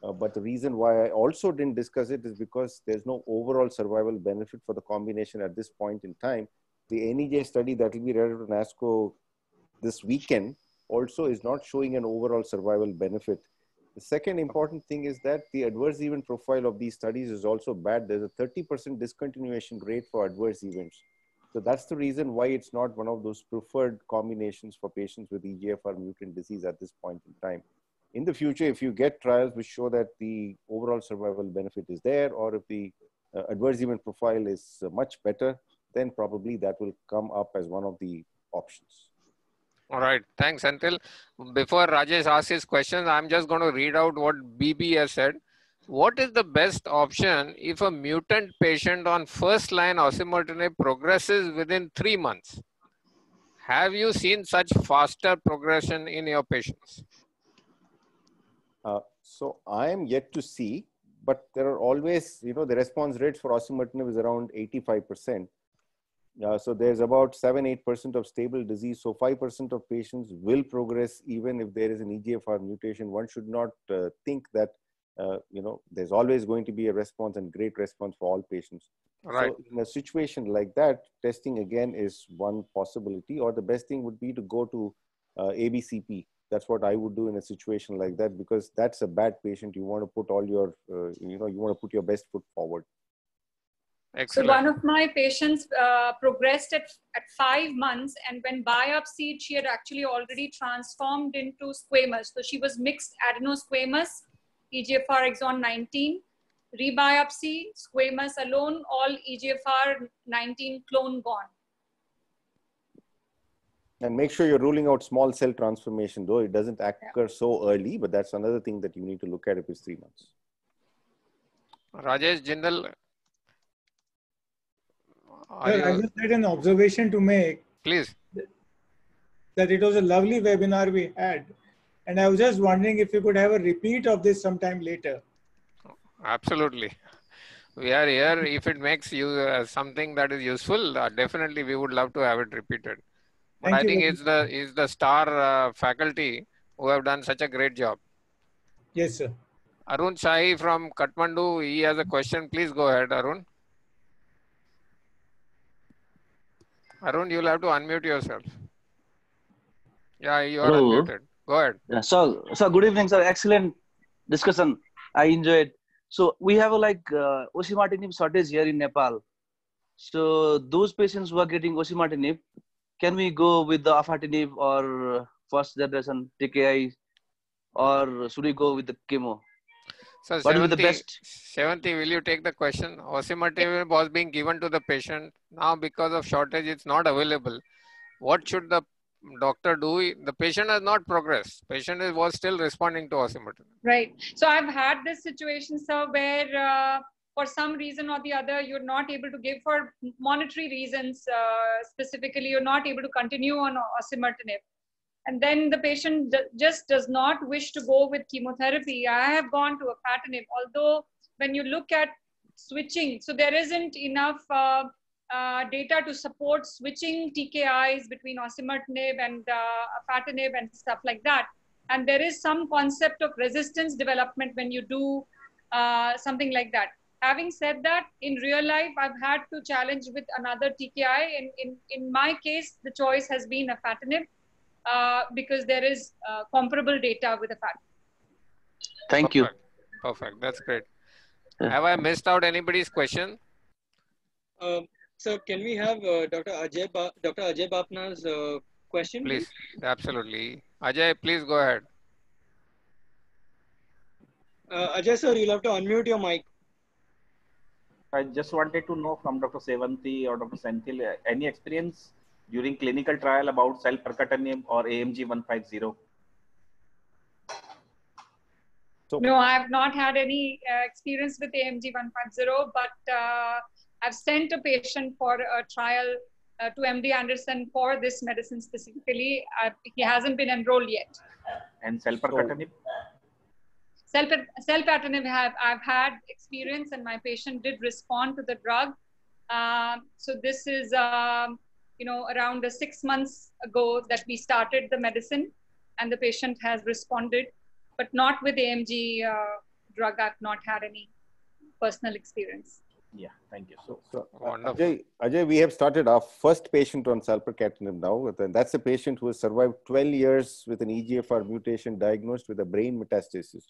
Uh, but the reason why I also didn't discuss it is because there's no overall survival benefit for the combination at this point in time. The NEJ study that will be read at ASCO this weekend also is not showing an overall survival benefit. The second important thing is that the adverse event profile of these studies is also bad. There's a 30% discontinuation rate for adverse events. So that's the reason why it's not one of those preferred combinations for patients with EGFR mutant disease at this point in time. In the future, if you get trials which show that the overall survival benefit is there, or if the uh, adverse event profile is uh, much better, then probably that will come up as one of the options. All right. Thanks, Senthil. Before Rajesh asks his questions, I'm just going to read out what BB has said. What is the best option if a mutant patient on first line osimertinib progresses within three months? Have you seen such faster progression in your patients? Uh, so I am yet to see, but there are always, you know, the response rates for osimertinib is around 85%. Uh, so there's about 7 8% of stable disease. So 5% of patients will progress even if there is an EGFR mutation. One should not uh, think that, uh, you know, there's always going to be a response and great response for all patients. Right. So in a situation like that, testing again is one possibility, or the best thing would be to go to uh, ABCP That's what I would do in a situation like that because that's a bad patient. You want to put all your, uh, you know, you want to put your best foot forward. So one of my patients uh, progressed at, at five months and when biopsied, she had actually already transformed into squamous. So she was mixed adenosquamous, EGFR exon 19, rebiopsy, squamous alone, all EGFR 19 clone gone. And make sure you're ruling out small cell transformation, though it doesn't occur so early, but that's another thing that you need to look at if it's three months. Rajesh Jindal, Sir, I just had an observation to make. Please. That it was a lovely webinar we had. And I was just wondering if you could have a repeat of this sometime later. Absolutely. We are here. If it makes you uh, something that is useful, uh, definitely we would love to have it repeated. But Thank I you think it's the is the star uh, faculty who have done such a great job. Yes, sir. Arun Shahi from Kathmandu, he has a question. Please go ahead, Arun. Arun, you'll have to unmute yourself. Yeah, you are Hello. unmuted. Go ahead. Yeah, so, so good evening, sir. Excellent discussion. I enjoyed. So we have a like uh, osimertinib shortage here in Nepal. So those patients who are getting osimertinib, can we go with the afatinib or first generation TKI, or should we go with the chemo? So What will be the 70, best? Sivanti, will you take the question? Osimertinib was being given to the patient. Now because of shortage, it's not available. What should the doctor do? The patient has not progressed. Patient is, was still responding to osimertinib. Right. So I've had this situation, sir, where uh, for some reason or the other, you're not able to give for monetary reasons, uh, specifically, you're not able to continue on osimertinib. And then the patient just does not wish to go with chemotherapy. I have gone to a afatinib, although when you look at switching, so there isn't enough uh, uh, data to support switching TKIs between osimertinib and uh, and stuff like that. And there is some concept of resistance development when you do uh, something like that. Having said that, in real life, I've had to challenge with another TKI. In, in, in my case, the choice has been a afatinib uh, because there is uh, comparable data with the fact. Thank you. Perfect. That's great. Have I missed out anybody's question? Um, so can we have uh, Dr. Ajay ba- Dr. Ajay Bapna's uh, question, Please. Absolutely. Ajay, please go ahead. Uh, Ajay sir, you'll have to unmute your mic. I just wanted to know from Dr. Sivanti or Dr. Senthil, uh, any experience during clinical trial about selpercatinib or AMG 150? No, I've not had any uh, experience with AMG 150, but uh, I've sent a patient for a trial uh, to MD Anderson for this medicine specifically. Uh, he hasn't been enrolled yet. And selpercatinib? Self selpatinib have I've had experience, and my patient did respond to the drug. Um, so this is um, you know around uh, six months ago that we started the medicine, and the patient has responded, but not with AMG uh, drug. I've not had any personal experience. Yeah, thank you. So, so uh, Ajay, Ajay, we have started our first patient on selpercatinib now. and That's a patient who has survived 12 years with an EGFR mutation diagnosed with a brain metastasis.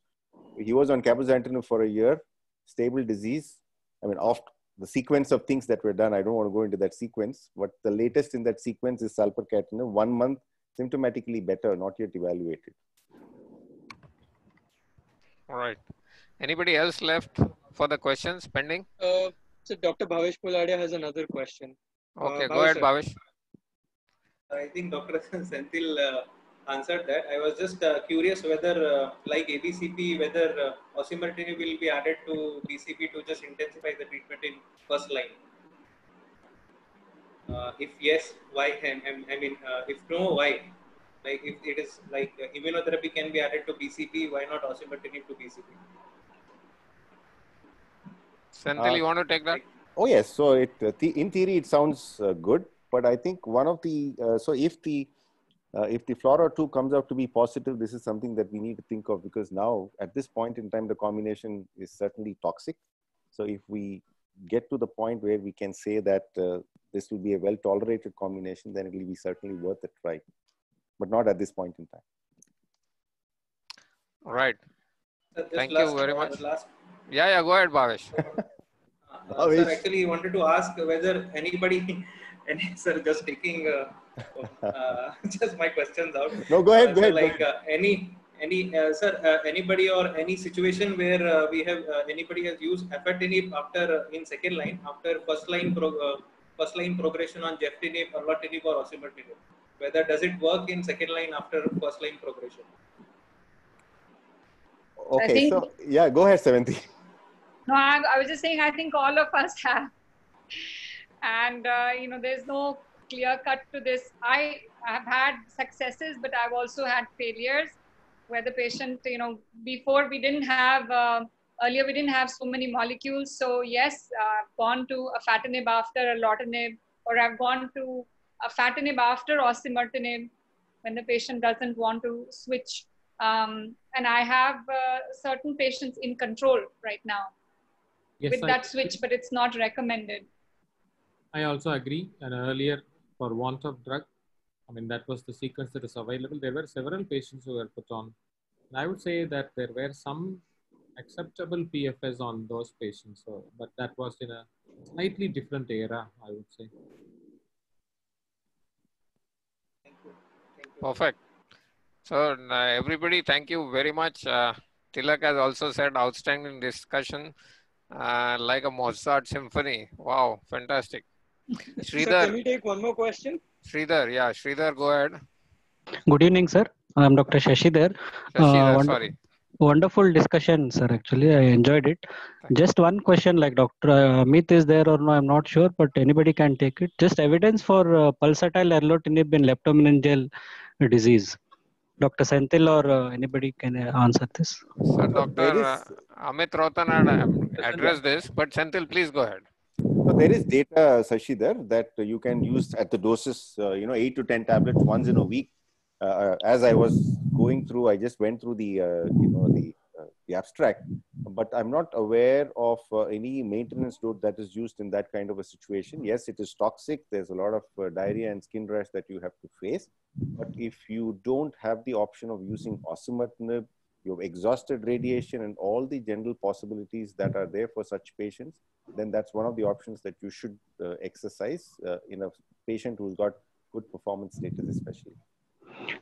He was on cabozantinib for a year, stable disease. I mean, off the sequence of things that were done, I don't want to go into that sequence, but the latest in that sequence is selpercatinib, one month symptomatically better, not yet evaluated. All right. Anybody else left for the questions pending? Uh, so Dr. Bhavesh Poladia has another question. Okay, Uh, go ahead, sir. Bhavesh. I think Dr. Senthil uh, answered that. I was just uh, curious whether, uh, like ABCP, whether uh, osimertinib will be added to BCP to just intensify the treatment in first line. Uh, if yes, why? I, I mean, uh, if no, why? Like, if it is like uh, immunotherapy can be added to BCP, why not osimertinib to BCP? Senthil, Uh, you want to take that? Oh yes. So it uh, the, in theory it sounds uh, good, but I think one of the uh, so if the uh, if the FLAURA two comes out to be positive, this is something that we need to think of because now at this point in time the combination is certainly toxic. So if we get to the point where we can say that uh, this will be a well tolerated combination, then it will be certainly worth a try, but not at this point in time. Right. Sir, just Thank you very uh, much. Last, Yeah, yeah, go ahead, Bhavesh. uh, sir, actually wanted to ask whether anybody, any sir, just taking uh, uh, just my questions out. No, go ahead, Uh, go so ahead, go Like uh, any any uh, sir, uh, anybody or any situation where uh, we have uh, anybody has used afatinib after uh, in second line after first line pro, uh, first line progression on gefitinib, erlotinib or osimertinib. Whether does it work in second line after first line progression? Okay, think- so yeah, go ahead, Sivanti. No, I, I was just saying, I think all of us have. And, uh, you know, there's no clear cut to this. I have had successes, but I've also had failures where the patient, you know, before we didn't have, uh, earlier we didn't have so many molecules. So, yes, uh, I've gone to afatinib after erlotinib, or I've gone to afatinib after osimertinib when the patient doesn't want to switch. Um, and I have uh, certain patients in control right now Yes, with I- that switch, but it's not recommended. I also agree. And earlier, for want of drug, I mean, that was the sequence that is available. There were several patients who were put on. And I would say that there were some acceptable PFS on those patients. So, but that was in a slightly different era, I would say. Thank you. Perfect. So uh, everybody, thank you very much. Uh, Tilak has also said outstanding discussion, uh, like a Mozart symphony. Wow, fantastic. Sir, can we take one more question? Sridhar, yeah, Sridhar, go ahead. Good evening, sir. I'm Dr. Shashi there. Shashidhar, wonder- sorry. Wonderful discussion, sir. Actually, I enjoyed it. Just one question, like Dr. Amit is there or no, I'm not sure, but anybody can take it. Just evidence for uh, pulsatile erlotinib in leptomeningeal disease. Dr. Senthil or uh, anybody can uh, answer this. So Dr. Uh, Amit Rauthan had um, addressed this, but Senthil, please go ahead. So there is data, Sashi, there that you can use at the doses, uh, you know, eight to ten tablets once in a week. Uh, as I was going through, I just went through the, uh, you know, the uh, the abstract, but I'm not aware of uh, any maintenance dose that is used in that kind of a situation. Yes, it is toxic. There's a lot of uh, diarrhea and skin rash that you have to face. But if you don't have the option of using osimertinib, you've exhausted radiation and all the general possibilities that are there for such patients, then that's one of the options that you should uh, exercise uh, in a patient who's got good performance status, especially.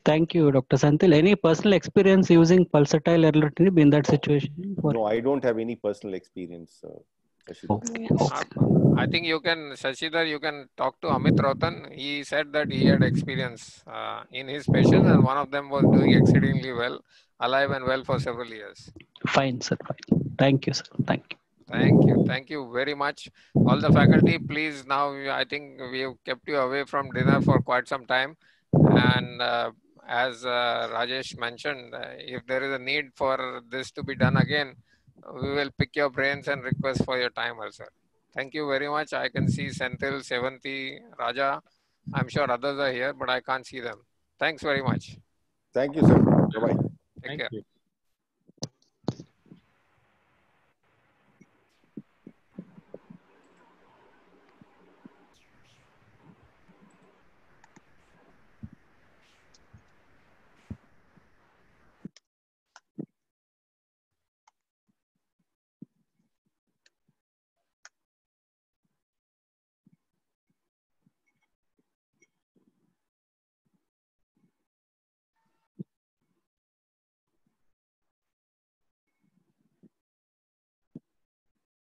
Thank you, Dr. Senthil. Any personal experience using pulsatile erlotinib in that situation? No, I don't have any personal experience. Shashi. Uh, I think you can, Shashidhar, you can talk to Amit Rauthan. He said that he had experience uh, in his patients and one of them was doing exceedingly well, alive and well for several years. Fine, sir. Fine. Thank you, sir. Thank you. Thank you. Thank you very much. All the faculty, please now, I think we have kept you away from dinner for quite some time. And uh, as uh, Rajesh mentioned, uh, if there is a need for this to be done again, we will pick your brains and request for your time also. Thank you very much. I can see Senthil, Sivanti, Raja. I'm sure others are here, but I can't see them. Thanks very much. Thank you, sir. Bye-bye. Take care.